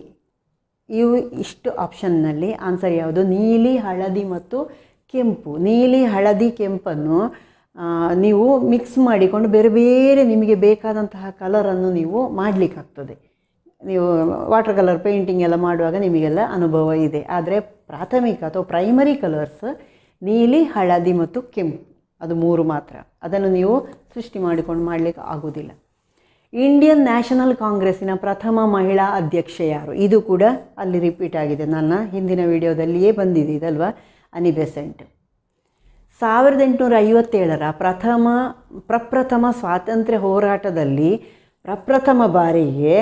Speaker 1: ಇವು ಇಷ್ಟು ಆಪ್ಷನ್ನಲ್ಲಿ ಆನ್ಸರ್ ಯಾವುದು? ನೀಲಿ, ಹಳದಿ ಮತ್ತು ಕೆಂಪು. ನೀಲಿ, ಹಳದಿ, ಕೆಂಪನ್ನು ನೀವು ಮಿಕ್ಸ್ ಮಾಡಿಕೊಂಡು ಬೇರೆ ಬೇರೆ ನಿಮಗೆ ಬೇಕಾದಂತಹ ಕಲರನ್ನು ನೀವು ಮಾಡಲಿಕ್ಕಾಗ್ತದೆ. ನೀವು ವಾಟರ್ ಕಲರ್ ಪೇಂಟಿಂಗ್ ಎಲ್ಲ ಮಾಡುವಾಗ ನಿಮಗೆಲ್ಲ ಅನುಭವ ಇದೆ. ಆದರೆ ಪ್ರಾಥಮಿಕ ಅಥವಾ ಪ್ರೈಮರಿ ಕಲರ್ಸ್ ನೀಲಿ, ಹಳದಿ ಮತ್ತು ಕೆಂಪು, ಅದು ಮೂರು ಮಾತ್ರ. ಅದನ್ನು ನೀವು ಸೃಷ್ಟಿ ಮಾಡಿಕೊಂಡು ಮಾಡಲಿಕ್ಕೆ ಆಗೋದಿಲ್ಲ. ಇಂಡಿಯನ್ ನ್ಯಾಷನಲ್ ಕಾಂಗ್ರೆಸ್ಸಿನ ಪ್ರಥಮ ಮಹಿಳಾ ಅಧ್ಯಕ್ಷ ಯಾರು? ಇದು ಕೂಡ ಅಲ್ಲಿ ರಿಪೀಟ್ ಆಗಿದೆ. ನನ್ನ ಹಿಂದಿನ ವಿಡಿಯೋದಲ್ಲಿಯೇ ಬಂದಿದೆ. ಇದಲ್ವಾ? ಅನಿ ಬೆಸೆಂಟ್ ಸಾವಿರದ ಎಂಟುನೂರ ಐವತ್ತೇಳರ ಪ್ರಥಮ, ಪ್ರಪ್ರಥಮ ಸ್ವಾತಂತ್ರ್ಯ ಹೋರಾಟದಲ್ಲಿ ಪ್ರಪ್ರಥಮ ಬಾರಿಗೆ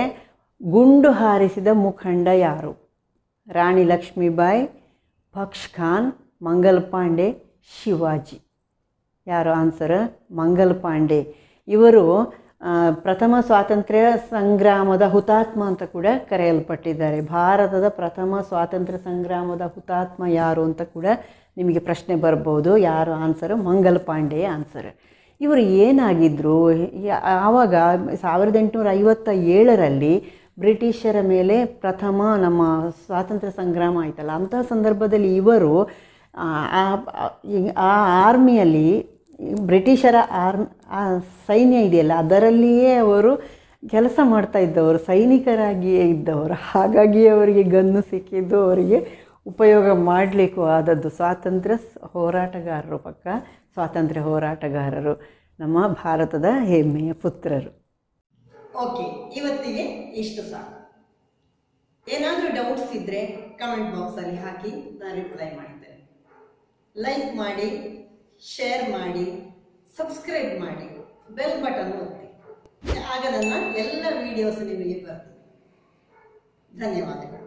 Speaker 1: ಗುಂಡು ಹಾರಿಸಿದ ಮುಖಂಡ ಯಾರು? ರಾಣಿ ಲಕ್ಷ್ಮೀಬಾಯಿ ಪಕ್ಷ್ ಖಾನ್ ಮಂಗಲ್ ಪಾಂಡೆ, ಶಿವಾಜಿ. ಯಾರು ಆನ್ಸರ್ ಮಂಗಲ್ ಪಾಂಡೆ. ಇವರು ಪ್ರಥಮ ಸ್ವಾತಂತ್ರ್ಯ ಸಂಗ್ರಾಮದ ಹುತಾತ್ಮ ಅಂತ ಕೂಡ ಕರೆಯಲ್ಪಟ್ಟಿದ್ದಾರೆ. ಭಾರತದ ಪ್ರಥಮ ಸ್ವಾತಂತ್ರ್ಯ ಸಂಗ್ರಾಮದ ಹುತಾತ್ಮ ಯಾರು ಅಂತ ಕೂಡ ನಿಮಗೆ ಪ್ರಶ್ನೆ ಬರ್ಬೋದು, ಯಾರು ಆನ್ಸರ್ ಮಂಗಲ್ ಪಾಂಡೆ ಆನ್ಸರ್ ಇವರು ಏನಾಗಿದ್ದರು ಆವಾಗ ಸಾವಿರದ ಎಂಟುನೂರ ಐವತ್ತ ಏಳರಲ್ಲಿ ಬ್ರಿಟಿಷರ ಮೇಲೆ ಪ್ರಥಮ ನಮ್ಮ ಸ್ವಾತಂತ್ರ್ಯ ಸಂಗ್ರಾಮ ಆಯ್ತಲ್ಲ ಅಂತಹ ಸಂದರ್ಭದಲ್ಲಿ ಇವರು, ಆ ಆರ್ಮಿಯಲ್ಲಿ ಬ್ರಿಟಿಷರ ಆರ್ಮ್ ಸೈನ್ಯ ಇದೆಯಲ್ಲ, ಅದರಲ್ಲಿಯೇ ಅವರು ಕೆಲಸ ಮಾಡ್ತಾ ಇದ್ದವರು, ಸೈನಿಕರಾಗಿಯೇ ಇದ್ದವರು. ಹಾಗಾಗಿ ಅವರಿಗೆ ಗನ್ನು ಸಿಕ್ಕಿದ್ದು, ಅವರಿಗೆ ಉಪಯೋಗ ಮಾಡಲಿಕ್ಕೂ ಆದದ್ದು ಸ್ವಾತಂತ್ರ್ಯ ಹೋರಾಟಗಾರರು ಪಕ್ಕ, ಸ್ವಾತಂತ್ರ್ಯ ಹೋರಾಟಗಾರರು, ನಮ್ಮ ಭಾರತದ ಹೆಮ್ಮೆಯ ಪುತ್ರರು. ಓಕೆ, ಇವತ್ತಿಗೆ ಇಷ್ಟು ಸಾಕು. ಏನಾದರೂ ಡೌಟ್ಸ್ ಇದ್ದರೆ ಕಮೆಂಟ್ ಬಾಕ್ಸಲ್ಲಿ ಹಾಕಿ, ನಾನು ರಿಪ್ಲೈ ಮಾಡ್ತೇನೆ. ಲೈಕ್ ಮಾಡಿ ಶೇರ್ ಮಾಡಿ ಸಬ್ಸ್ಕ್ರೈಬ್ ಮಾಡಿ ಬೆಲ್ ಬಟನ್ ಒತ್ತಿ. ಆಗ ನನ್ನ ಎಲ್ಲ ವಿಡಿಯೋಸ್ ನಿಮಗೆ ಬರ್ತದೆ ಧನ್ಯವಾದಗಳು.